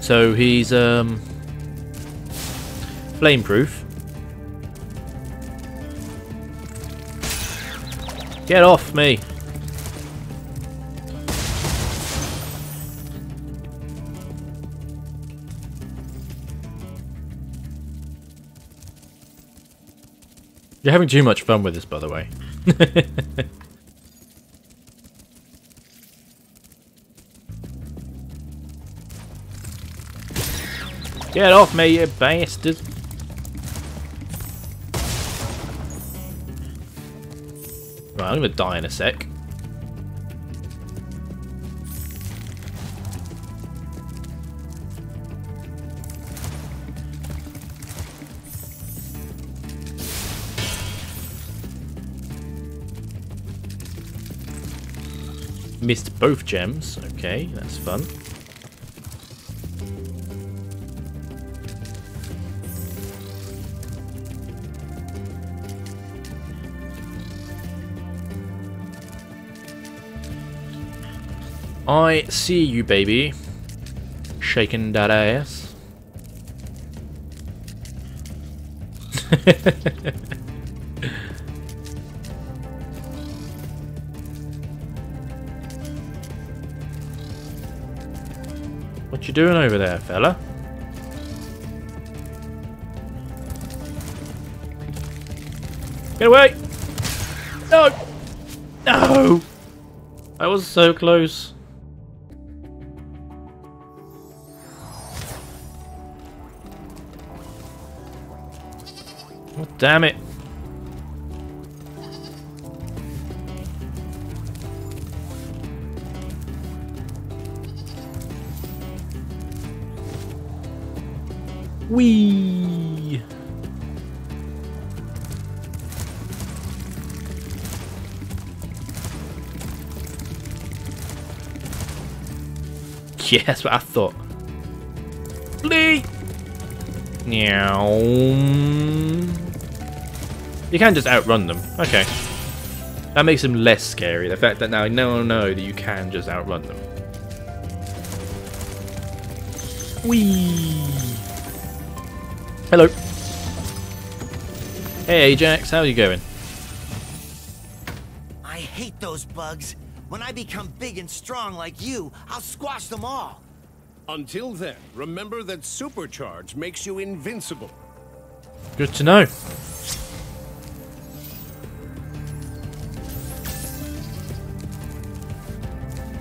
So he's um flameproof. Get off me. You're having too much fun with this, by the way. Get off me, you bastard! Right, I'm gonna die in a sec. Missed both gems. Okay, that's fun. I see you, baby. Shaking that ass. you doing over there, fella? Get away! No! No! I was so close. Damn it. Wee. Yeah, that's what I thought. Flee! You can just outrun them. Okay. That makes them less scary. The fact that now I know, know that you can just outrun them. Whee! Hey Ajax, how are you going? I hate those bugs. When I become big and strong like you, I'll squash them all. Until then, remember that supercharge makes you invincible. Good to know. I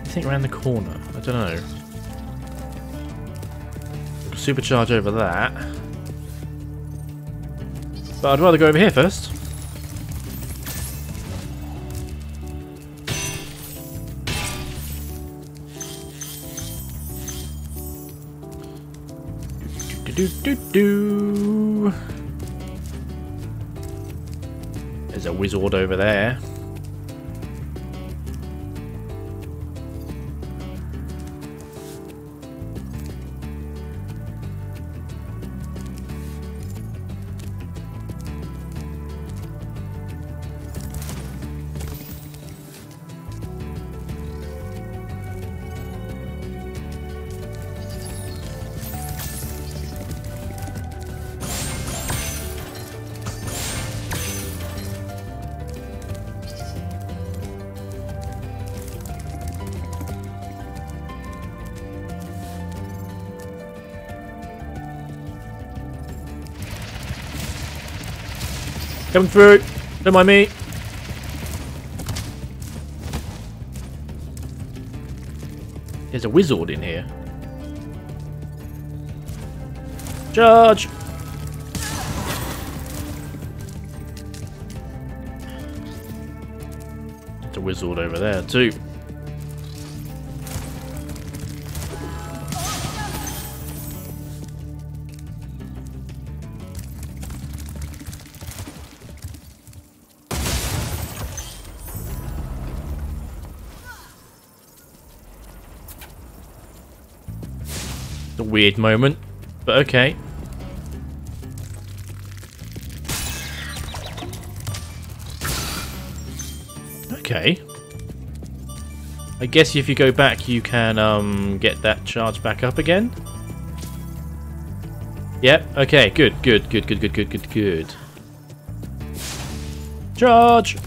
think around the corner. I don't know. Supercharge over that. But I'd rather go over here first. Do do do. There's a wizard over there. Coming through. Don't mind me. There's a wizard in here. Charge! There's a wizard over there too. Weird moment, but okay. Okay. I guess if you go back, you can um, get that charge back up again. Yep. Okay. Good. Good. Good. Good. Good. Good. Good. Good. Charge.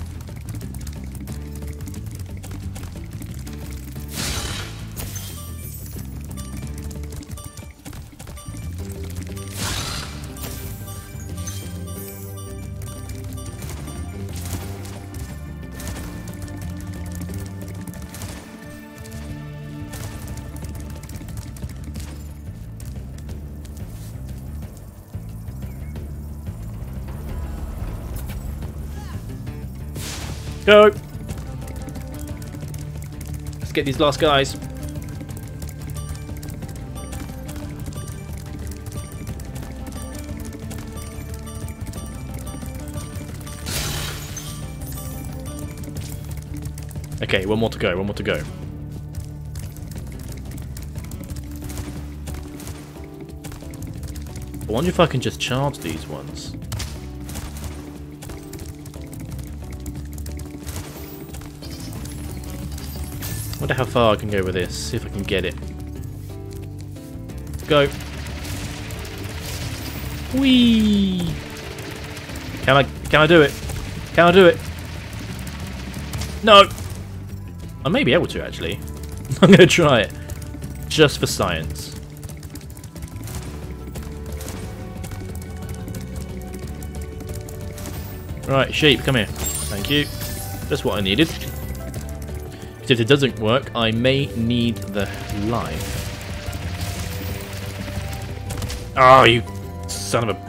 Get these last guys. Okay, one more to go, one more to go. I wonder if I can just charge these ones. Wonder how far I can go with this. See if I can get it. Go. Whee! Can I can I do it? Can I do it? No! I may be able to actually. I'm gonna try it. Just for science. Right, sheep, come here. Thank you. That's what I needed. If it doesn't work, I may need the life. Oh, you son of a...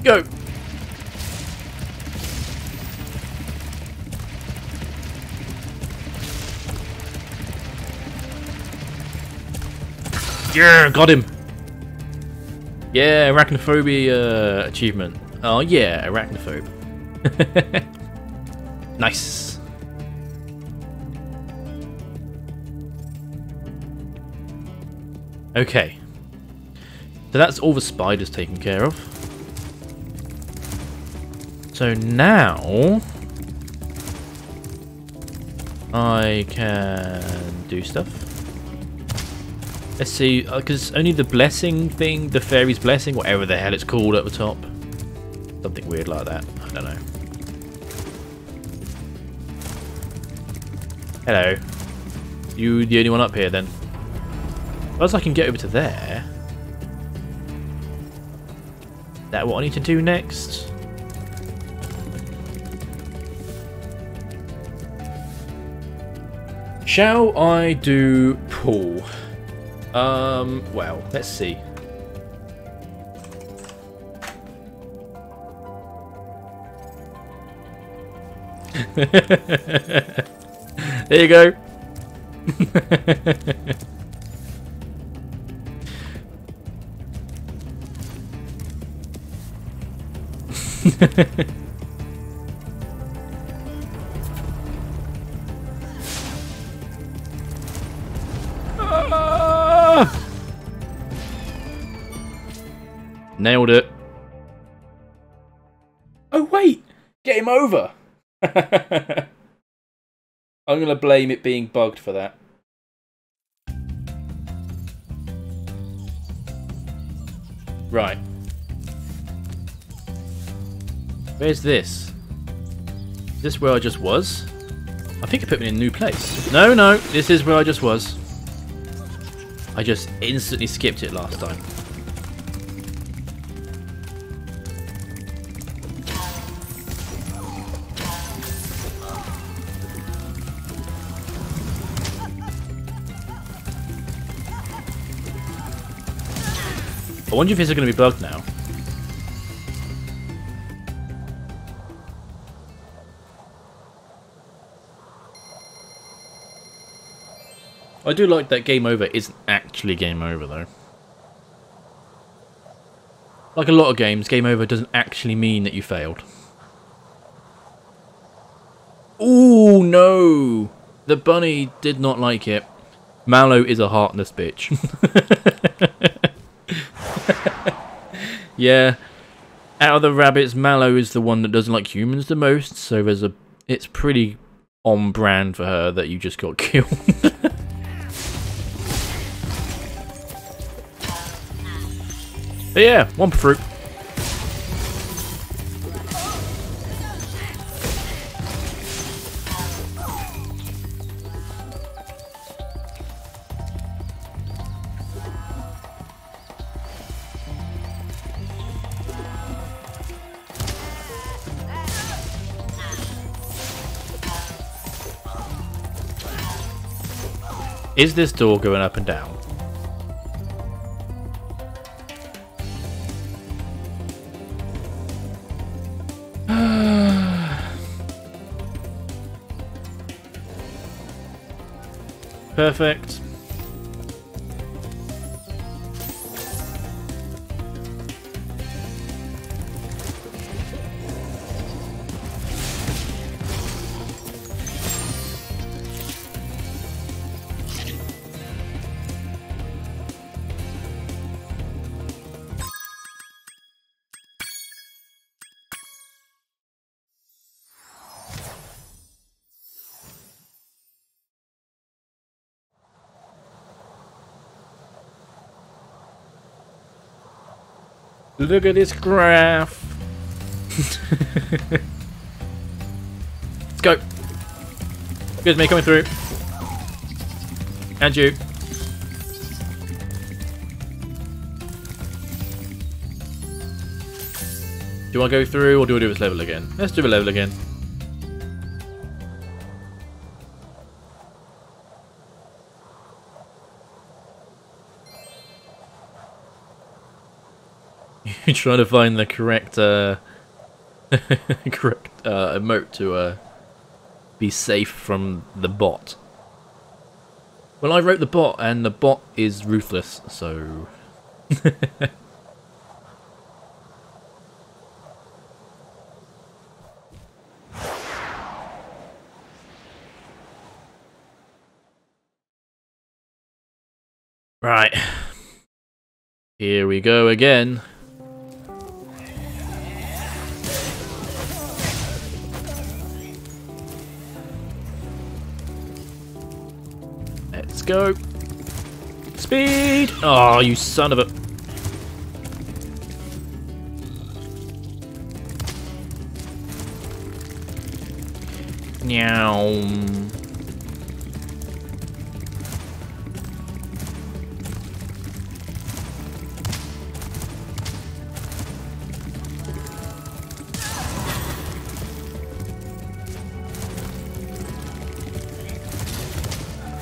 Go! Yeah, got him! Yeah, arachnophobia uh, achievement. Oh yeah, arachnophobe. nice. Okay. So that's all the spiders taken care of. So now... I can do stuff. Let's see, because uh, only the blessing thing, the fairy's blessing, whatever the hell it's called at the top. Something weird like that. I don't know. Hello. You the only one up here then? As I can get over to there. Is that what I need to do next? Shall I do pool? Um, well, let's see. there you go. Nailed it. Oh, wait! Game over! I'm going to blame it being bugged for that. Right. Where's this? Is this where I just was? I think it put me in a new place. No, no, this is where I just was. I just instantly skipped it last time. I wonder if this is going to be bugged now. I do like that game over isn't actually game over though. Like a lot of games, game over doesn't actually mean that you failed. Oh no! The bunny did not like it. Mallow is a heartless bitch. yeah. Out of the rabbits, Mallow is the one that doesn't like humans the most, so there's a it's pretty on brand for her that you just got killed. But yeah, one fruit. Is this door going up and down? Perfect. Look at this graph. Let's go. Good me coming through. And you. Do I go through or do I do this level again? Let's do the level again. trying to find the correct, uh, correct uh, emote to uh, be safe from the bot. Well, I wrote the bot, and the bot is ruthless, so. right. Here we go again. Go. Speed! Oh, you son of a... Meow.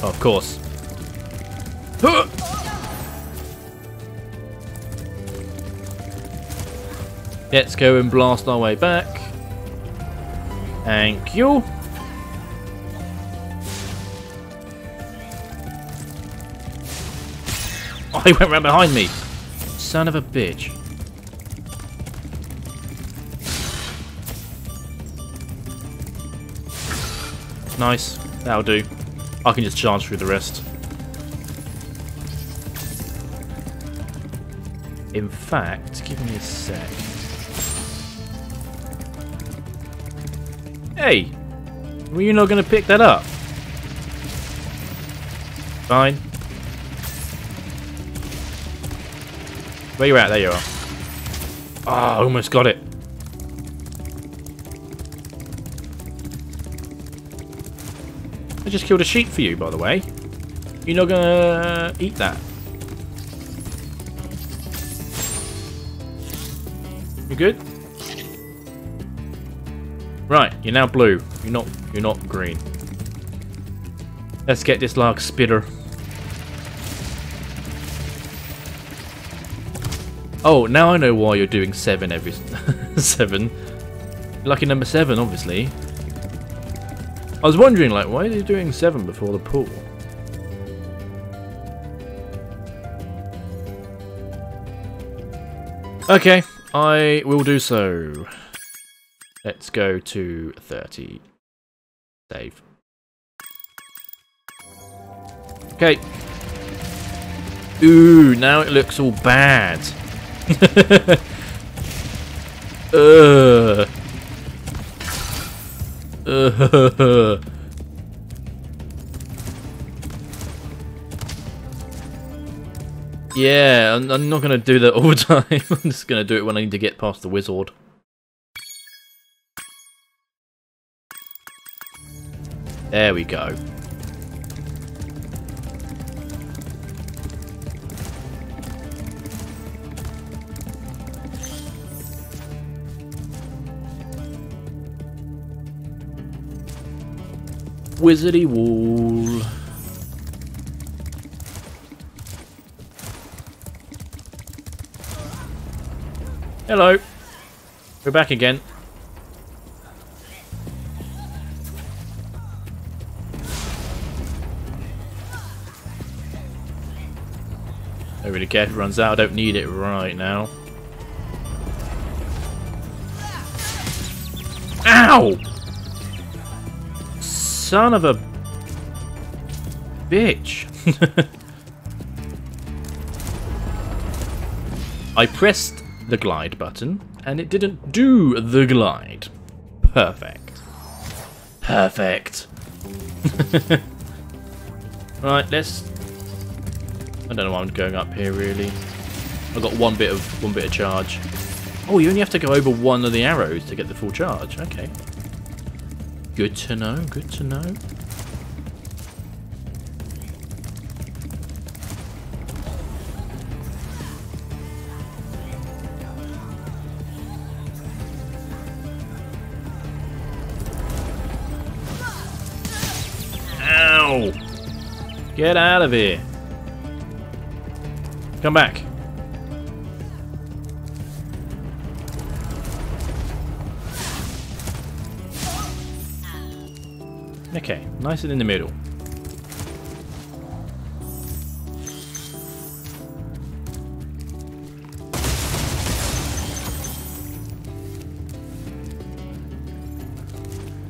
Of course. Let's go and blast our way back. Thank you. Oh, he went right behind me. Son of a bitch. Nice. That'll do. I can just charge through the rest. In fact, give me a sec. Hey! Were you not going to pick that up? Fine. Where you at? There you are. Ah, oh, almost got it. I just killed a sheep for you, by the way. You're not gonna eat that. You're now blue. You're not you're not green. Let's get this lark spitter. Oh, now I know why you're doing seven every seven. Lucky number seven, obviously. I was wondering, like, why are they doing seven before the pool? Okay, I will do so. Let's go to 30. Save. Okay. Ooh, now it looks all bad. Ugh. Uh. Ugh. Yeah, I'm, I'm not going to do that all the time. I'm just going to do it when I need to get past the wizard. There we go. Wizardy wall. Hello. We're back again. It runs out. I don't need it right now. Ow! Son of a bitch. I pressed the glide button and it didn't do the glide. Perfect. Perfect. right, let's I don't know why I'm going up here really. I've got one bit of one bit of charge. Oh, you only have to go over one of the arrows to get the full charge. Okay. Good to know, good to know. Ow! Get out of here. Come back. Okay, nice and in the middle.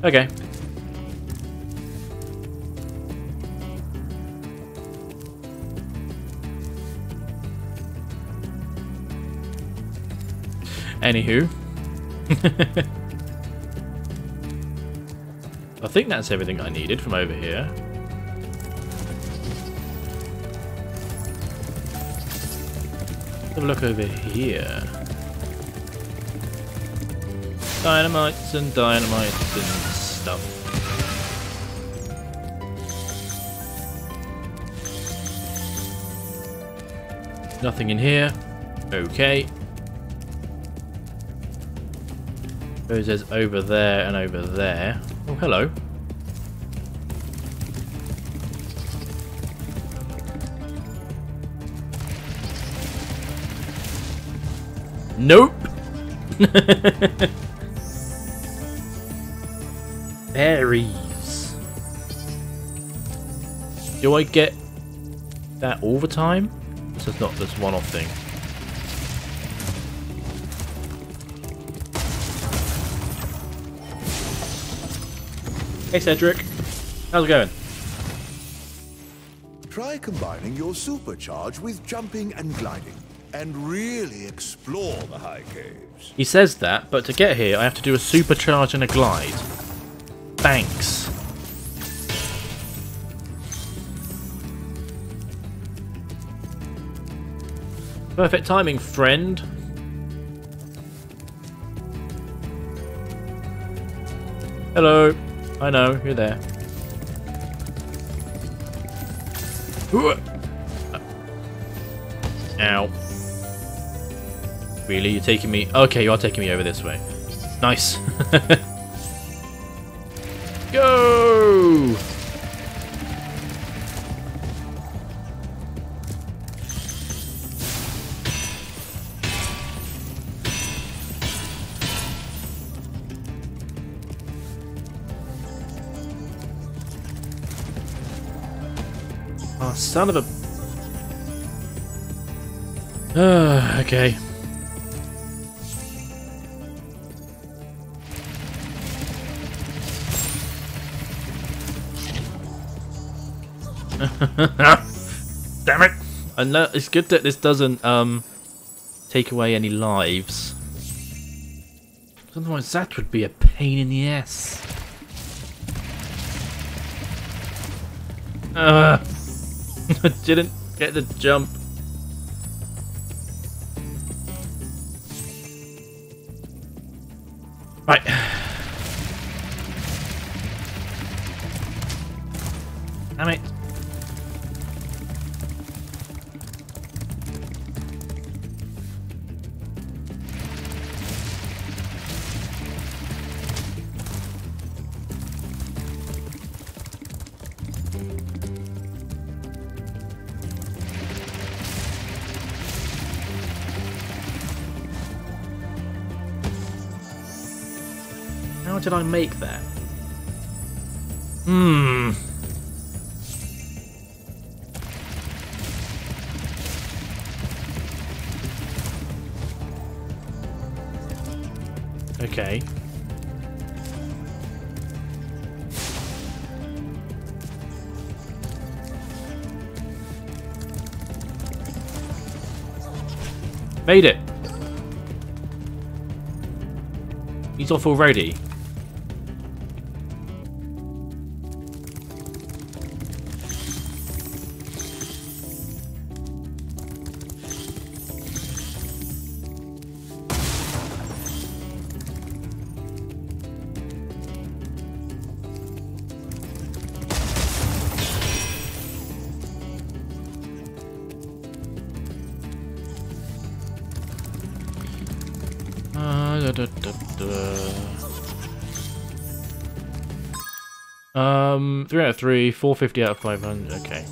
Okay. Anywho. I think that's everything I needed from over here. Have a look over here. Dynamites and dynamites and stuff. Nothing in here. Okay. Suppose there's over there and over there. Oh, hello. Nope. Berries. Do I get that all the time? This is not this one-off thing. Hey Cedric, how's it going? Try combining your supercharge with jumping and gliding, and really explore the high caves. He says that, but to get here I have to do a supercharge and a glide. Thanks. Perfect timing, friend. Hello. I know, you're there. Ow. Really? You're taking me... Okay, you are taking me over this way. Nice. son of a... Uh, okay. Damn it! And know it's good that this doesn't um take away any lives. Otherwise that would be a pain in the ass. Uh, I didn't get the jump. make there? Hmm. Okay. Made it. He's off already. Of 3, 450 out of 500, okay.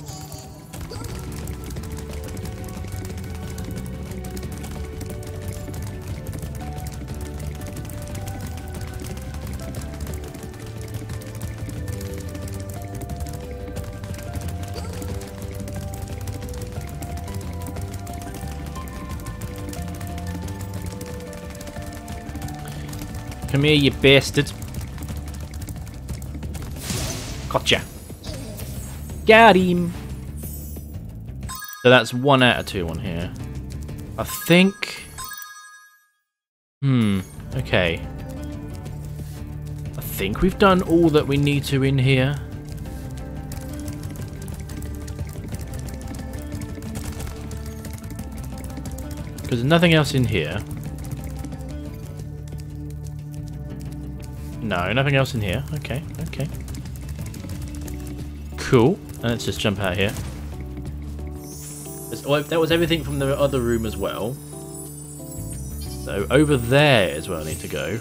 Come here, you bastard. Gotcha. Got him. So that's one out of two on here. I think... Hmm, okay. I think we've done all that we need to in here. Because there's nothing else in here. No, nothing else in here. Okay, okay. Cool. Uh, let's just jump out here. Oh, that was everything from the other room as well. So over there is where I need to go.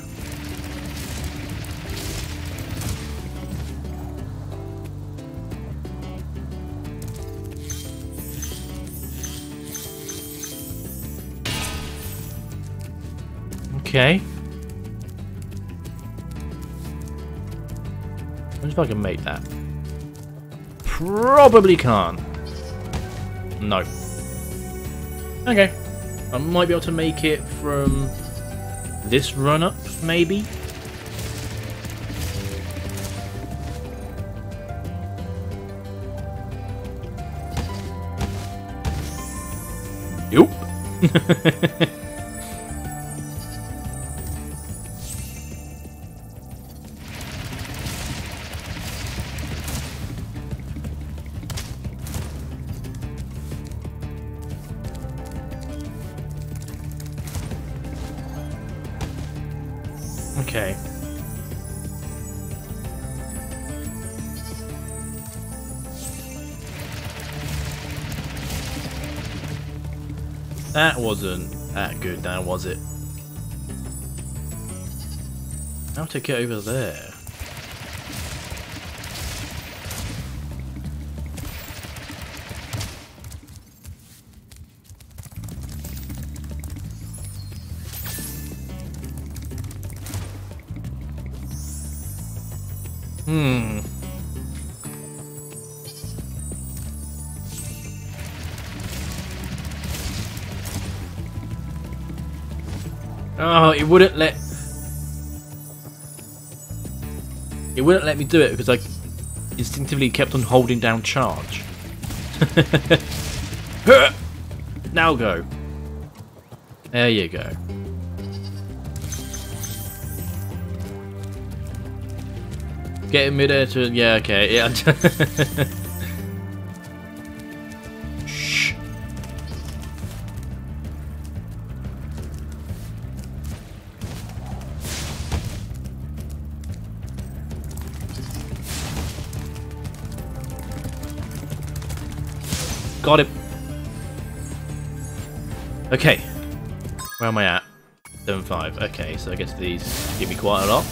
Okay. wonder if I can make that. Probably can't. No. Okay. I might be able to make it from this run up, maybe? Nope. was it? How to get over there? Wouldn't let... It wouldn't let me do it because I instinctively kept on holding down charge. now go. There you go. Get in midair to... Yeah, okay, yeah. Okay. Where am I at? 7.5. Okay, so I guess these give me quite a lot.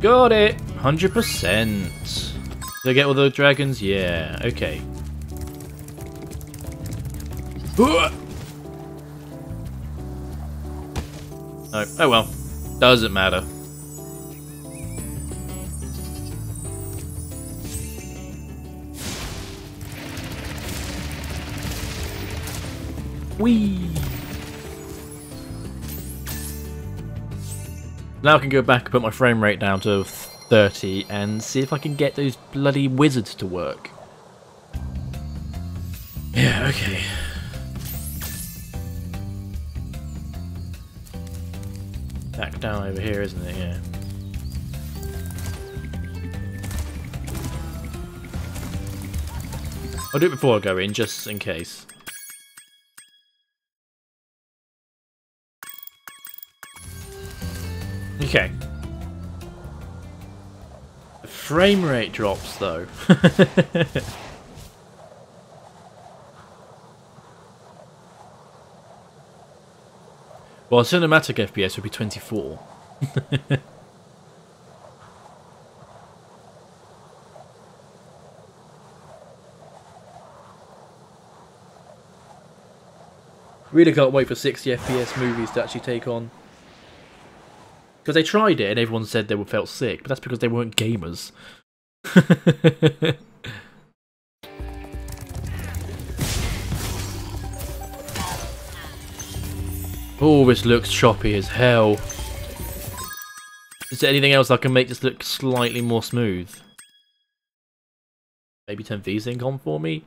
Got it! 100%. Did I get all the dragons? Yeah, okay. Oh, oh well. Doesn't matter. Whee! Now I can go back and put my frame rate down to 30 and see if I can get those bloody wizards to work. Yeah, okay. Back down over here, isn't it? Yeah. I'll do it before I go in, just in case. Okay. The frame rate drops though. well, cinematic FPS would be 24. really can't wait for 60 FPS movies to actually take on. Because they tried it and everyone said they were felt sick, but that's because they weren't gamers. oh, this looks choppy as hell. Is there anything else I can make this look slightly more smooth? Maybe turn VSync on for me?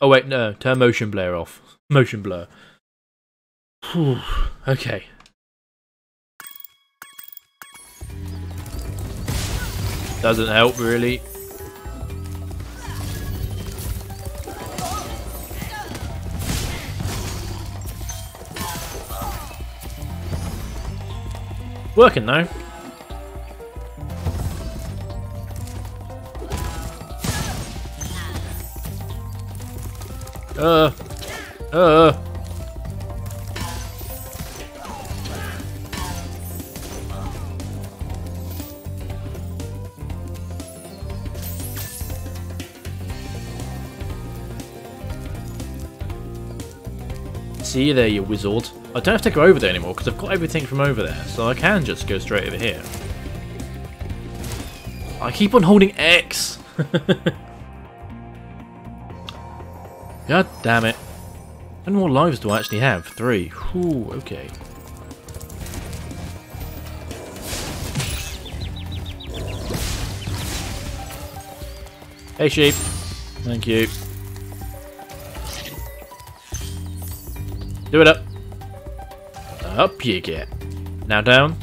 Oh wait, no, turn motion blur off. Motion blur. Whew. Okay. Doesn't help really. Working though. Uh. Uh. See you there, you wizard. I don't have to go over there anymore because I've got everything from over there, so I can just go straight over here. I keep on holding X! God damn it. How many more lives do I actually have? Three. Whew, okay. Hey sheep. Thank you. Do it up. Up you get. Now down.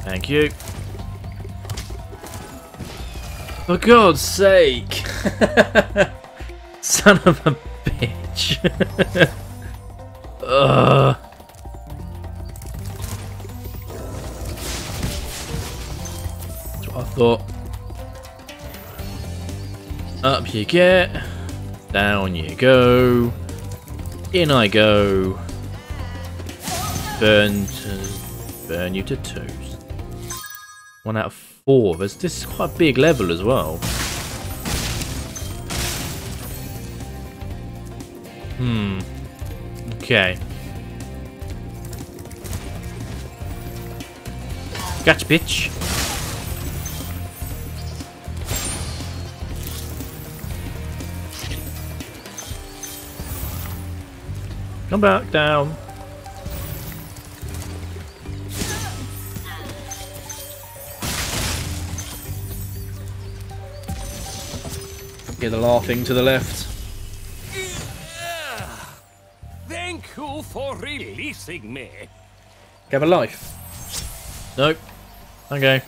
Thank you. For God's sake! Son of a bitch. Ugh. That's what I thought. Up you get. Down you go. In I go. Burn to, burn you to toast. One out of four. There's this is quite a big level as well. Hmm. Okay. Catch, bitch. Come back down. Get the laughing to the left. Thank you for releasing me. Have a life. Nope. Okay.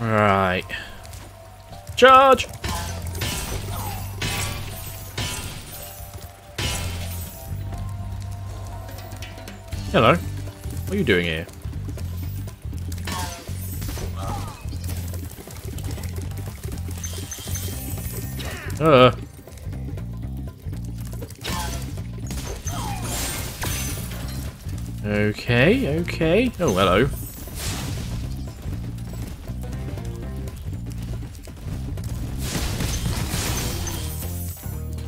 Right. Charge! Hello. What are you doing here? Uh. Okay, okay. Oh, hello.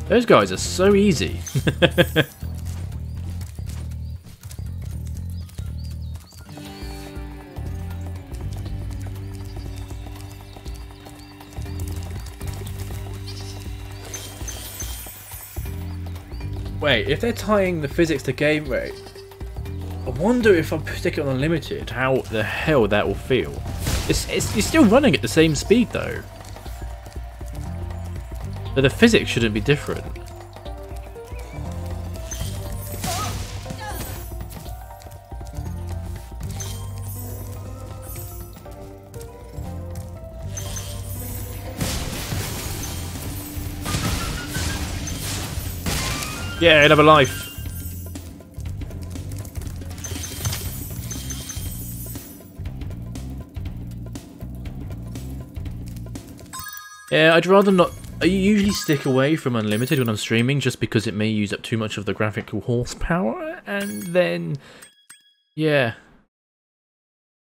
Those guys are so easy. If they're tying the physics to game rate, I wonder if I stick it on unlimited, how the hell that will feel. It's, it's, it's still running at the same speed though. But the physics shouldn't be different. Yeah, another life. Yeah, I'd rather not. I usually stick away from unlimited when I'm streaming just because it may use up too much of the graphical horsepower, and then, yeah,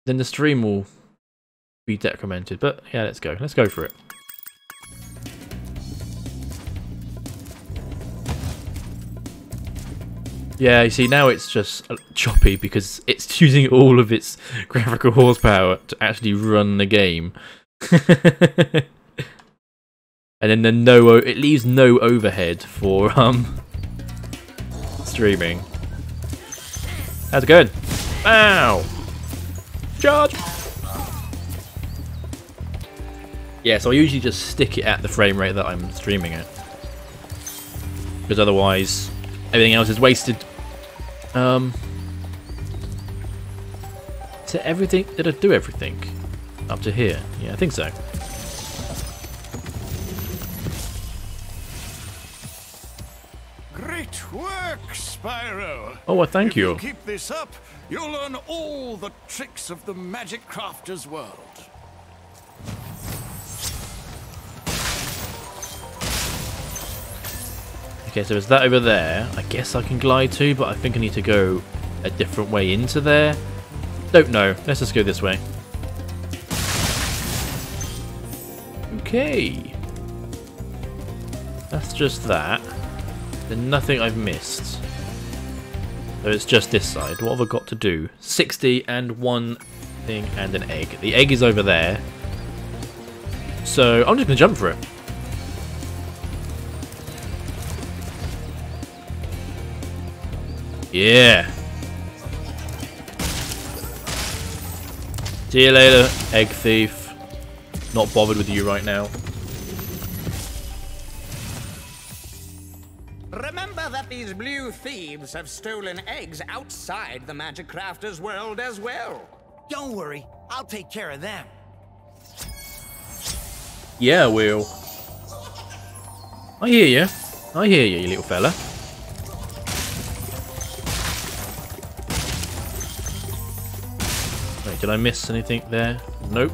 then the stream will be decremented. But yeah, let's go. Let's go for it. Yeah, you see, now it's just uh, choppy because it's using all of its graphical horsepower to actually run the game. and then the no, it leaves no overhead for um streaming. How's it going? Ow! Charge! Yeah, so I usually just stick it at the frame rate that I'm streaming at. Because otherwise, everything else is wasted. Um, to everything? Did I do everything? Up to here? Yeah, I think so. Great work, Spyro. Oh, well, thank if you. keep this up, you'll learn all the tricks of the Magic Crafter's world. Okay, so is that over there? I guess I can glide to, but I think I need to go a different way into there. Don't know. Let's just go this way. Okay. That's just that. Then nothing I've missed. So it's just this side. What have I got to do? 60 and one thing and an egg. The egg is over there. So I'm just going to jump for it. Yeah. See you later, egg thief. Not bothered with you right now. Remember that these blue thieves have stolen eggs outside the Magic Crafter's world as well. Don't worry, I'll take care of them. Yeah, I will. I hear you. I hear you, you little fella. Did I miss anything there? Nope.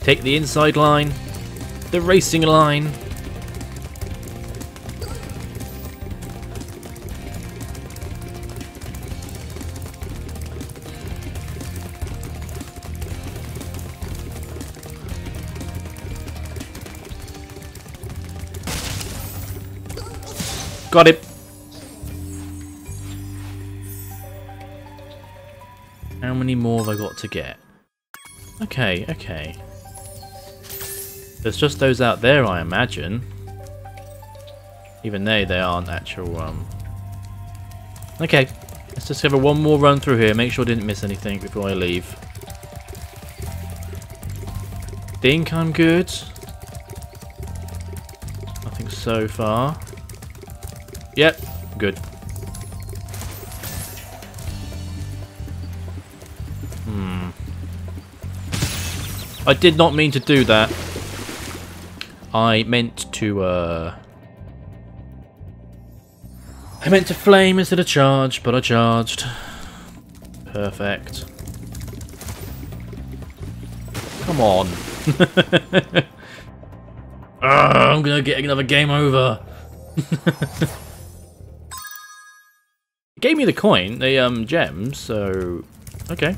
Take the inside line. The racing line. Got it. How many more have I got to get? Okay, okay. There's just those out there, I imagine. Even they, they aren't actual, um... Okay, let's just give it one more run through here, make sure I didn't miss anything before I leave. Think I'm good. Nothing so far. Yep, good. Hmm. I did not mean to do that. I meant to, uh... I meant to flame instead of charge, but I charged. Perfect. Come on. Ah, I'm gonna get another game over. Gave me the coin, the um gems, so okay.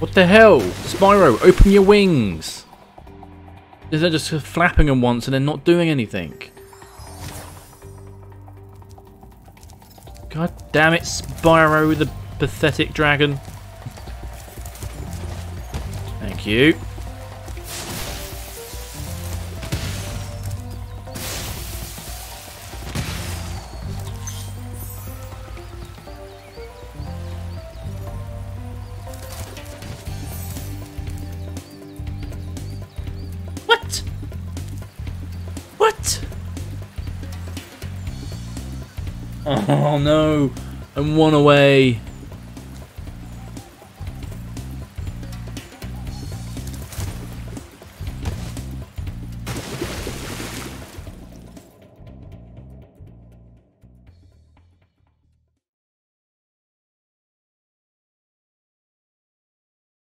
What the hell? Spyro, open your wings! They're just flapping them once and then not doing anything. God damn it, Spyro the pathetic dragon. Thank you. Oh no, I'm one away.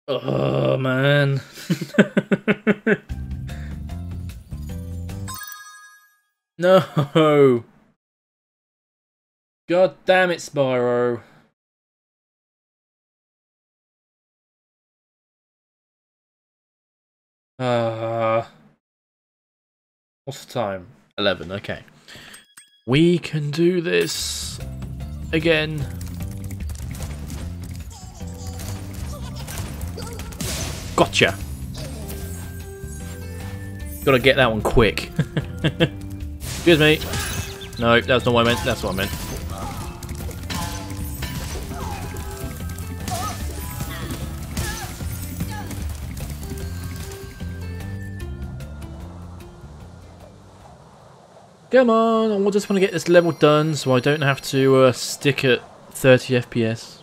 Oh man. no. God damn it, Spyro. Uh, what's the time? 11, okay. We can do this again. Gotcha. Gotta get that one quick. Excuse me. No, that's not what I meant. That's what I meant. Come on, I just want to get this level done so I don't have to uh, stick at 30 FPS.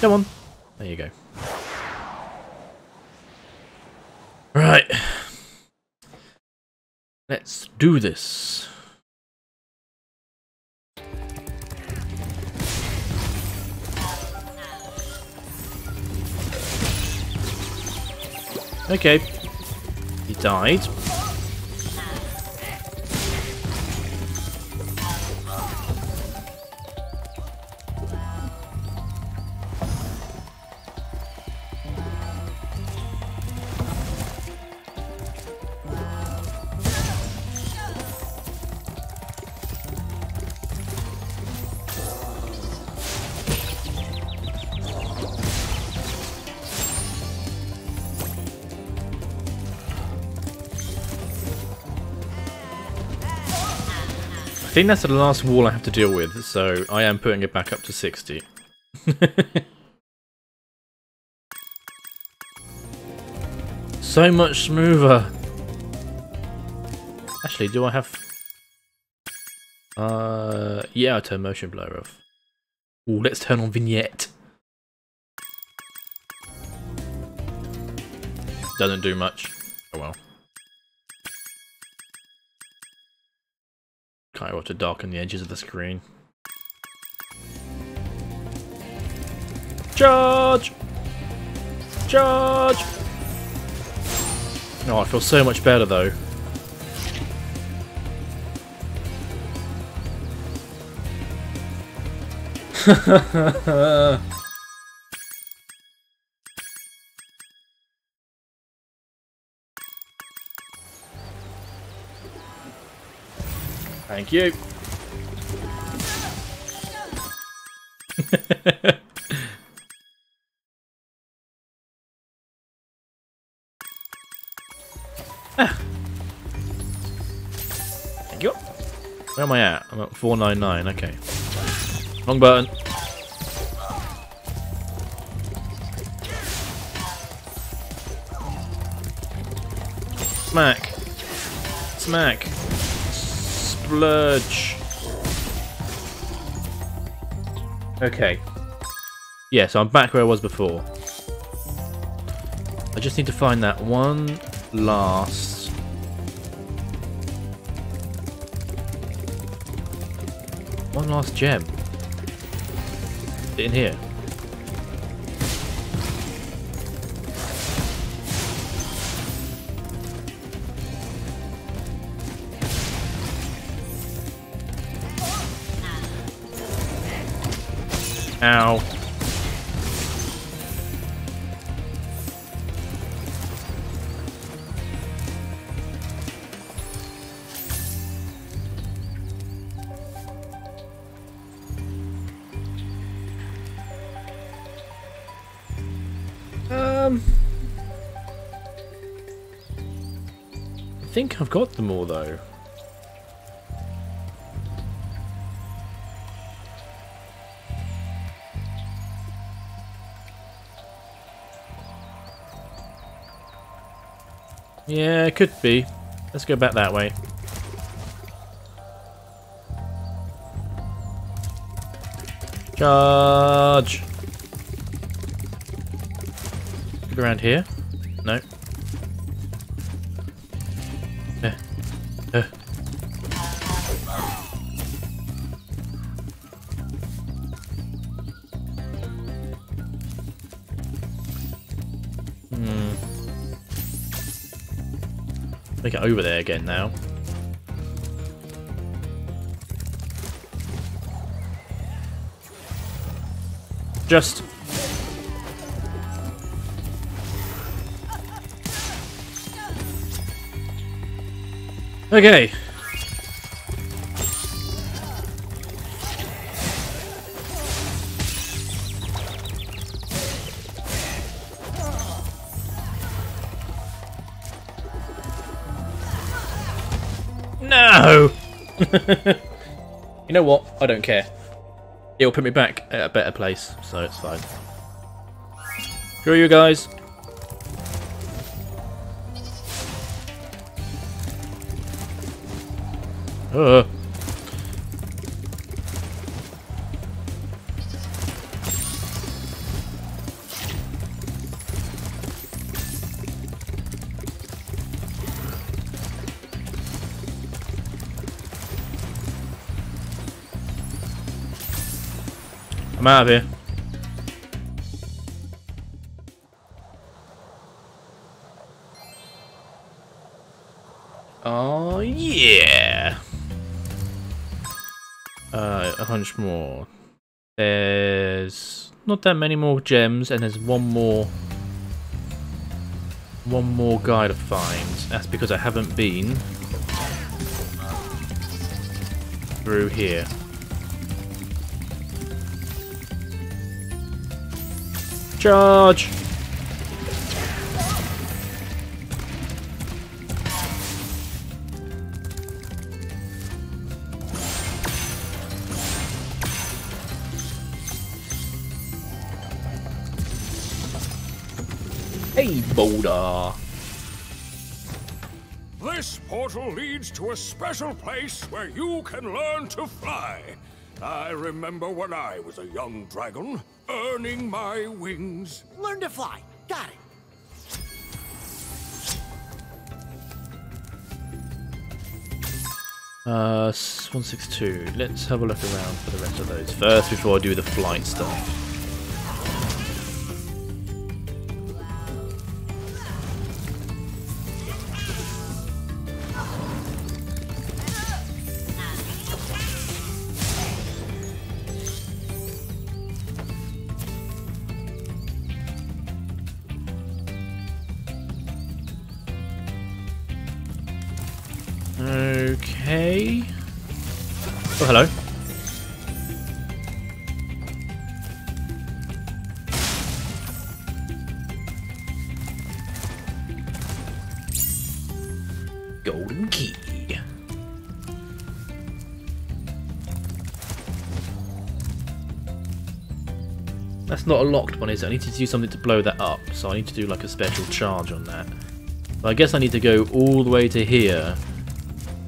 Come on. There you go. Right. Let's do this. Okay. He died. Think that's the last wall I have to deal with, so I am putting it back up to 60. so much smoother. Actually, do I have... Uh, yeah, I'll turn motion blur off. Ooh, let's turn on vignette. Doesn't do much. Oh well. Kind of have to darken the edges of the screen. Charge! Charge! Oh, I feel so much better though. Thank you. Thank you. Where am I at? I'm at 499, okay. Wrong button. Smack. Smack. Splurge. Okay. Yeah, so I'm back where I was before. I just need to find that one last... One last gem. In here. Ow. Um, I think I've got them all though. Yeah, it could be. Let's go back that way. Charge! Look around here? It over there again now. Just Okay. you know what? I don't care. It'll put me back at a better place, so it's fine. Screw you guys. Uh. I'm out of here. Oh yeah. Uh, a hunch more. There's not that many more gems, and there's one more. One more guy to find. That's because I haven't been through here. Charge! Hey, Boulder! This portal leads to a special place where you can learn to fly. I remember when I was a young dragon, earning my wings. Learn to fly. Got it. Uh, 162. Let's have a look around for the rest of those first before I do the flight stuff. Locked one, is? I need to do something to blow that up, so I need to do like a special charge on that. But I guess I need to go all the way to here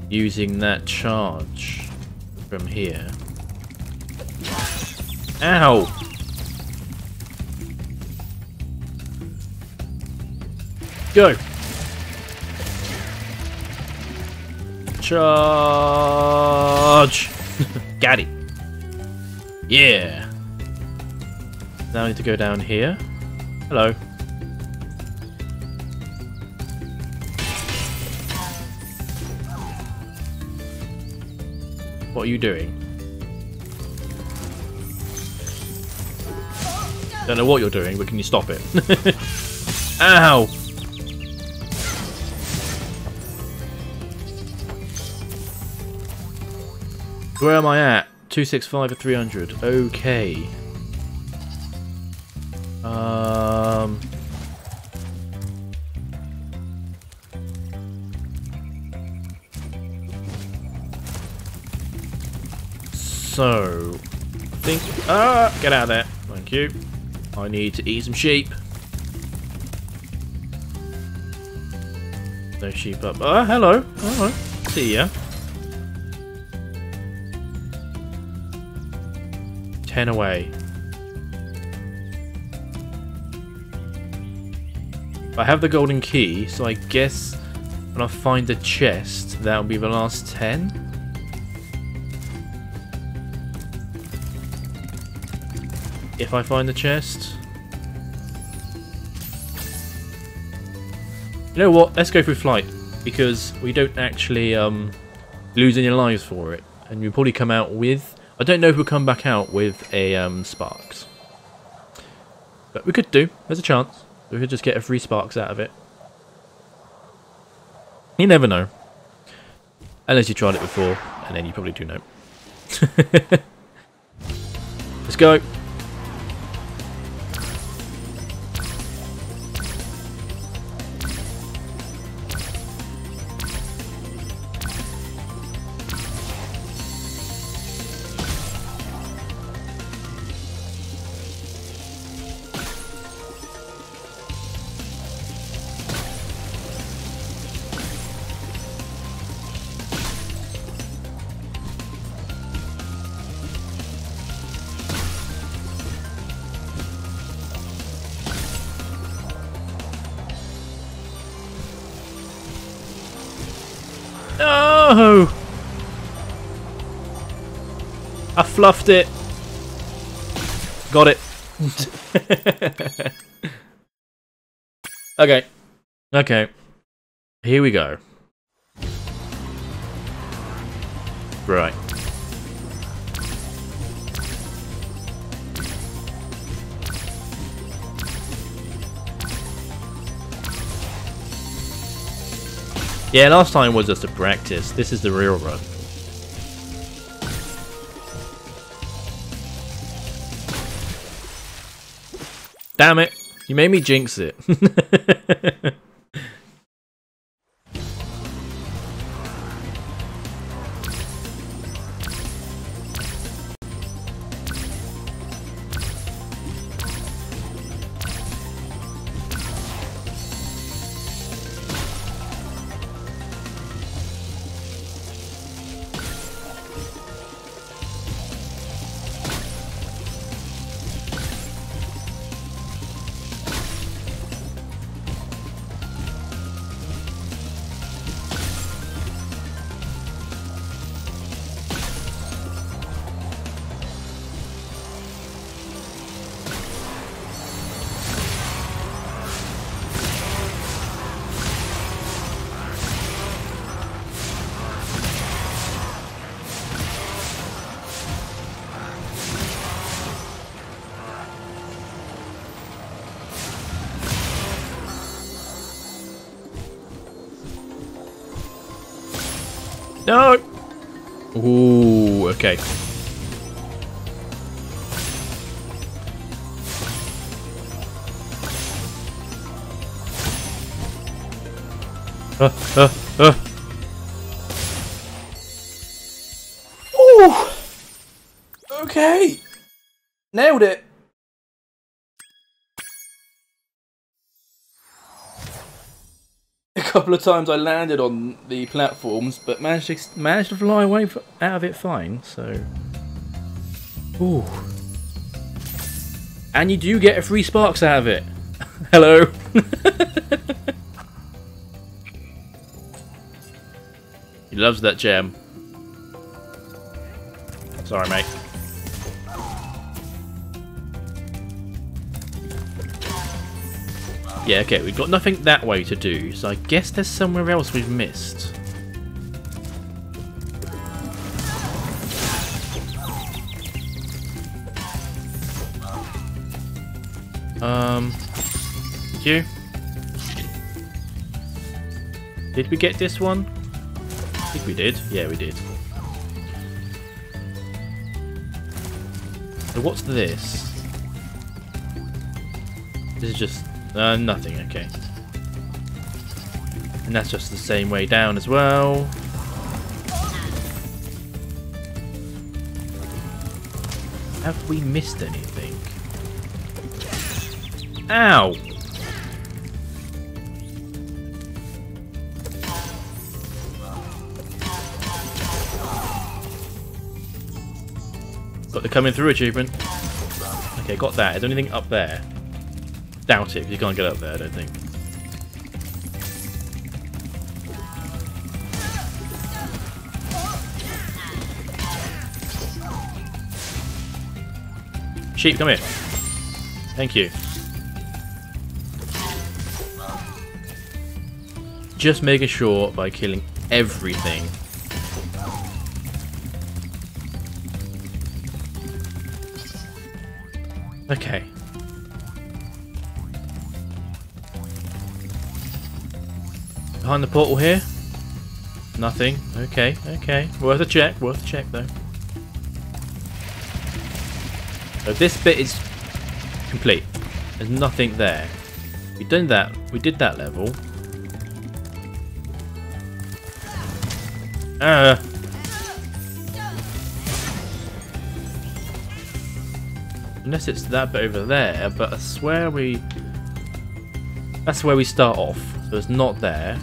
using that charge from here. Ow! Go! Charge! Got it. Yeah. Now I need to go down here. Hello. What are you doing? Don't know what you're doing, but can you stop it? Ow! Where am I at? 265 or 300. Okay. So... Think... Ah! Get out of there. Thank you. I need to eat some sheep. No sheep up. Ah, hello. Hello. See ya. 10 away. I have the golden key, so I guess when I find the chest, that'll be the last 10? If I find the chest. You know what? Let's go through flight, because we don't actually um, lose any lives for it. And we'll probably come out with... I don't know if we'll come back out with a um, Sparx. But we could do. There's a chance. We could just get a free Sparx out of it. You never know. Unless you tried it before, and then you probably do know. Let's go. Fluffed it. Got it. okay. Okay. Here we go. Right. Yeah, last time was just a practice. This is the real run. Damn it. You made me jinx it. couple of times I landed on the platforms, but managed to managed to fly away out of it fine. So, ooh, and you do get a free Sparx out of it. Hello. he loves that gem. Sorry, mate. Yeah, okay, we've got nothing that way to do, so I guess there's somewhere else we've missed. Um, you. Did we get this one? I think we did. Yeah, we did. So what's this? This is just uh, nothing. Okay. And that's just the same way down as well. Have we missed anything? Ow! Got the coming through achievement. Okay, got that. Is there anything up there? Doubt it, you can't get up there, I don't think. Sheep, come here. Thank you. Just making sure by killing everything. Okay. Behind the portal here? Nothing. Okay, okay. Worth a check, worth a check though. So this bit is complete. There's nothing there. We done that. We did that level. Ah. Unless it's that bit over there, but I swear we... That's where we start off, so it's not there.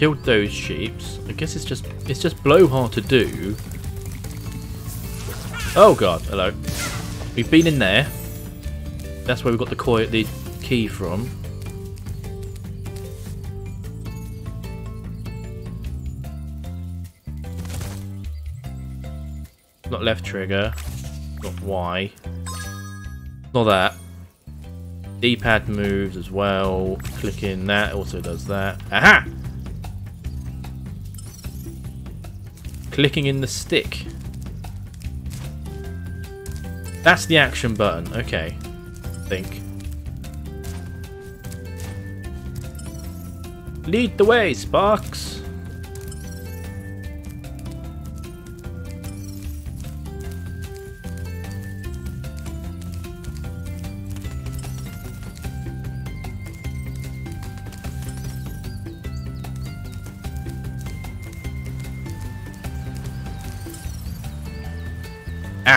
Killed those sheeps. I guess it's just it's just blowhard to do. Oh god, hello. We've been in there. That's where we got the coil, the key from. Not left trigger. Not Y. Not that. D-pad moves as well. Clicking that also does that. Aha! Clicking in the stick. That's the action button. Okay. I think. Lead the way, Sparx!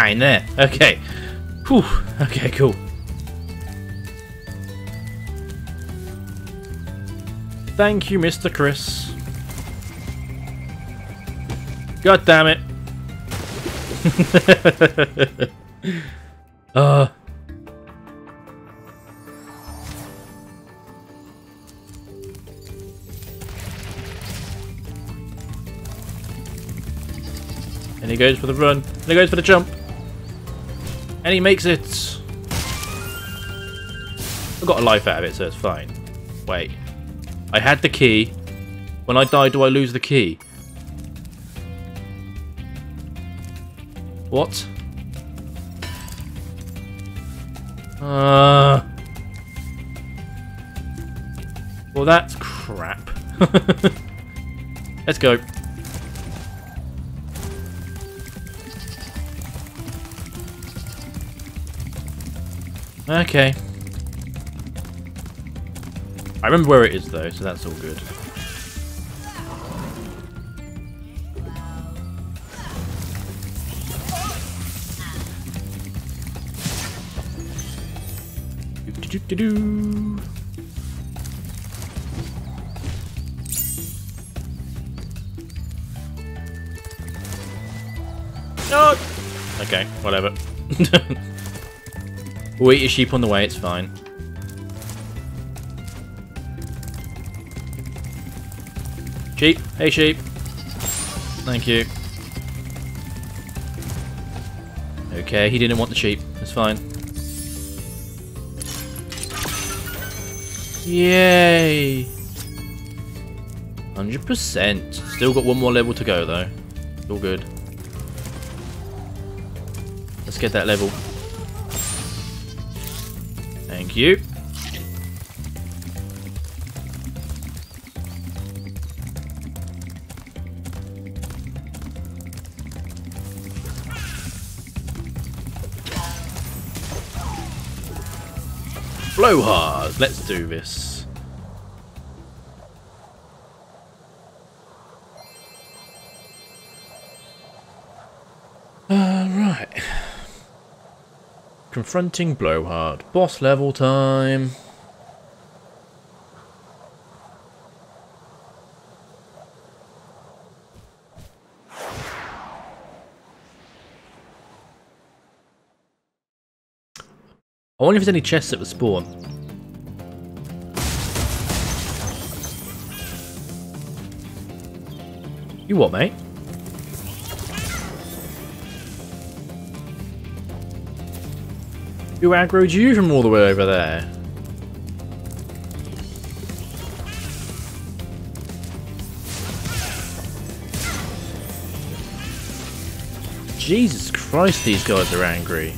In there. Okay. Whew. Okay, cool. Thank you, Mr. Chris. God damn it. uh. And he goes for the run. And he goes for the jump. And he makes it. I got a life out of it, so it's fine. Wait. I had the key. When I die, do I lose the key? What? Uh. Well, that's crap. Let's go. Okay. I remember where it is though, so that's all good. Do -do -do! Okay, whatever. We'll eat your sheep on the way, it's fine. Sheep. Hey, sheep. Thank you. Okay, he didn't want the sheep. It's fine. Yay! 100%. Still got one more level to go, though. All good. Let's get that level. You. Blowhard, let's do this. Confronting Blowhard. Boss level time. I wonder if there's any chests at the spawn. You what, mate? Who aggroed you from all the way over there? Jesus Christ, these guys are angry.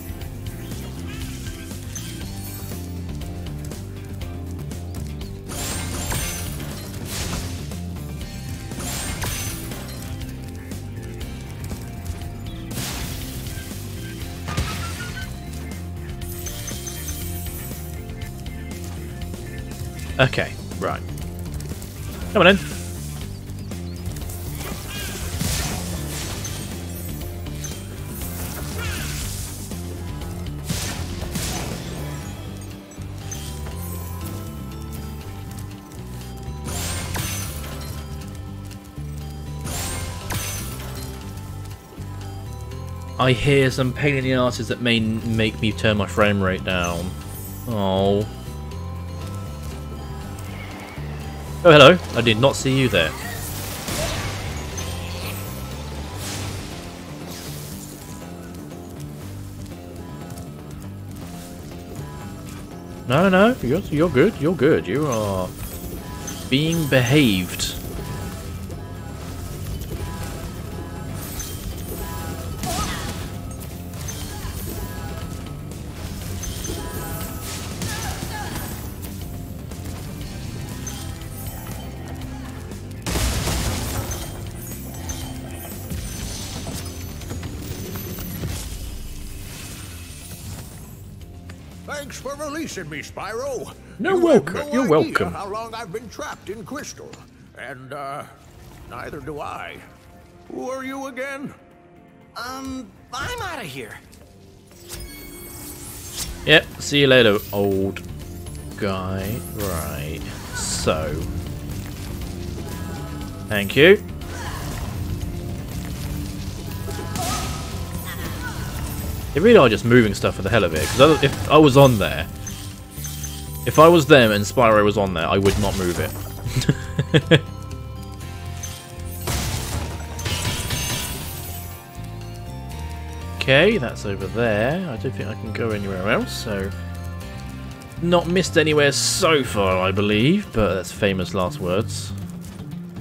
Okay, right. Come on in. I hear some pain in the asses that may make me turn my frame rate down. Oh. Oh, hello. I did not see you there. No, no. You're, you're good. You're good. You are being behaved. For releasing me, Spyro. No you welcome. Have no You're idea welcome. How long I've been trapped in Crystal, and uh, neither do I. Who are you again? Um, I'm out of here. Yep, see you later, old guy. Right, so. Thank you. They really are just moving stuff for the hell of it. Because if I was on there, if I was them and Spyro was on there, I would not move it. okay, that's over there. I don't think I can go anywhere else, so... Not missed anywhere so far, I believe, but that's famous last words.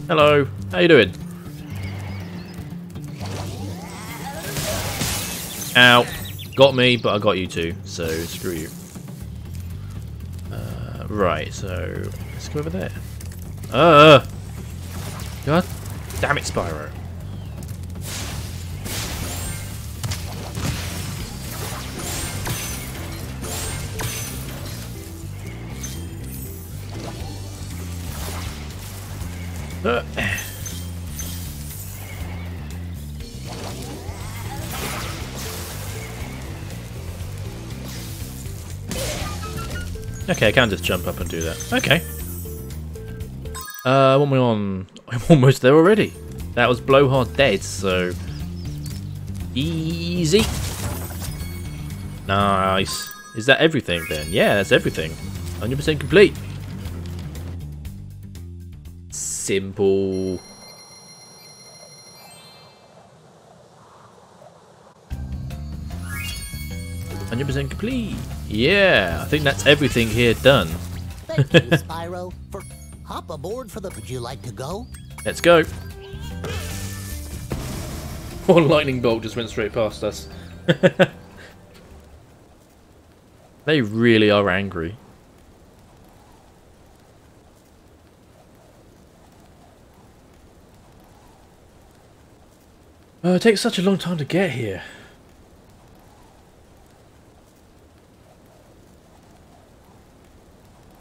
Hello, how you doing? Ow. Got me, but I got you too, so screw you. Uh, right, so let's go over there. Uh, God damn it, Spyro. Okay, I can just jump up and do that. Okay. Uh, am I on? I'm almost there already. That was Blowhard dead, so... Easy. Nice. Is that everything then? Yeah, that's everything. 100% complete. Simple. Hundred percent complete. Yeah, I think that's everything here done. Thank you, Spyro, for hop aboard for the. Would you like to go? Let's go. One lightning bolt just went straight past us. They really are angry. Oh, it takes such a long time to get here.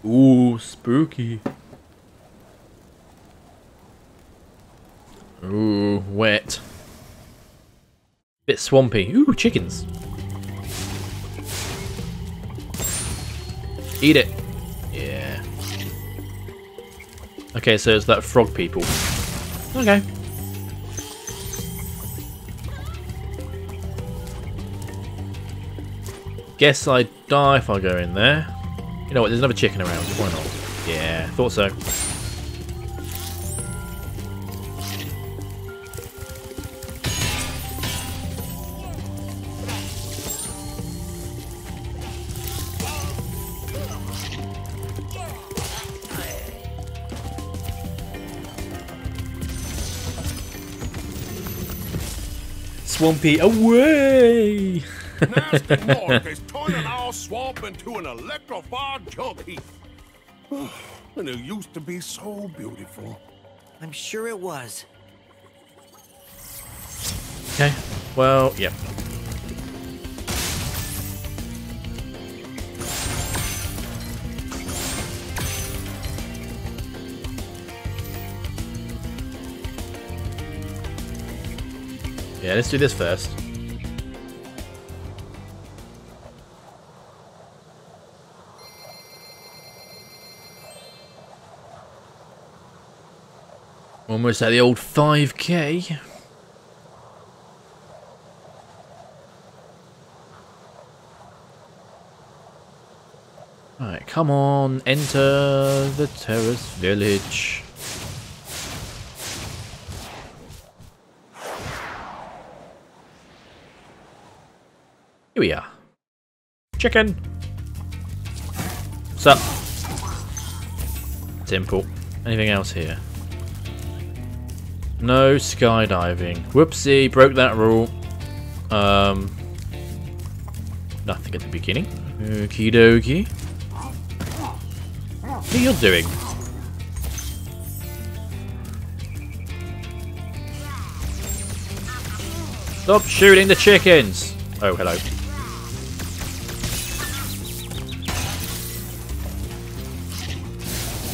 Ooh, spooky. Ooh, wet. Bit swampy. Ooh, chickens. Eat it. Yeah. Okay, so it's that frog people. Okay. Guess I die if I go in there. You know what, there's another chicken around, why not? Yeah, thought so. Swampy away! Gnasty Gnorc is turning our swamp into an electrified junk heap. and it used to be so beautiful. I'm sure it was. Okay, well, yeah. Yeah, let's do this first. Almost at the old 5k. Alright, come on, enter the terrace village. Here we are. Chicken! What's up? Simple. Anything else here? No skydiving. Whoopsie, broke that rule. Um, nothing at the beginning. Okie dokie. What are you doing? Stop shooting the chickens! Oh, hello.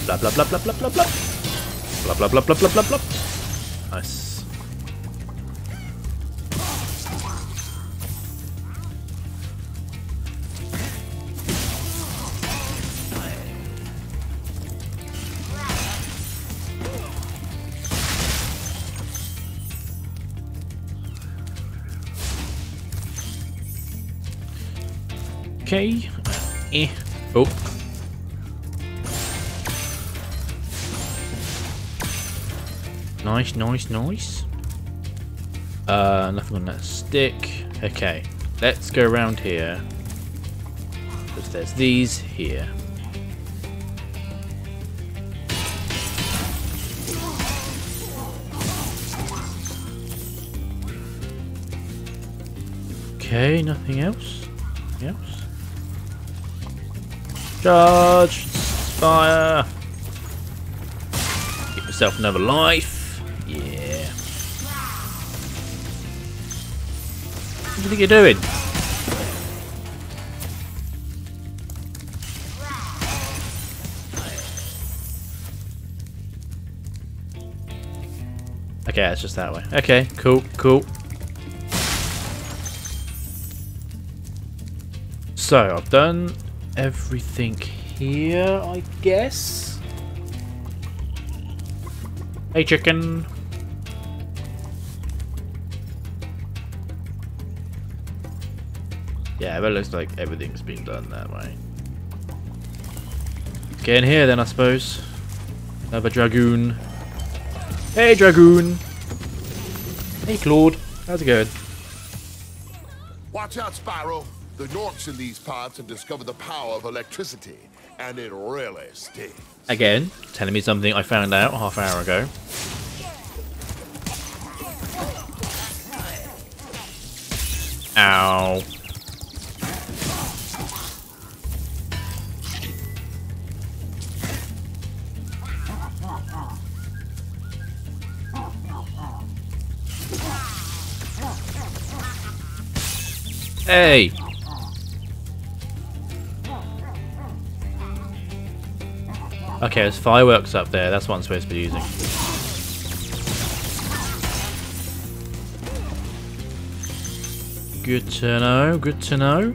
Blah blah blah blah blah blah blah. Blah blah blah blah blah blah blah. Nice. Okay. Eh. Oh. Nice, nice, nice. Uh, nothing on that stick. Okay, let's go around here. Because there's these here. Okay, nothing else. Nothing else. Charge! Fire! Get yourself another life. You think you're doing? Okay, it's just that way. Okay, cool, cool. So, I've done everything here, I guess. Hey, chicken. Yeah, but it looks like everything's been done that way. Get in here then, I suppose. Another dragoon. Hey, dragoon. Hey, Claude. How's it going? Watch out, Spyro. The Gnorcs in these parts have discovered the power of electricity, and it really stings. Again, telling me something I found out half an hour ago. Ow. Hey! Okay, there's fireworks up there. That's what I'm supposed to be using. Good to know, good to know.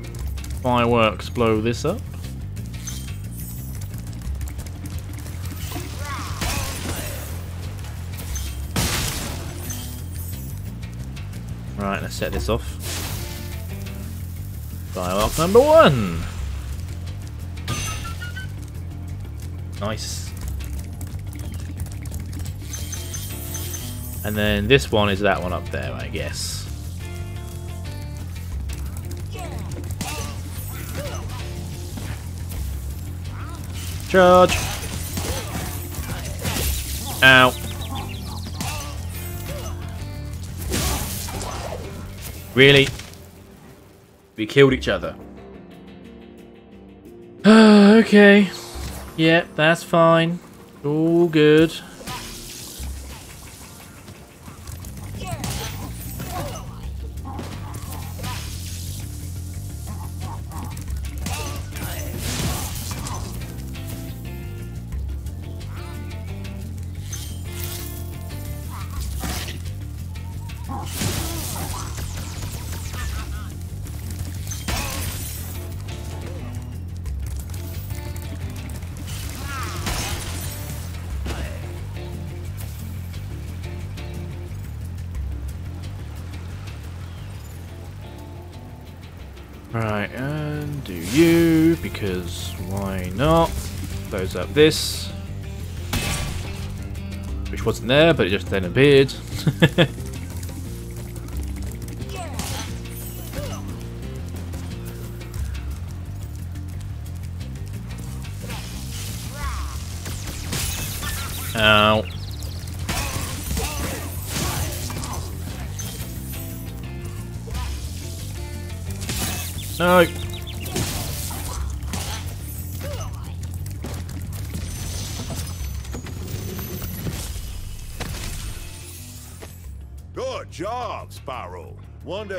Fireworks blow this up. Right, let's set this off. Firework number one! Nice. And then this one is that one up there, I guess. Charge! Ow. Really? We killed each other. okay. Yep, that's fine. All good. Close up this. Which wasn't there, but it just then appeared.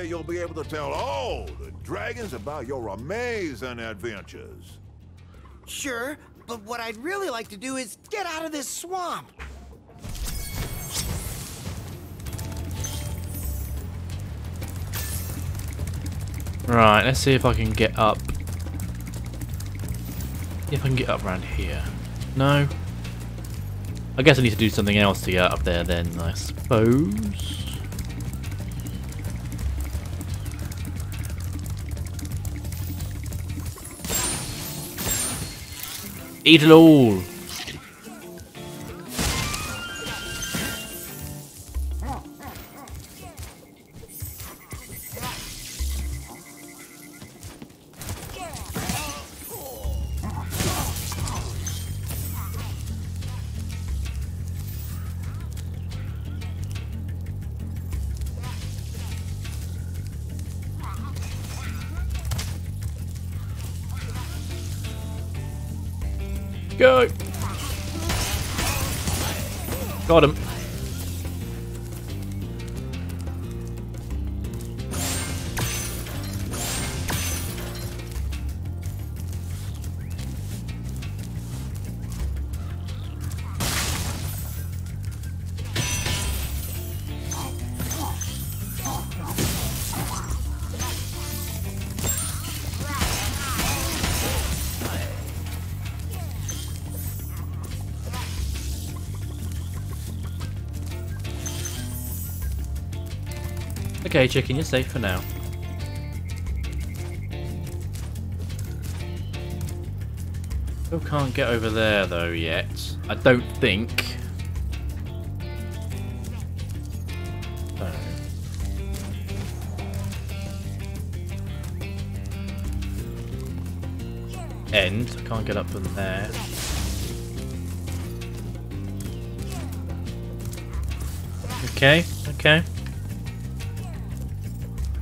you'll be able to tell all the dragons about your amazing adventures. Sure, but what I'd really like to do is get out of this swamp. Right, let's see if I can get up. If I can get up around here. No. I guess I need to do something else to get up there then, I suppose. Eat it all! Got. Chicken, you're safe for now. Still can't get over there though yet. I don't think. So. End. I can't get up from there. Okay, okay.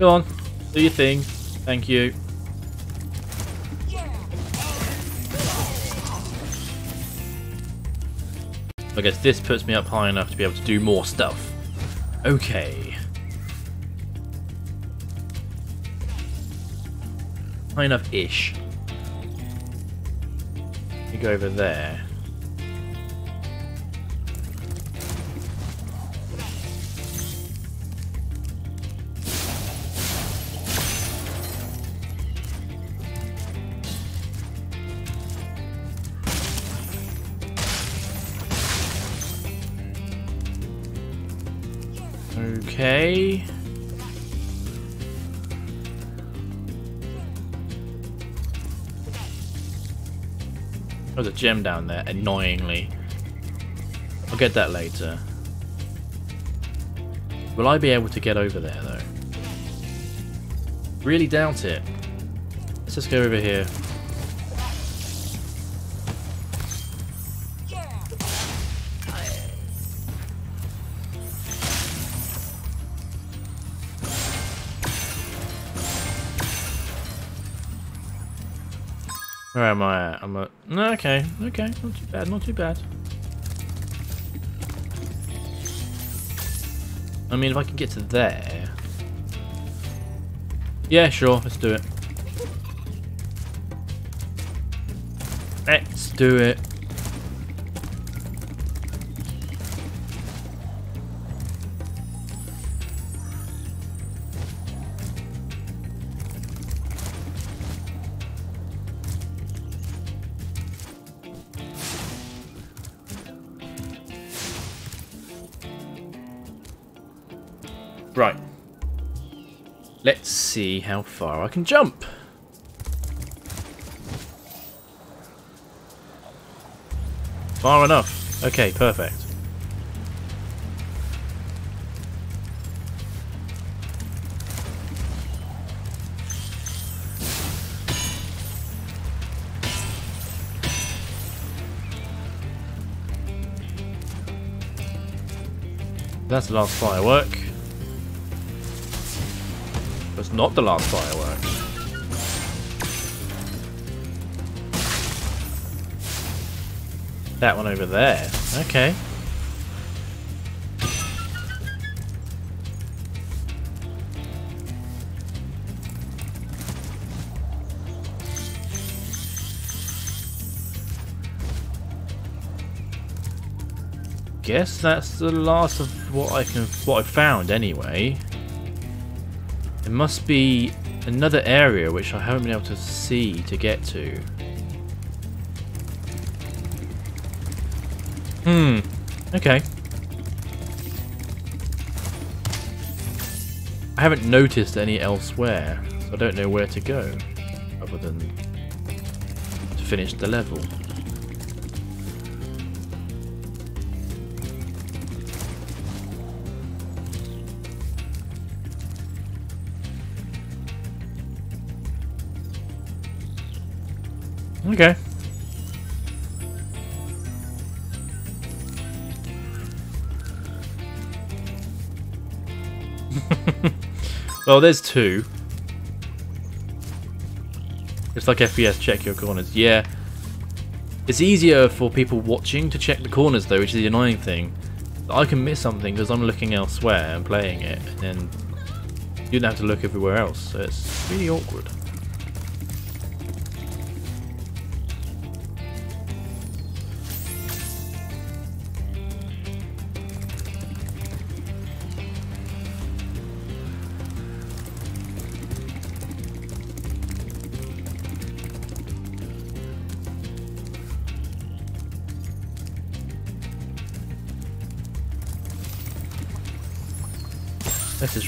Go on, do your thing. Thank you. I guess this puts me up high enough to be able to do more stuff. Okay. High enough-ish. You go over there. Gem down there, annoyingly. I'll get that later. Will I be able to get over there, though? Really doubt it. Let's just go over here. Where am I at? I'm at... Okay, okay, not too bad, not too bad. I mean, if I can get to there... Yeah, sure, let's do it. Let's do it. See how far I can jump. Far enough. Okay, perfect. That's the last firework. Not the last firework. That one over there. Okay. Guess that's the last of what I can what I found anyway. There must be another area which I haven't been able to see to get to. Hmm. Okay. I haven't noticed any elsewhere, so I don't know where to go, other than to finish the level. Okay. well, there's two. It's like FPS check your corners. Yeah. It's easier for people watching to check the corners though, which is the annoying thing. I can miss something because I'm looking elsewhere and playing it, and then you don't have to look everywhere else, so it's really awkward.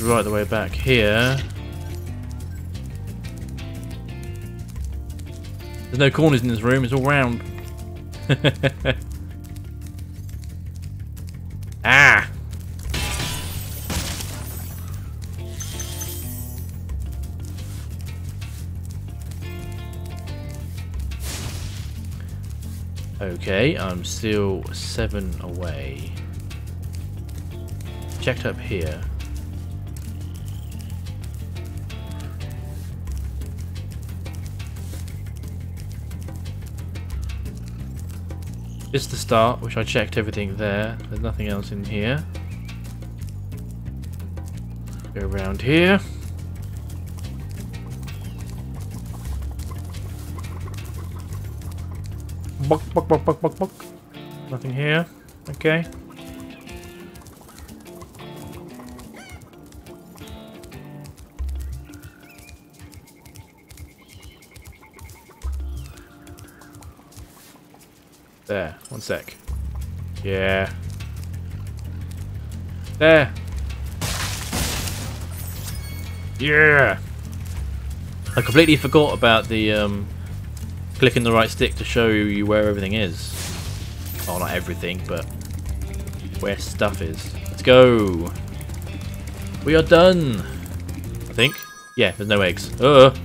Right the way back here. There's no corners in this room, it's all round. ah! Okay, I'm still seven away. Checked up here. is the start, which I checked everything there. There's nothing else in here. Go around here. Buck, buck, buck, buck, buck, buck. Nothing here. Okay. Sec. Yeah. There. Yeah. I completely forgot about the um, clicking the right stick to show you where everything is. Oh, not everything, but where stuff is. Let's go. We are done. I think. Yeah, there's no eggs. Uh.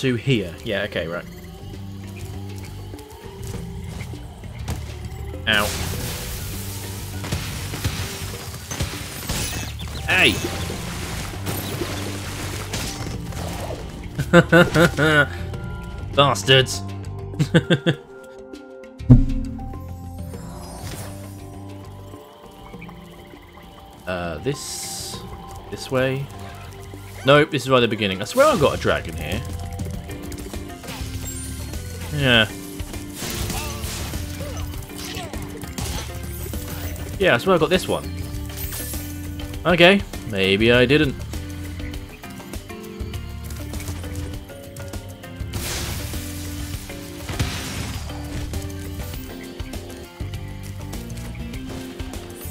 To here. Yeah, okay, right. Ow. Hey! Bastards! uh, this... This way? Nope, this is right at the beginning. I swear I've got a dragon here. Yeah. Yeah, I swear I got this one. Okay, maybe I didn't.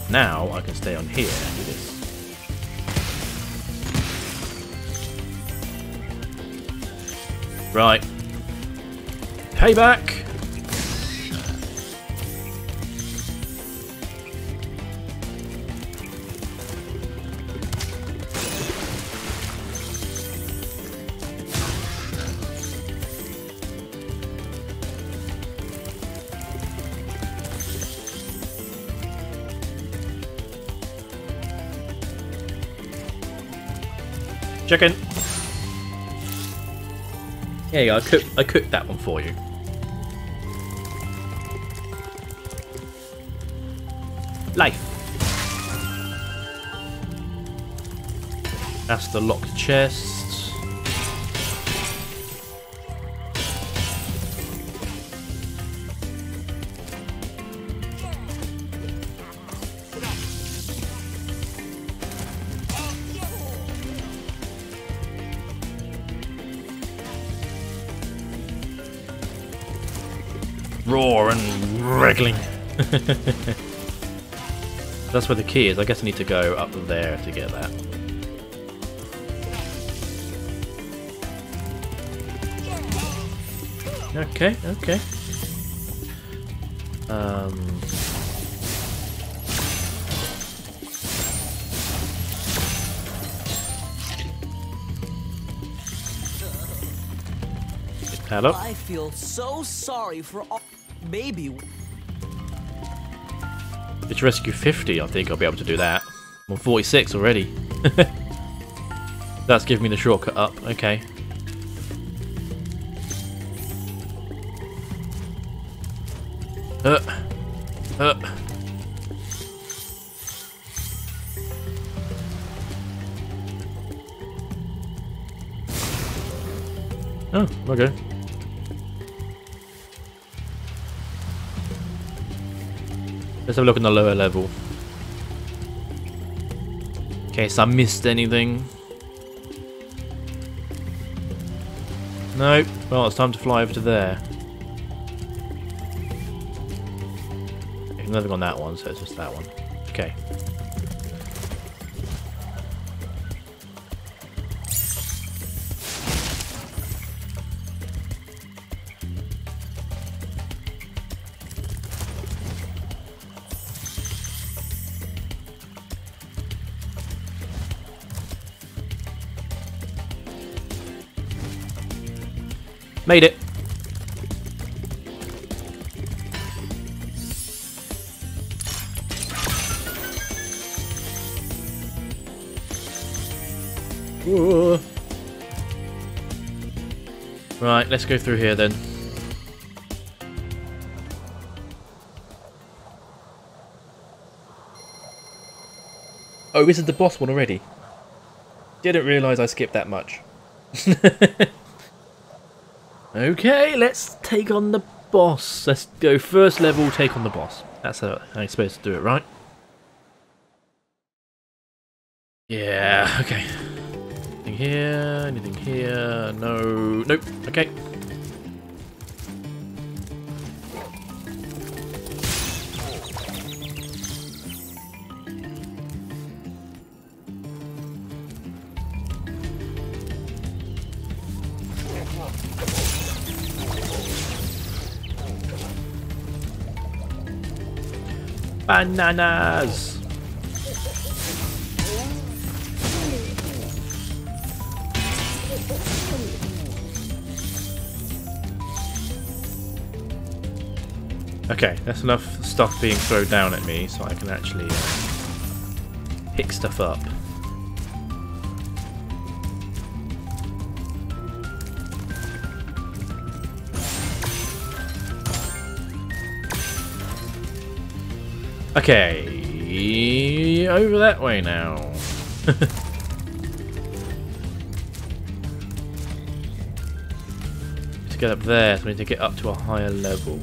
Now I can stay on here and do this. Right. Payback! Chicken. Go. I cooked. I cooked that one for you. Life. That's the locked chest. Roar and wriggling. That's where the key is. I guess I need to go up there to get that. Okay, okay. Um. Hello? I feel so sorry for all. Maybe. Rescue 50, I think I'll be able to do that. I'm 46 already. That's giving me the shortcut up, okay. Have a look in the lower level. In case I missed anything. Nope. Well, it's time to fly over to there. Okay, nothing on that one, so it's just that one. Okay. Made it. Right, let's go through here then. Oh, this is the boss one already. Didn't realise I skipped that much. okay, let's take on the boss. Let's go first level, take on the boss. That's how I'm supposed to do it, right? Yeah, okay. Anything here? Anything here? No. Nope. Okay. Bananas! Okay, that's enough stuff being thrown down at me so I can actually uh, pick stuff up. Okay, over that way now. to get up there, so we need to get up to a higher level.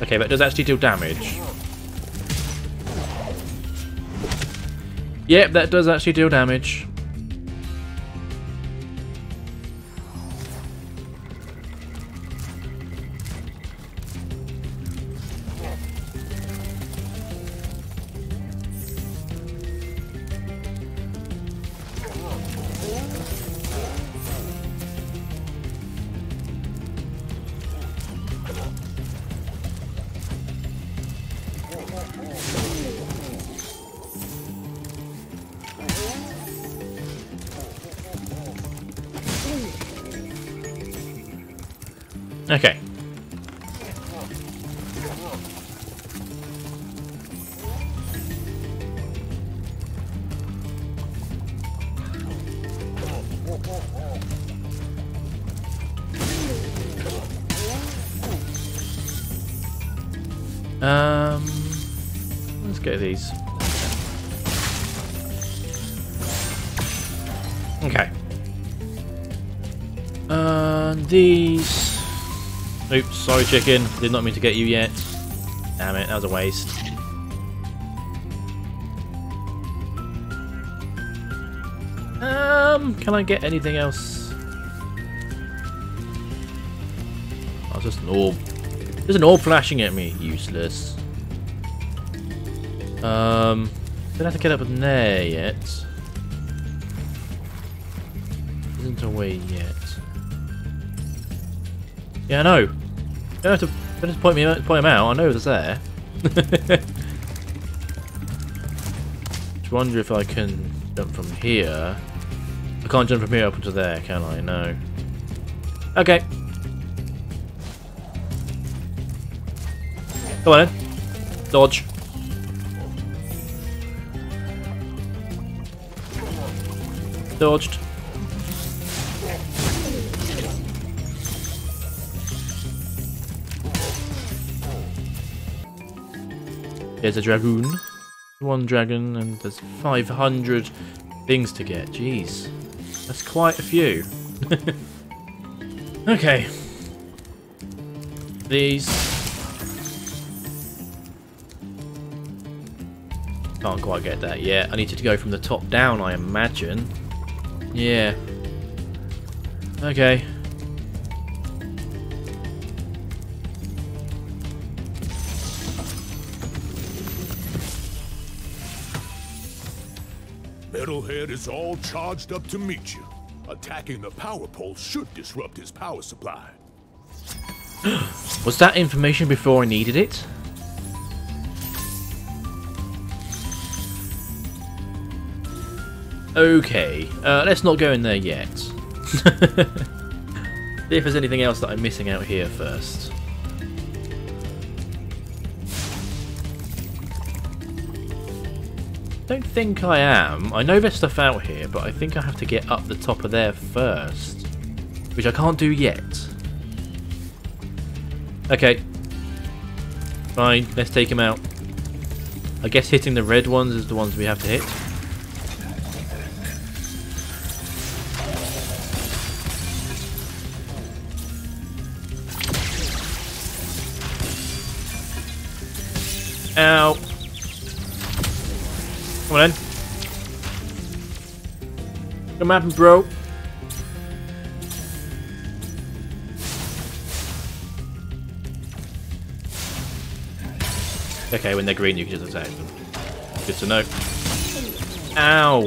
Okay, but it does actually deal damage. Yep, that does actually deal damage. Sorry chicken. Did not mean to get you yet. Damn it, that was a waste. Um, can I get anything else? Oh, just an orb. There's an orb flashing at me. Useless. Um, don't have to get up in there yet. Isn't a way yet. Yeah, I know. Don't have to, don't to point me point him out. I know it's there. Just wonder if I can jump from here. I can't jump from here up into there, can I? No. Okay. Come on. Dodge. Dodged. There's a dragoon. One dragon, and there's 500 things to get. Jeez. That's quite a few. okay. These. Can't quite get that yet. I need to go from the top down, I imagine. Yeah. Okay. Is all charged up to meet you. Attacking the power pole should disrupt his power supply. Was that information before I needed it? Okay, uh, let's not go in there yet. See if there's anything else that I'm missing out here first. Think I am. I know there's stuff out here, but I think I have to get up the top of there first. Which I can't do yet. Okay. Fine, let's take him out. I guess hitting the red ones is the ones we have to hit. Ow. Come happen, bro. Okay, when they're green, you can just attack them. Good to know. Ow!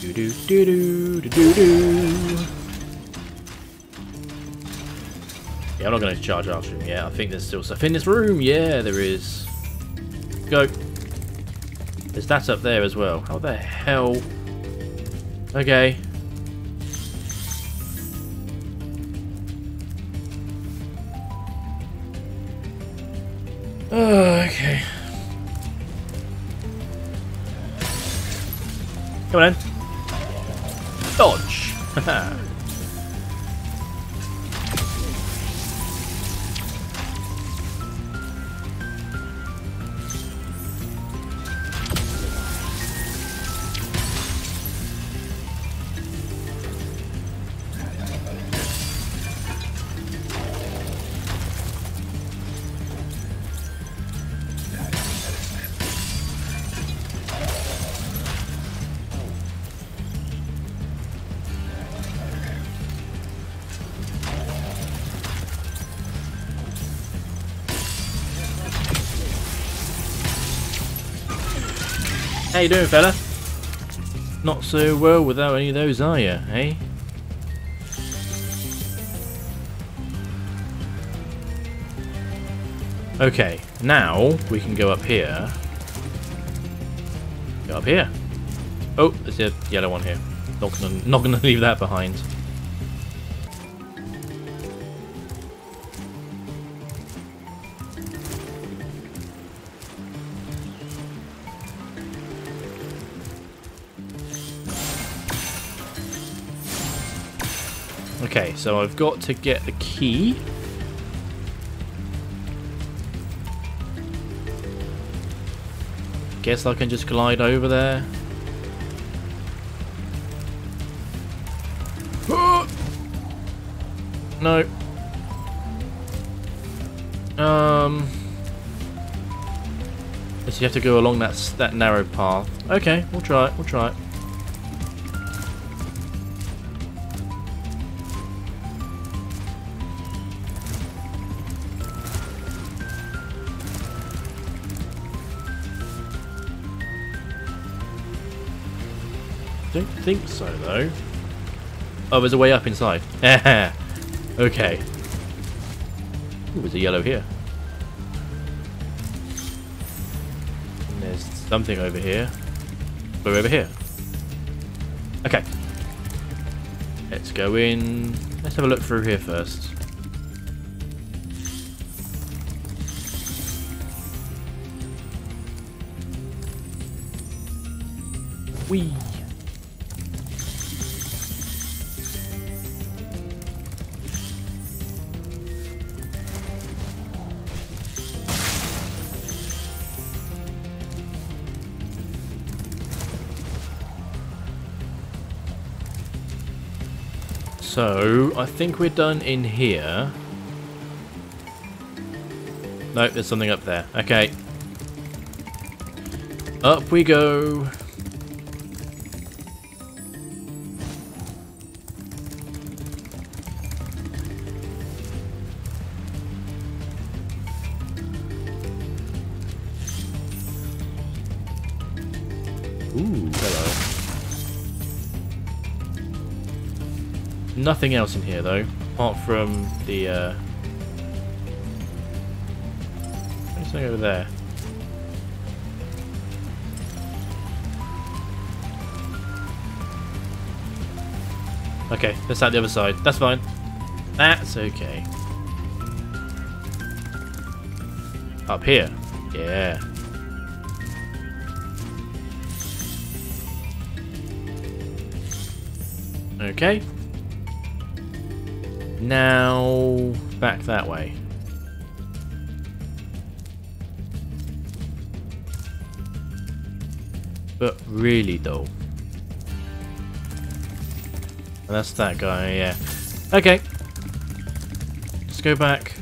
Do do do do do do. Yeah, I'm not going to charge after him yet. I think there's still stuff in this room. Yeah, there is. Go. There's that up there as well. How the hell? Okay. Oh, you doing, fella? Not so well without any of those, are you, eh? Okay, now we can go up here. Go up here. Oh, there's a yellow one here. Not gonna, not gonna leave that behind. So I've got to get the key. Guess I can just glide over there. No. Um. Guess you have to go along that that narrow path. Okay, we'll try it. We'll try it. Think so though. Oh, there's a way up inside. okay. Ooh, there's a yellow here. And there's something over here. We're over here. Okay. Let's go in. Let's have a look through here first. Whee! I think we're done in here. Nope, there's something up there. Okay. Up we go. nothing else in here though, apart from the. Uh... There's something over there. Okay, that's out the other side. That's fine. That's okay. Up here. Yeah. Okay. Now back that way. But really though. That's that guy, yeah. Okay. Let's go back.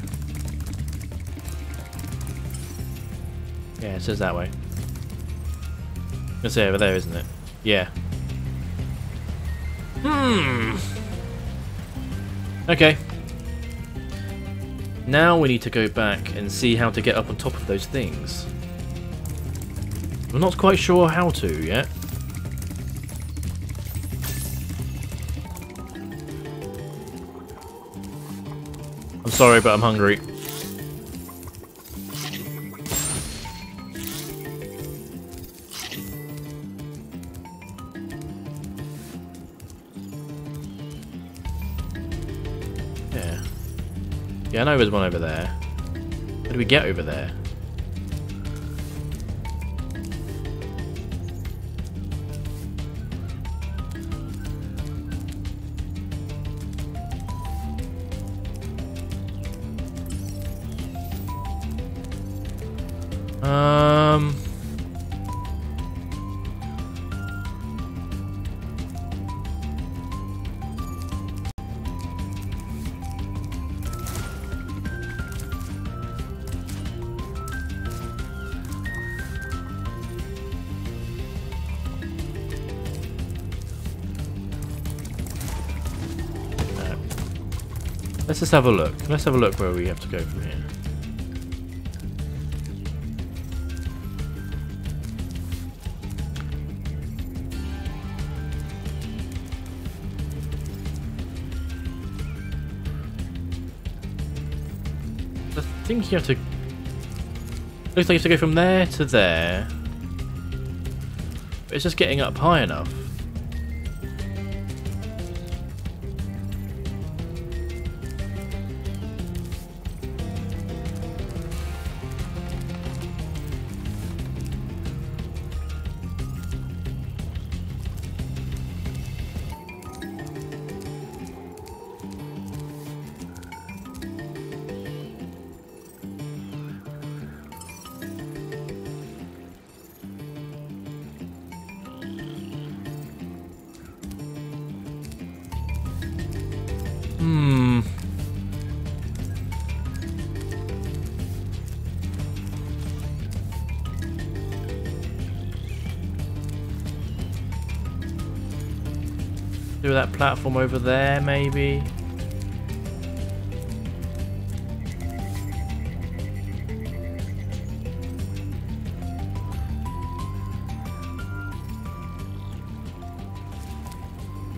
Yeah, it says that way. It's over there, isn't it? Yeah. Hmm. Okay. Now we need to go back and see how to get up on top of those things. I'm not quite sure how to yet. I'm sorry, but I'm hungry. I know there's one over there. How do we get over there? Let's have a look. Let's have a look where we have to go from here. I think you have to. Looks like you have to go from there to there. But it's just getting up high enough. Platform over there, maybe?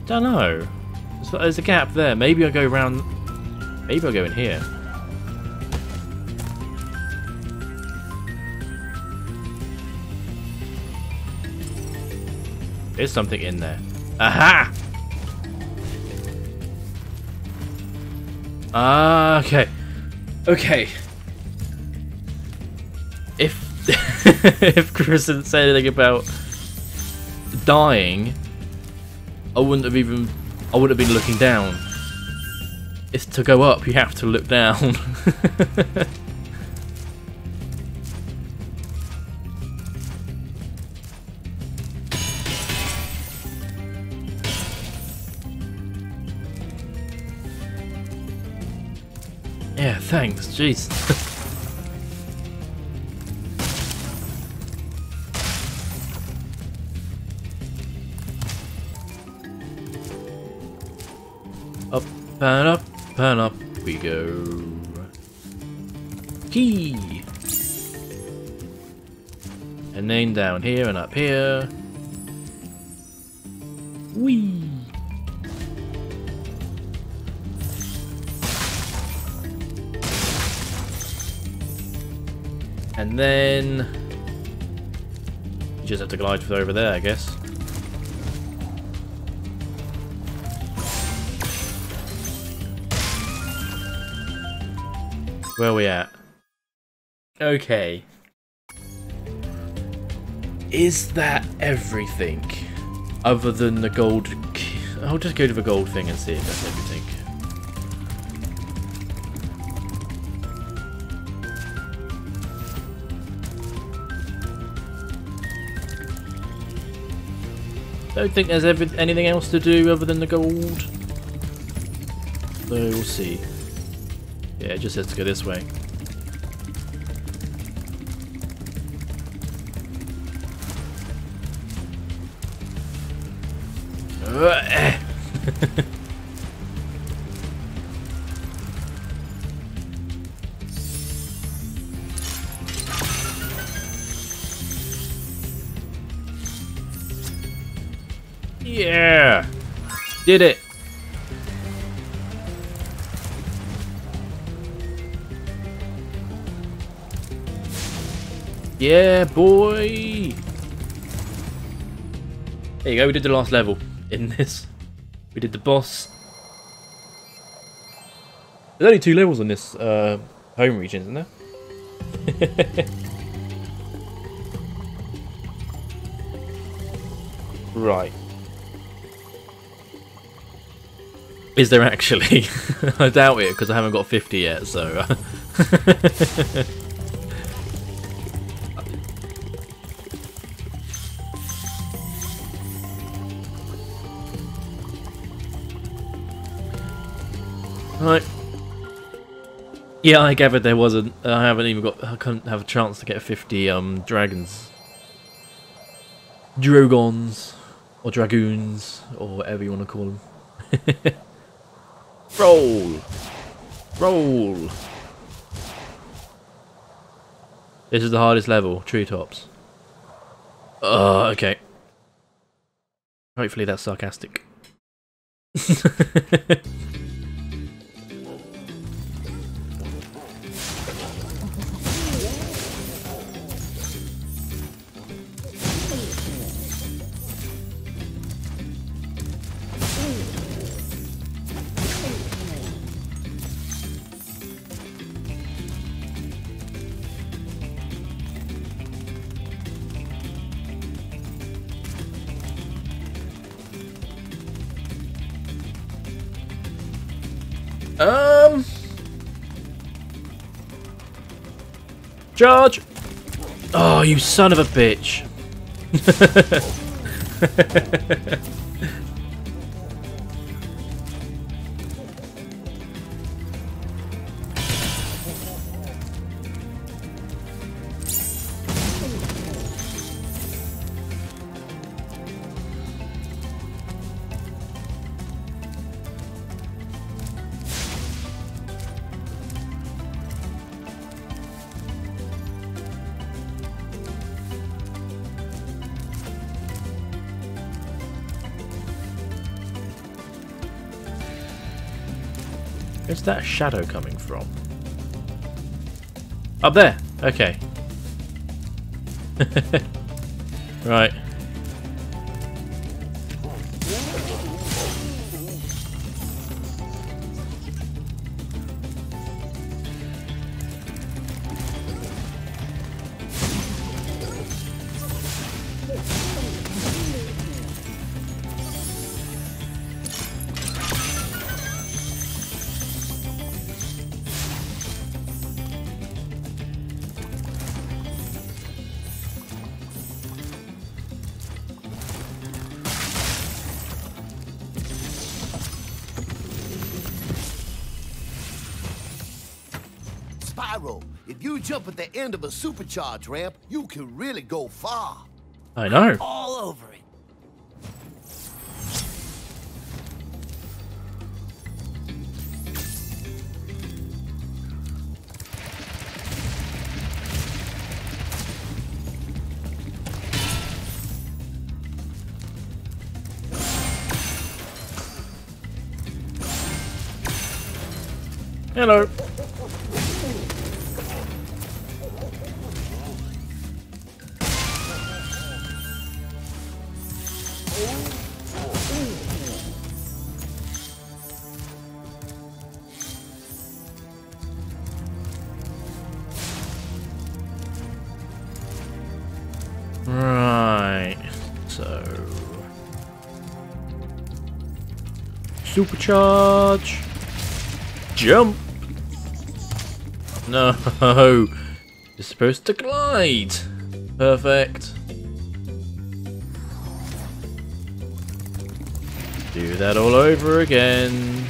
Don't know. There's- There's a gap there. Maybe I go around. Maybe I go in here. There's something in there. Aha! Ah, okay. Okay. If if Chris hadn't said anything about dying, I wouldn't have even I wouldn't have been looking down. It's to go up, you have to look down. Jeez. Up and up and up we go. Key! And then down here and up here. And then... You just have to glide over there, I guess. Where are we at? Okay. Is that everything? Other than the gold... I'll just go to the gold thing and see if that's everything. Don't think there's ever anything else to do other than the gold. So we'll see. Yeah, it just has to go this way. Did it! Yeah, boy! There you go, we did the last level in this. We did the boss. There's only two levels in this uh, home region, isn't there? right. Is there actually? I doubt it because I haven't got 50 yet, so... Right. Yeah, I gathered there wasn't. I haven't even got. I couldn't have a chance to get 50 um dragons, Drogons. or dragoons, or whatever you want to call them. Roll, roll. This is the hardest level. Treetops. Oh, okay. Hopefully that's sarcastic. Charge! Oh, you son of a bitch. Where's that shadow coming from? Up there! Okay. supercharge ramp, you can really go far. I know. Supercharge! Jump! No! You're supposed to glide! Perfect. Do that all over again.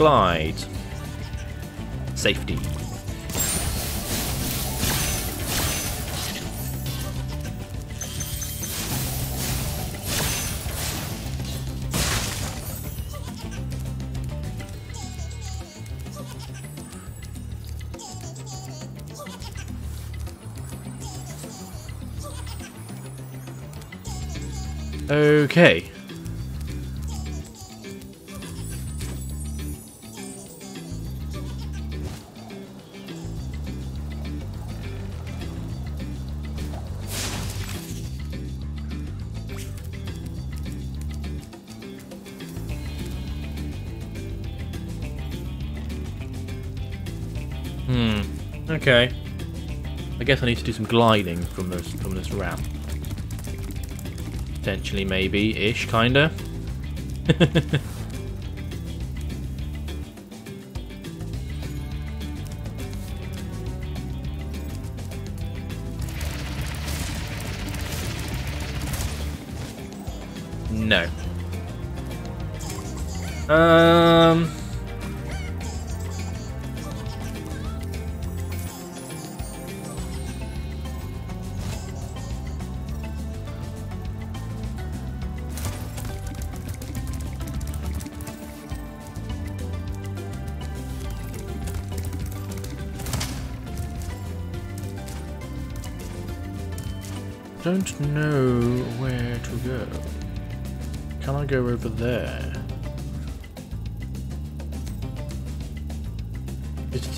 Glide. Safety. Okay. Guess I need to do some gliding from this from this ramp. Potentially, maybe, ish, kinda.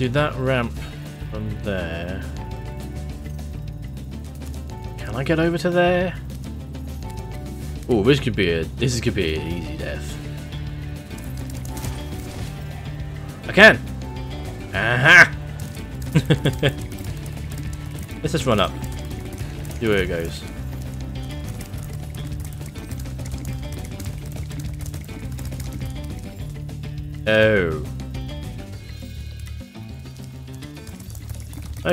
do that ramp from there. Can I get over to there? Oh, this could be a this could be an easy death. I can. Aha! Let's just run up. See where it goes. Oh.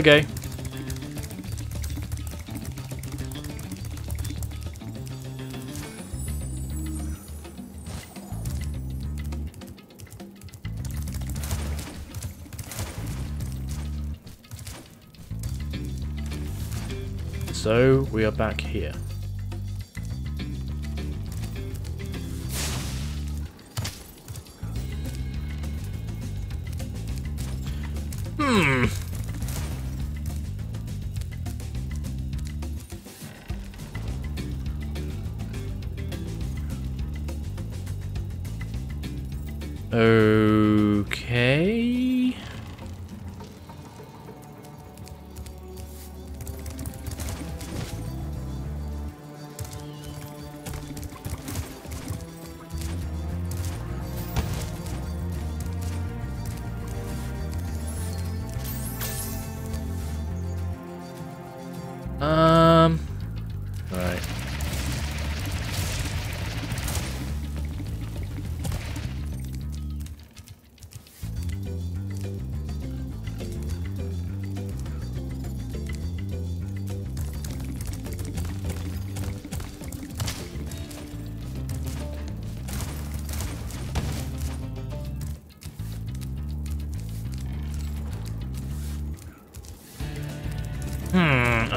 Okay. So we are back here.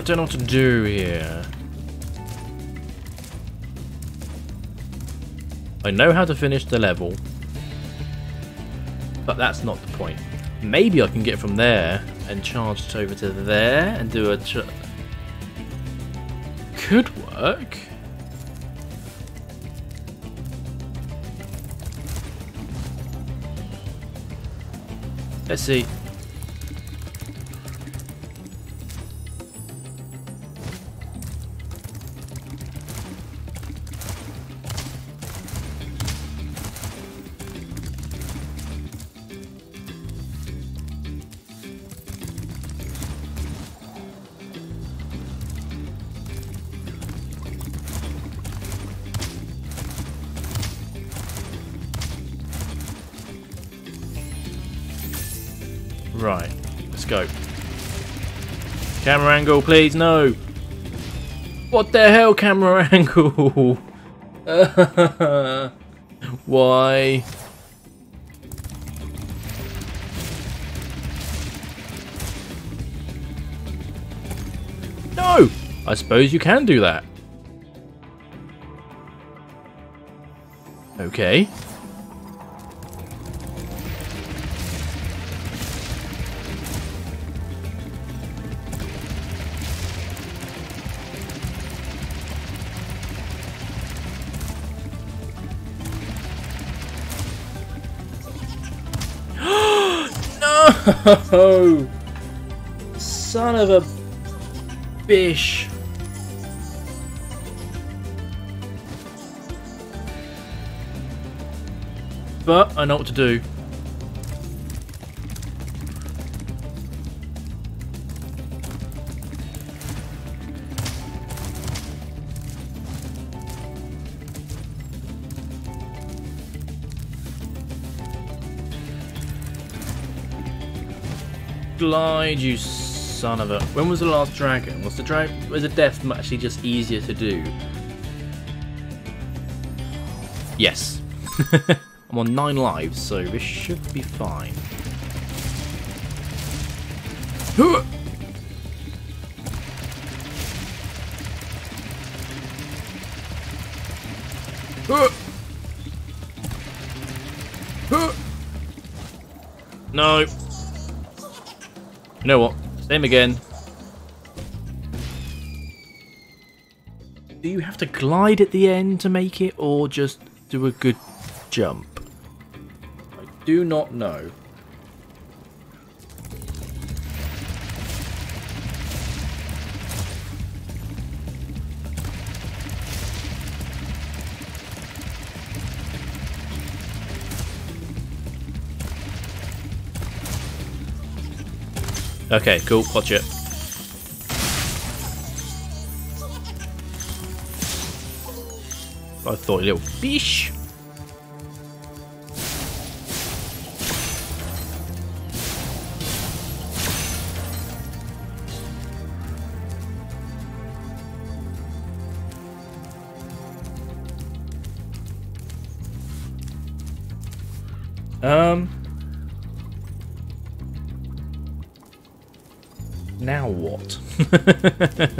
Don't know what to do here. I know how to finish the level, but that's not the point. Maybe I can get from there and charge it over to there and do a... Could work. Let's see. Angle, please, no! What the hell, camera angle? Why? No! I suppose you can do that. Okay. No! Son of a bish. But I know what to do. Glide, you son of a... When was the last dragon? Was the drag... Was the death actually just easier to do? Yes. I'm on 9 lives, so this should be fine. No. You know what? Same again. Do you have to glide at the end to make it, or just do a good jump? I do not know. Okay, cool. Watch it. I thought, you little bish. Um. Now what? um.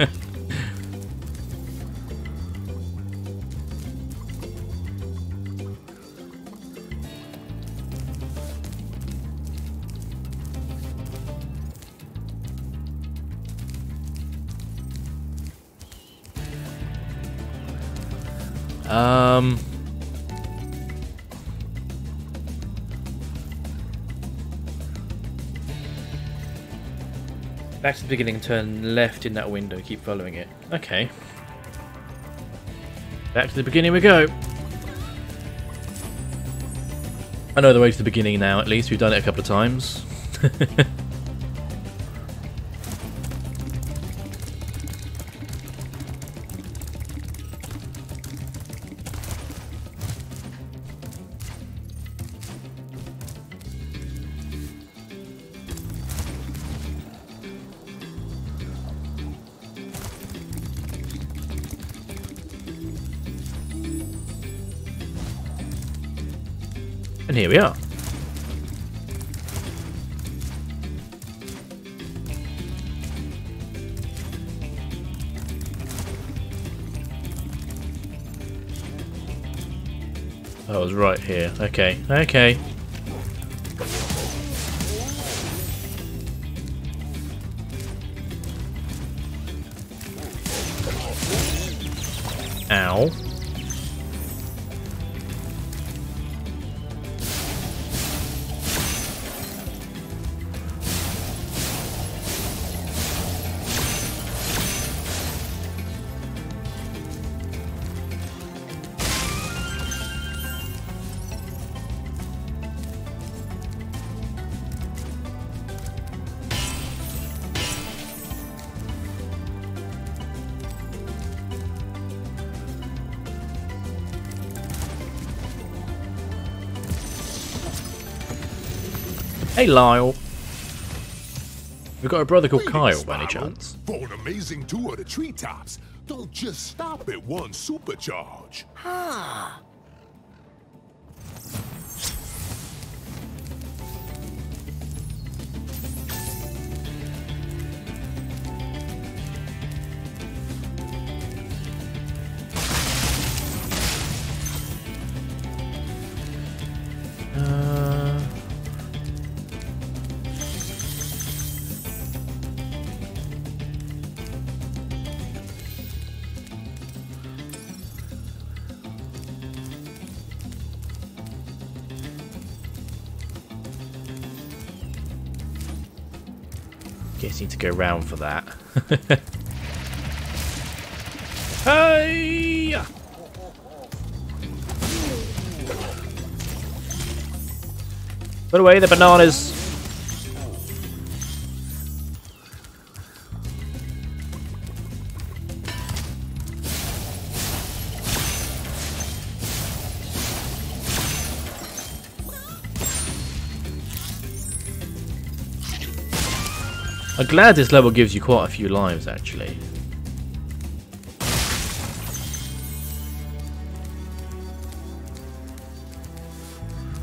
Back to the beginning, turn left in that window, keep following it. Okay. Back to the beginning we go. I know the way to the beginning now, at least. We've done it a couple of times. Okay, okay. Hey, Lyle. We've got a brother called Kyle, by any chance. For an amazing tour of the treetops, don't just stop at one supercharge. Ah, go round for that. hey! Put away the bananas. Glad this level gives you quite a few lives, actually.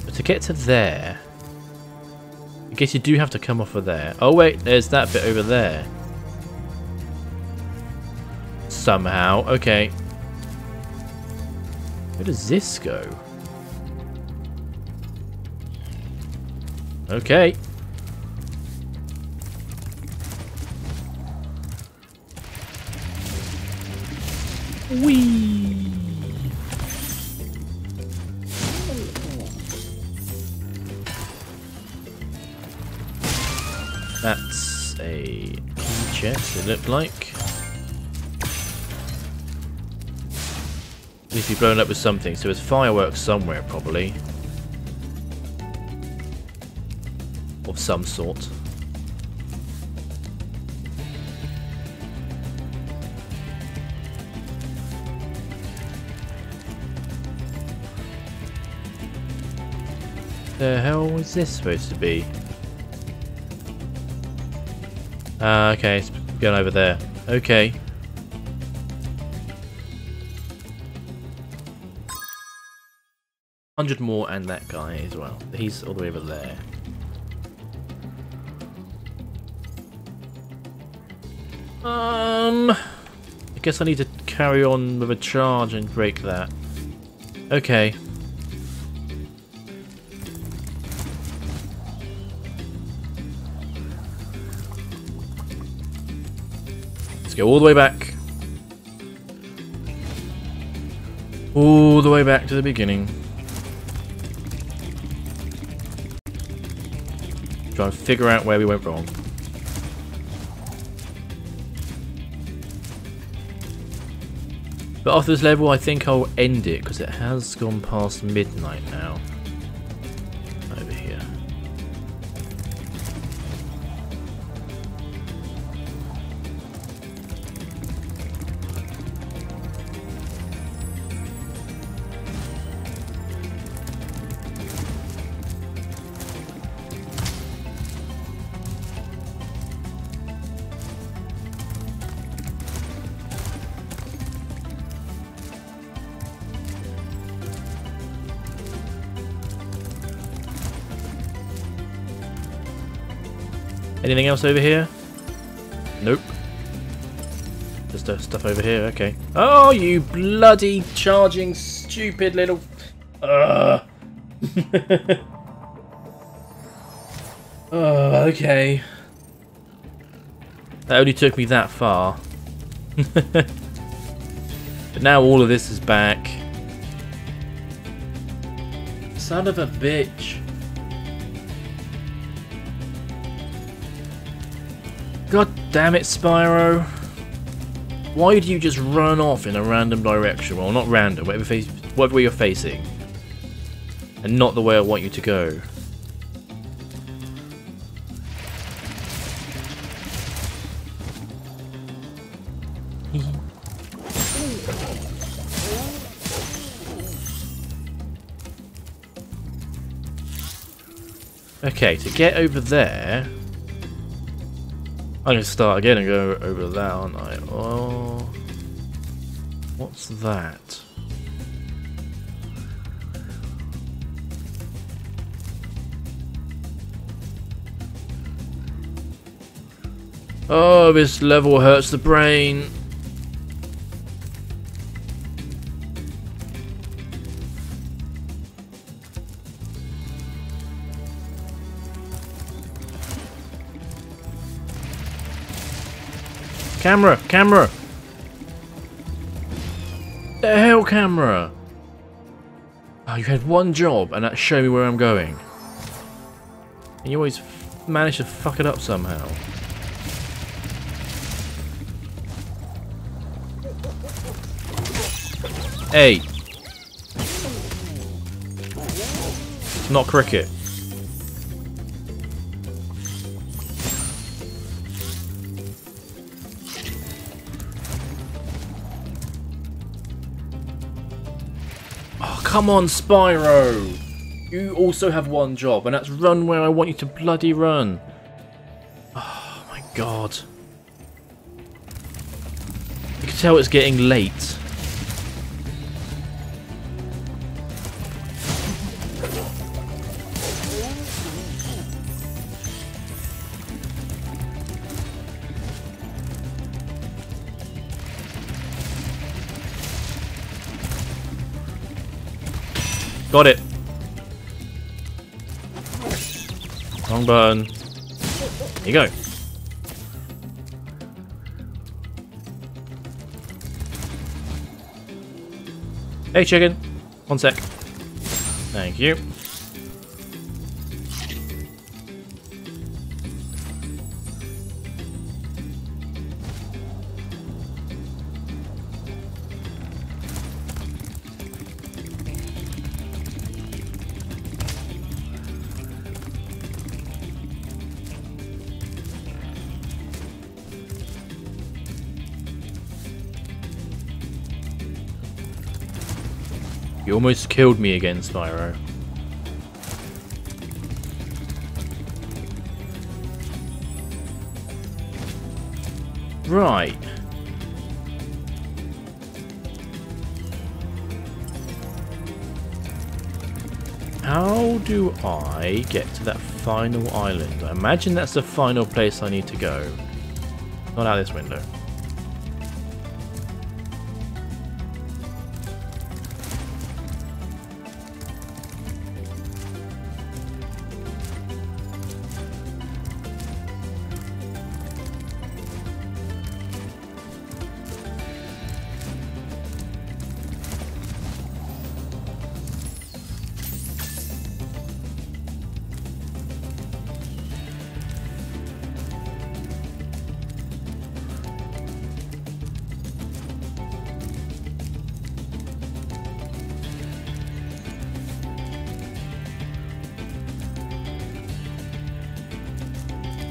But to get to there... I guess you do have to come off of there. Oh wait, there's that bit over there. Somehow. Okay. Where does this go? Okay. It looked like. Needs to be blown up with something, so there's fireworks somewhere, probably. Of some sort. The hell was this supposed to be? Ah, okay, it's going over there. Okay. Hundred more and that guy as well. He's all the way over there. Um, I guess I need to carry on with a charge and break that. Okay. Go all the way back. All the way back to the beginning. Try and figure out where we went wrong. But after this level, I think I'll end it because it has gone past midnight now. Anything else over here? Nope. Just uh, stuff over here, okay. Oh, you bloody charging stupid little... Ugh. oh, okay. That only took me that far. but now all of this is back. Son of a bitch. Damn it, Spyro. Why do you just run off in a random direction? Well, not random, whatever, face, whatever way you're facing. And not the way I want you to go. Okay, to get over there... I'm gonna start again and go over that, aren't I? Oh, what's that? Oh, this level hurts the brain. Camera, camera. The hell, camera. Oh, you had one job, and that show me where I'm going. And you always manage to fuck it up somehow. Hey. Not cricket. Come on, Spyro! You also have one job, and that's run where I want you to bloody run. Oh my god. You can tell it's getting late. Got it. Wrong button. Here you go. Hey chicken. One sec. Thank you. Almost killed me again, Spyro. Right. How do I get to that final island? I imagine that's the final place I need to go. Not out this window.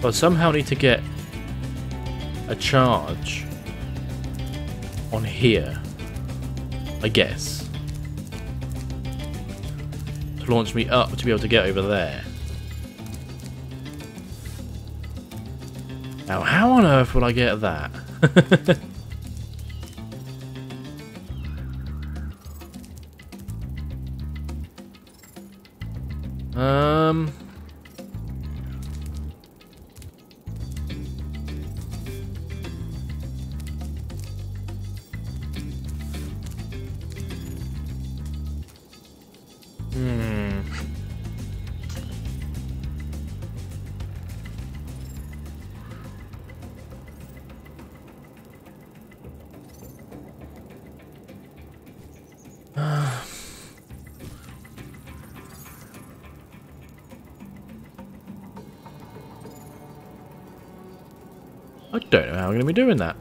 But somehow need to get a charge on here. I guess. To launch me up to be able to get over there. Now, how on earth will I get that? be doing that.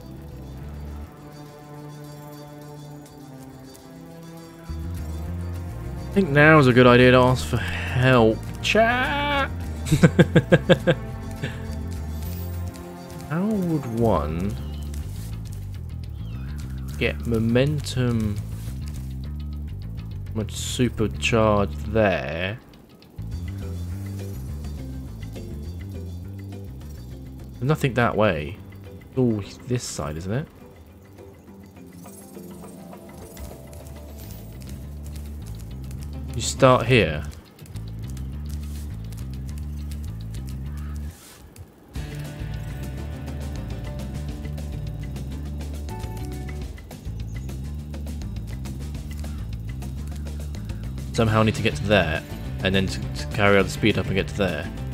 I think now is a good idea to ask for help. Chat! how would one get momentum much supercharged there? Nothing that way. Oh, this side, isn't it? You start here. Somehow I need to get to there, and then to, to carry on the speed up and get to there.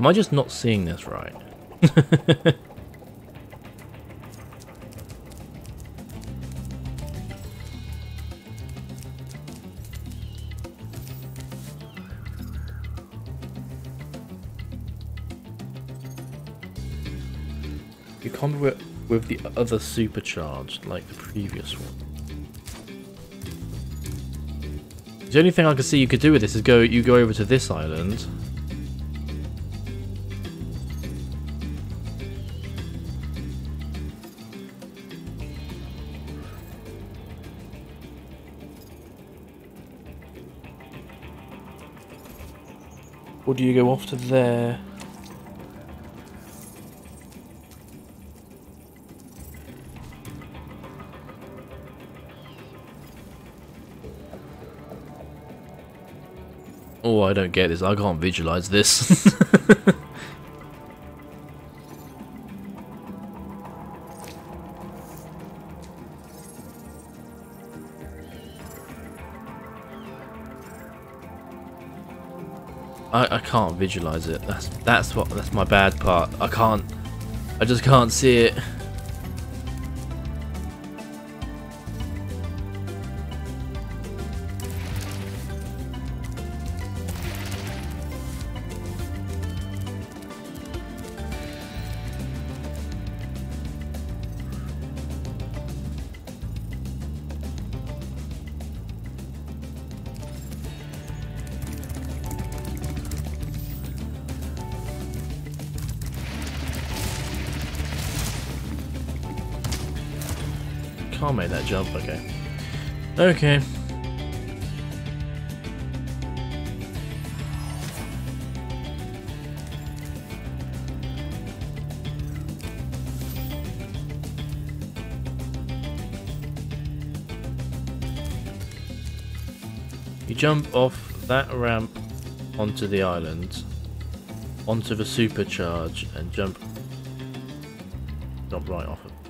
Am I just not seeing this right? You combo with, with the other supercharged, like the previous one. The only thing I can see you could do with this is go you go over to this island. Or do you go off to there? Oh, I don't get this. I can't visualize this. can't visualize it. That's that's what that's my bad part. I can't I just can't see it. Can't make that jump, okay. Okay. You jump off that ramp onto the island, onto the supercharge, and jump jump right off it.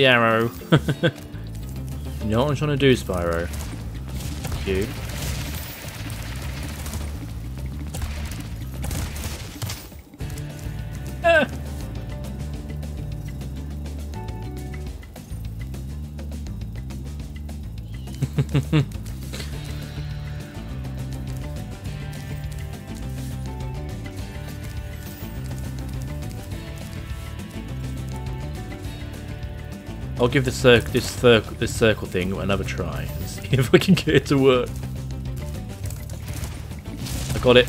The arrow. you know what I'm trying to do, Spyro? You. Give this circ this circle this circle thing another try and see if I can get it to work. I got it.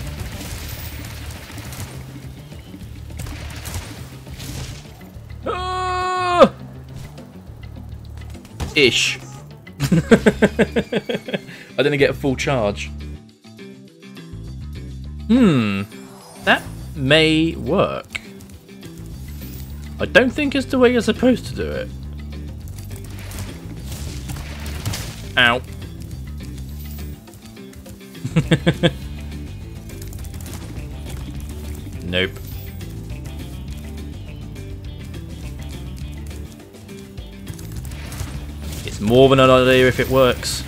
Ah! Ish. I didn't get a full charge. Hmm. That may work. I don't think it's the way you're supposed to do it. Ow. nope. It's more than an idea if it works.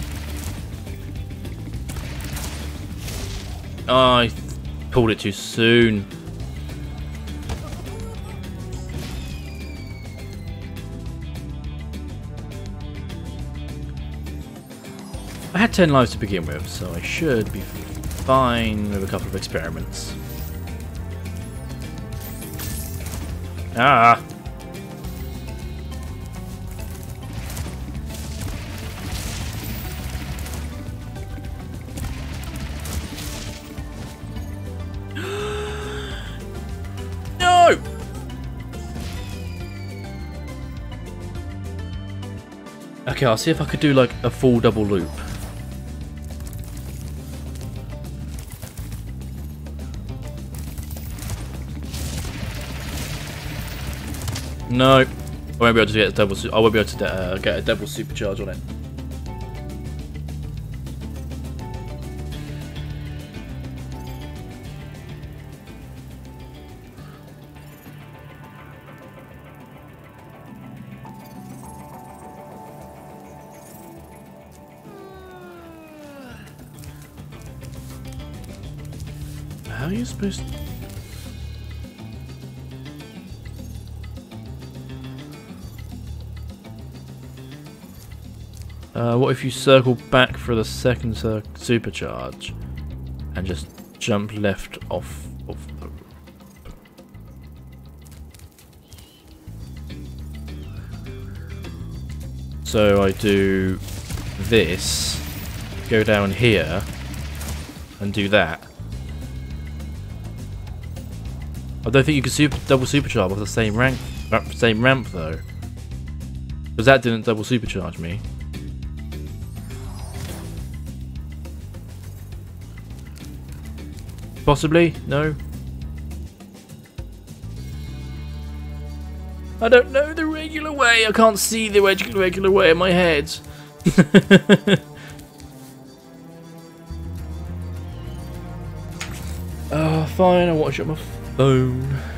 Oh, I pulled it too soon. Had 10 lives to begin with, so I should be fine with a couple of experiments. Ah! no! Okay, I'll see if I could do like a full double loop. No, I won't be able to get a double. I won't be able to uh, get a double supercharge on it. How are you supposed? to... Uh, what if you circle back for the second supercharge and just jump left off of the So I do this, go down here, and do that. I don't think you can super, double supercharge with the same rank, same ramp though, because that didn't double supercharge me. Possibly? No? I don't know the regular way. I can't see the regular way in my head. oh, fine. I'll watch it on my phone.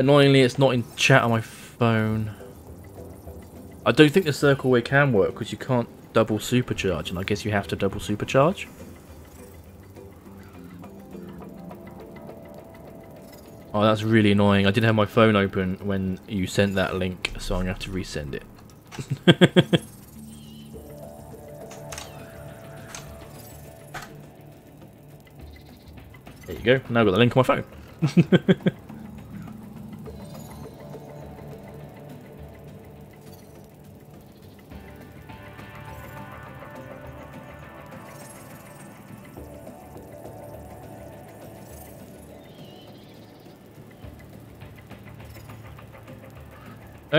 Annoyingly, it's not in chat on my phone. I don't think the circle way can work because you can't double supercharge, and I guess you have to double supercharge. Oh, that's really annoying. I didn't have my phone open when you sent that link, so I'm gonna have to resend it. there you go. Now I've got the link on my phone.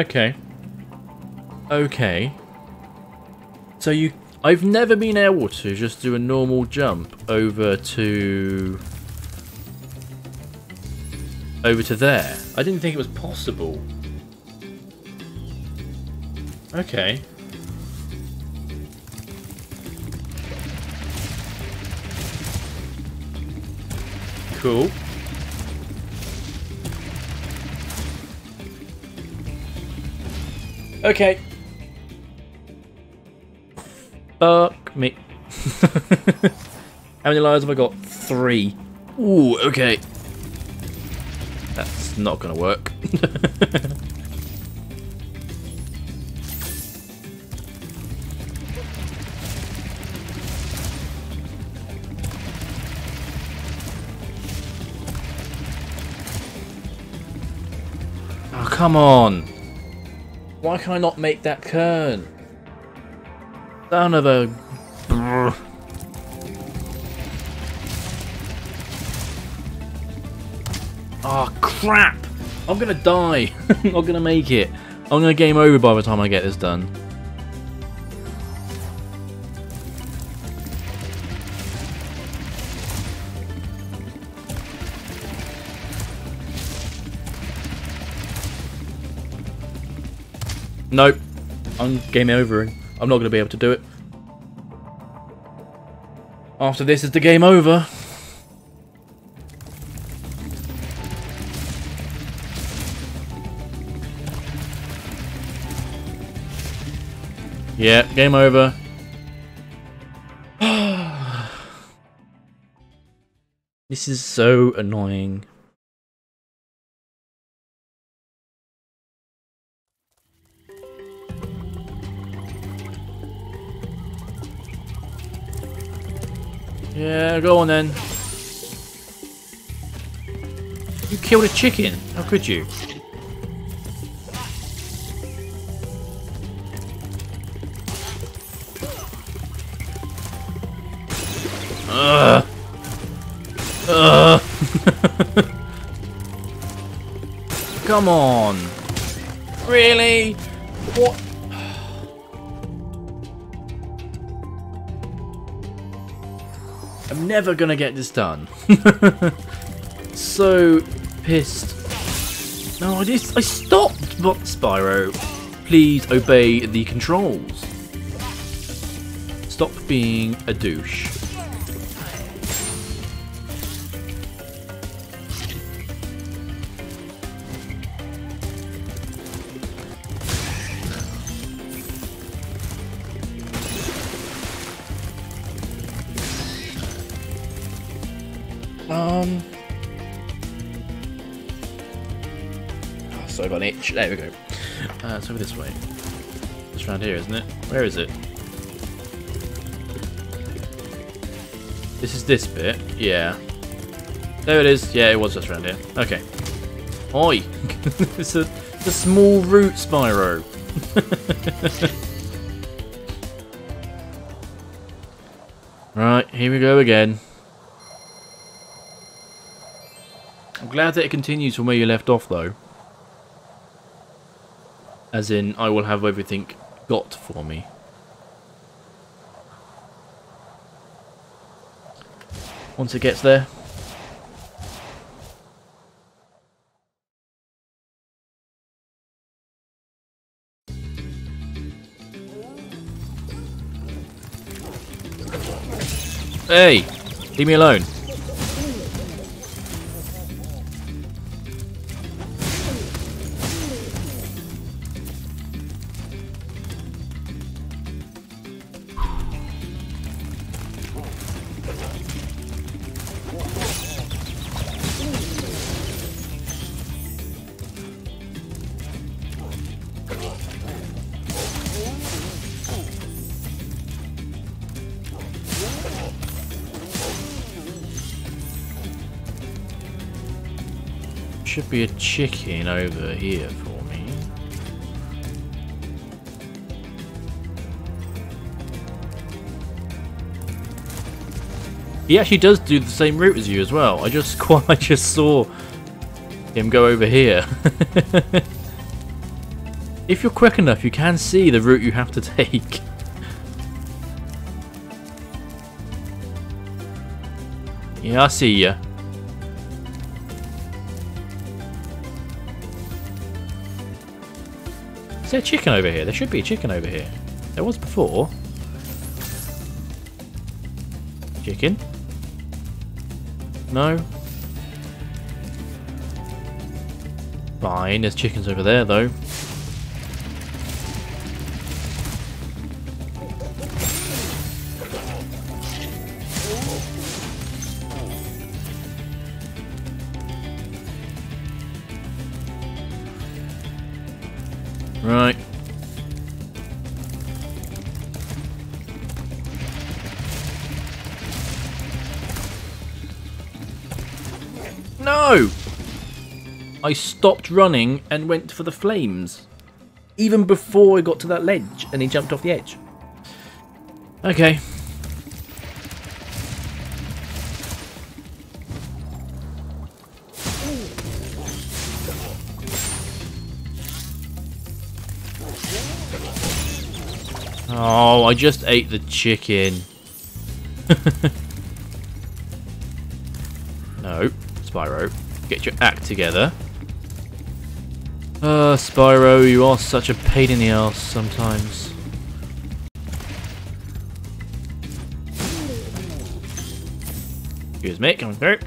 Okay. Okay. So you... I've never been able to just do a normal jump over to... Over to there. I didn't think it was possible. Okay. Cool. Okay. Fuck me. How many lives have I got? Three. Ooh, okay. That's not gonna work. oh, come on. Why can I not make that turn? Son of a... Oh, crap! I'm gonna die. I'm not gonna make it. I'm gonna game over by the time I get this done. Nope. I'm game over. I'm not going to be able to do it. After this is the game over. Yeah, game over. this is so annoying. Yeah, go on then. You killed a chicken. How could you? Ugh. Ugh. Come on. Really? What? Never gonna get this done. so pissed. No, I just I stopped. But Spyro, please obey the controls. Stop being a douche. There we go. Uh, it's over this way. It's around here, isn't it? Where is it? This is this bit. Yeah. There it is. Yeah, it was just around here. Okay. Oi! it's a, a small route, Spyro. right, here we go again. I'm glad that it continues from where you left off, though. As in, I will have everything got for me. Once it gets there. Hey! Leave me alone. A chicken over here for me. He actually does do the same route as you as well. I just I just saw him go over here. if you're quick enough, you can see the route you have to take. Yeah, I see ya. Is there a chicken over here? There should be a chicken over here. There was before. Chicken? No? Fine, there's chickens over there though. I stopped running and went for the flames. Even before I got to that ledge and he jumped off the edge. Okay. Oh, I just ate the chicken. no, Spyro. Get your act together. Uh, Spyro, you are such a pain in the ass sometimes. Excuse me, coming through.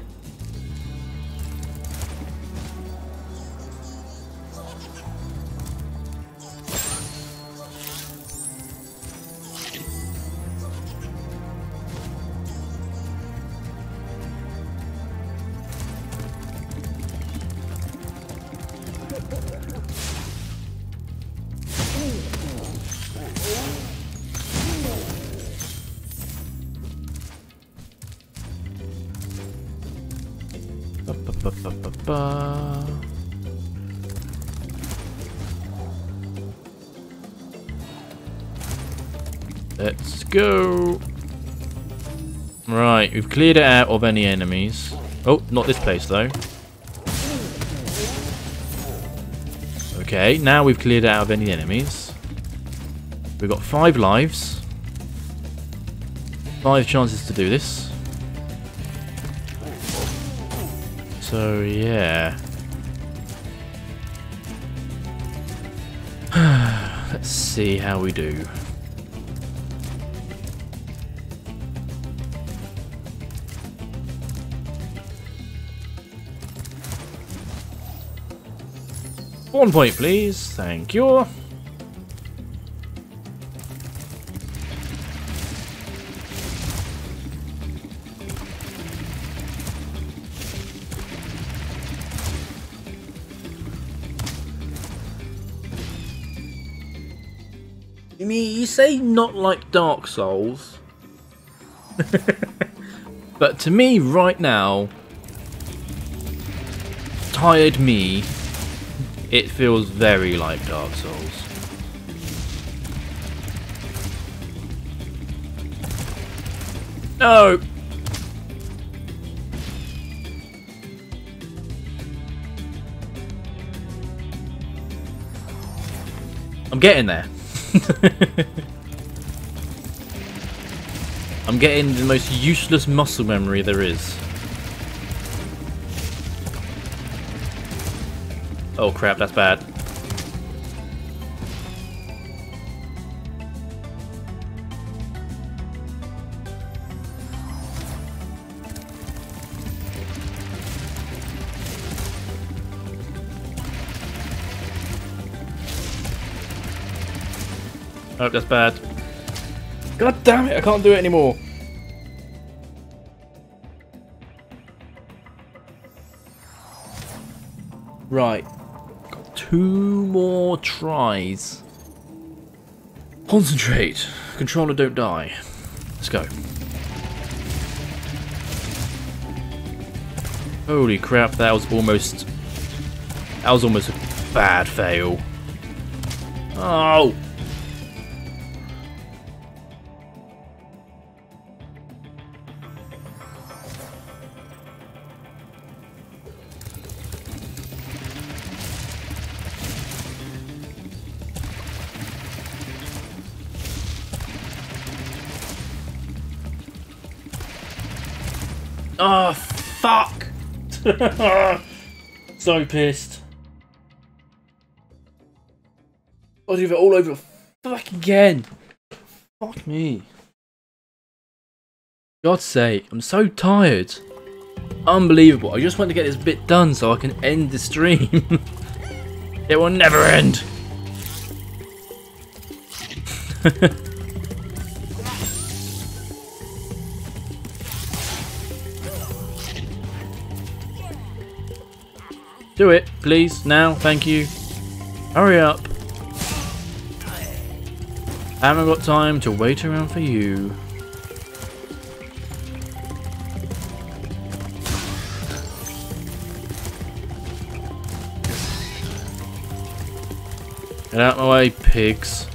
We've cleared it out of any enemies. Oh, not this place though. Okay, now we've cleared out of any enemies. We've got five lives. Five chances to do this. So, yeah. Let's see how we do. One point, please. Thank you. You mean you say not like Dark Souls? but to me, right now, tired me, it feels very like Dark Souls. No! I'm getting there. I'm getting the most useless muscle memory there is. Oh crap, that's bad. Oh, that's bad. God damn it, I can't do it anymore. Right. Tries. Concentrate. Controller don't die. Let's go. Holy crap, that was almost... That was almost a bad fail. Oh, so pissed. I'll do it all over fuck again. Fuck me. God's sake, I'm so tired. Unbelievable. I just want to get this bit done so I can end the stream. it will never end. Do it, please, now, thank you. Hurry up. I haven't got time to wait around for you. Get out my way, pigs.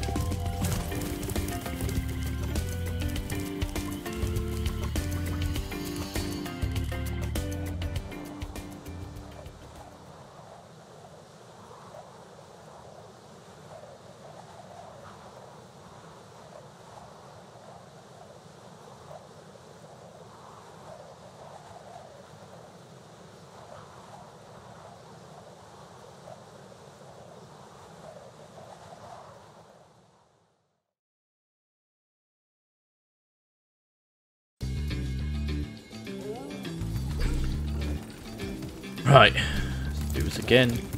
Again.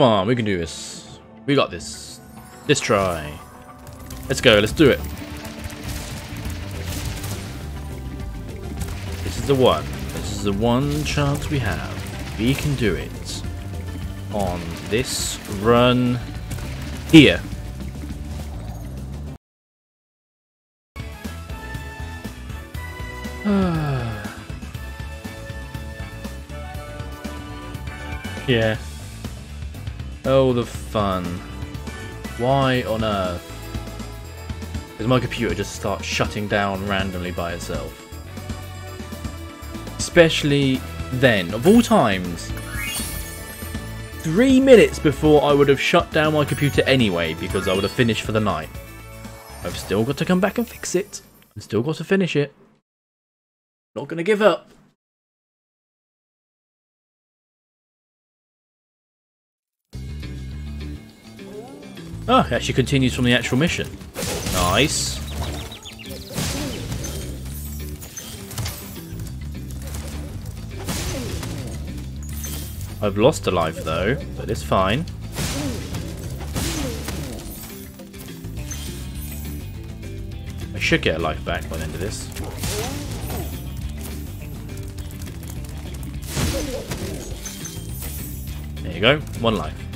Come on, we can do this. We got this. Let's try. Let's go, let's do it. This is the one. This is the one chance we have. We can do it. On this run here. yeah. Oh, the fun. Why on earth? Does my computer just start shutting down randomly by itself? Especially then, of all times. Three minutes before I would have shut down my computer anyway because I would have finished for the night. I've still got to come back and fix it. I've still got to finish it. Not gonna give up. It actually continues from the actual mission. Nice. I've lost a life though, but it's fine. I should get a life back by the end of this. There you go, one life.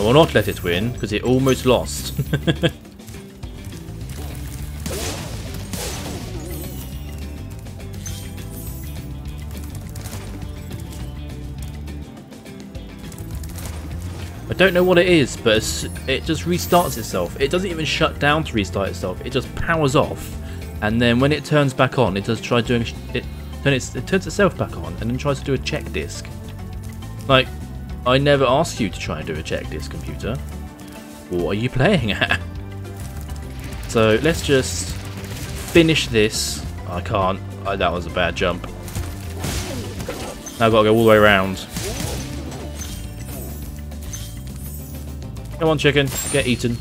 I will not let it win, because it almost lost. I don't know what it is, but it just restarts itself. It doesn't even shut down to restart itself. It just powers off, and then when it turns back on, it does try doing it. Then it turns itself back on, and then tries to do a check disk. Like, I never asked you to try and do a check disk, computer. What are you playing at? So let's just finish this. I can't. Oh, that was a bad jump. Now I've got to go all the way around. Come on, chicken. Get eaten.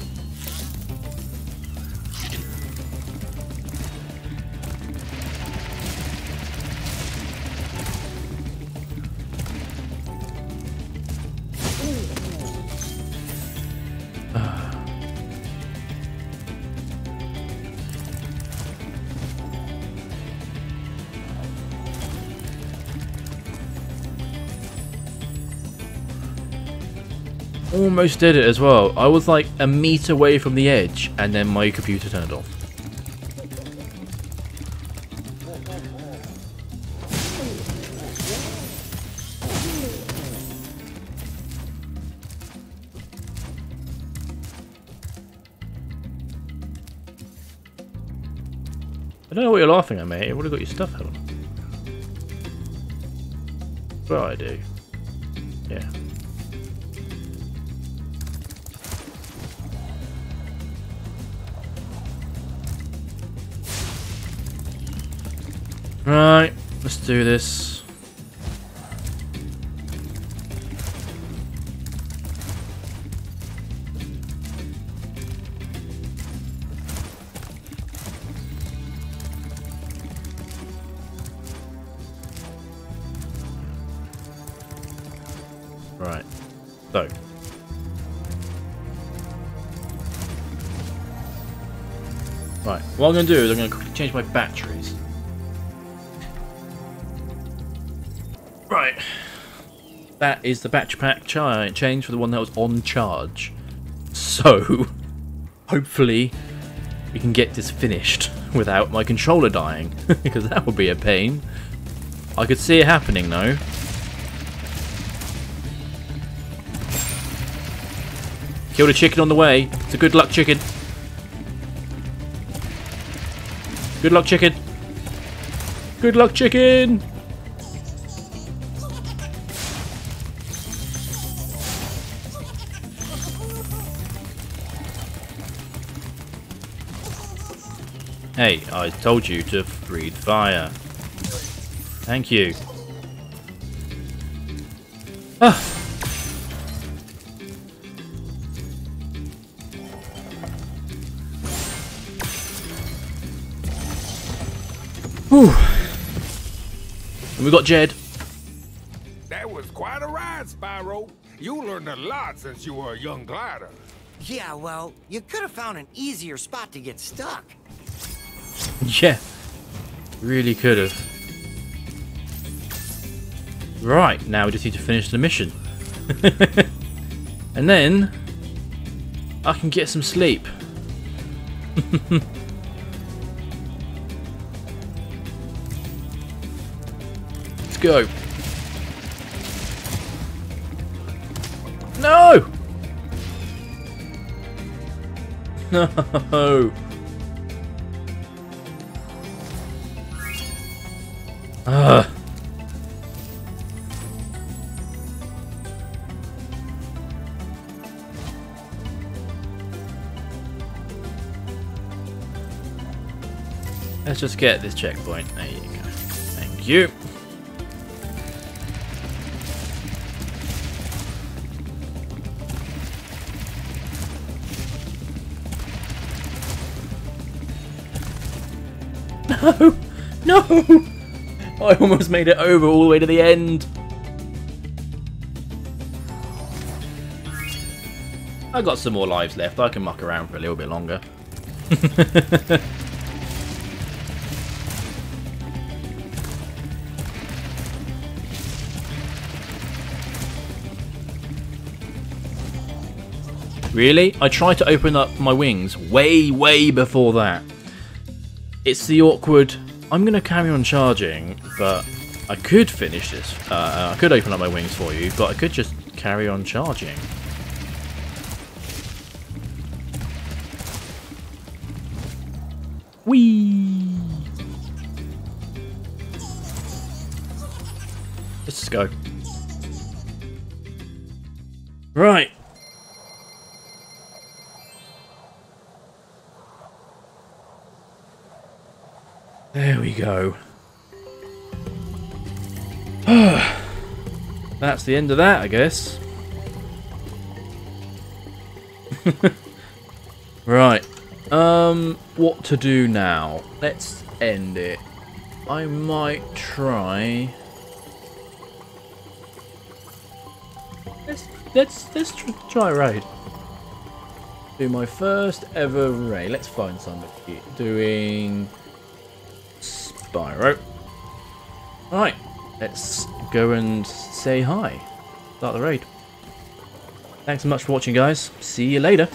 Almost did it as well. I was like a meter away from the edge and then my computer turned off. I don't know what you're laughing at, mate. You've already got your stuff held. Well, I do. Do this. Right, so. Right, what I'm going to do is I'm going to change my batteries. That is the batch pack change for the one that was on charge. So, hopefully we can get this finished without my controller dying, because that would be a pain. I could see it happening though. Killed a chicken on the way. It's a good luck chicken. Good luck chicken. Good luck chicken. Hey, I told you to breathe fire. Thank you. Ah. Whew. And we got Jed. That was quite a ride, Spyro. You learned a lot since you were a young glider. Yeah, well, you could have found an easier spot to get stuck. Yeah. Really could have. Right, now we just need to finish the mission. and then I can get some sleep. Let's go. No! No! Let's just get this checkpoint. There you go. Thank you. No! No! I almost made it over all the way to the end. I got some more lives left. I can muck around for a little bit longer. really? I tried to open up my wings way, way before that. It's the awkward I'm going to carry on charging, but I could finish this. Uh, I could open up my wings for you, but I could just carry on charging. The end of that, I guess. right. Um, what to do now? Let's end it. I might try. Let's let's let's tr try raid. Do my first ever raid. Let's find somebody doing Spyro. Right, let's go and say hi. Start the raid. Thanks so much for watching, guys. See you later.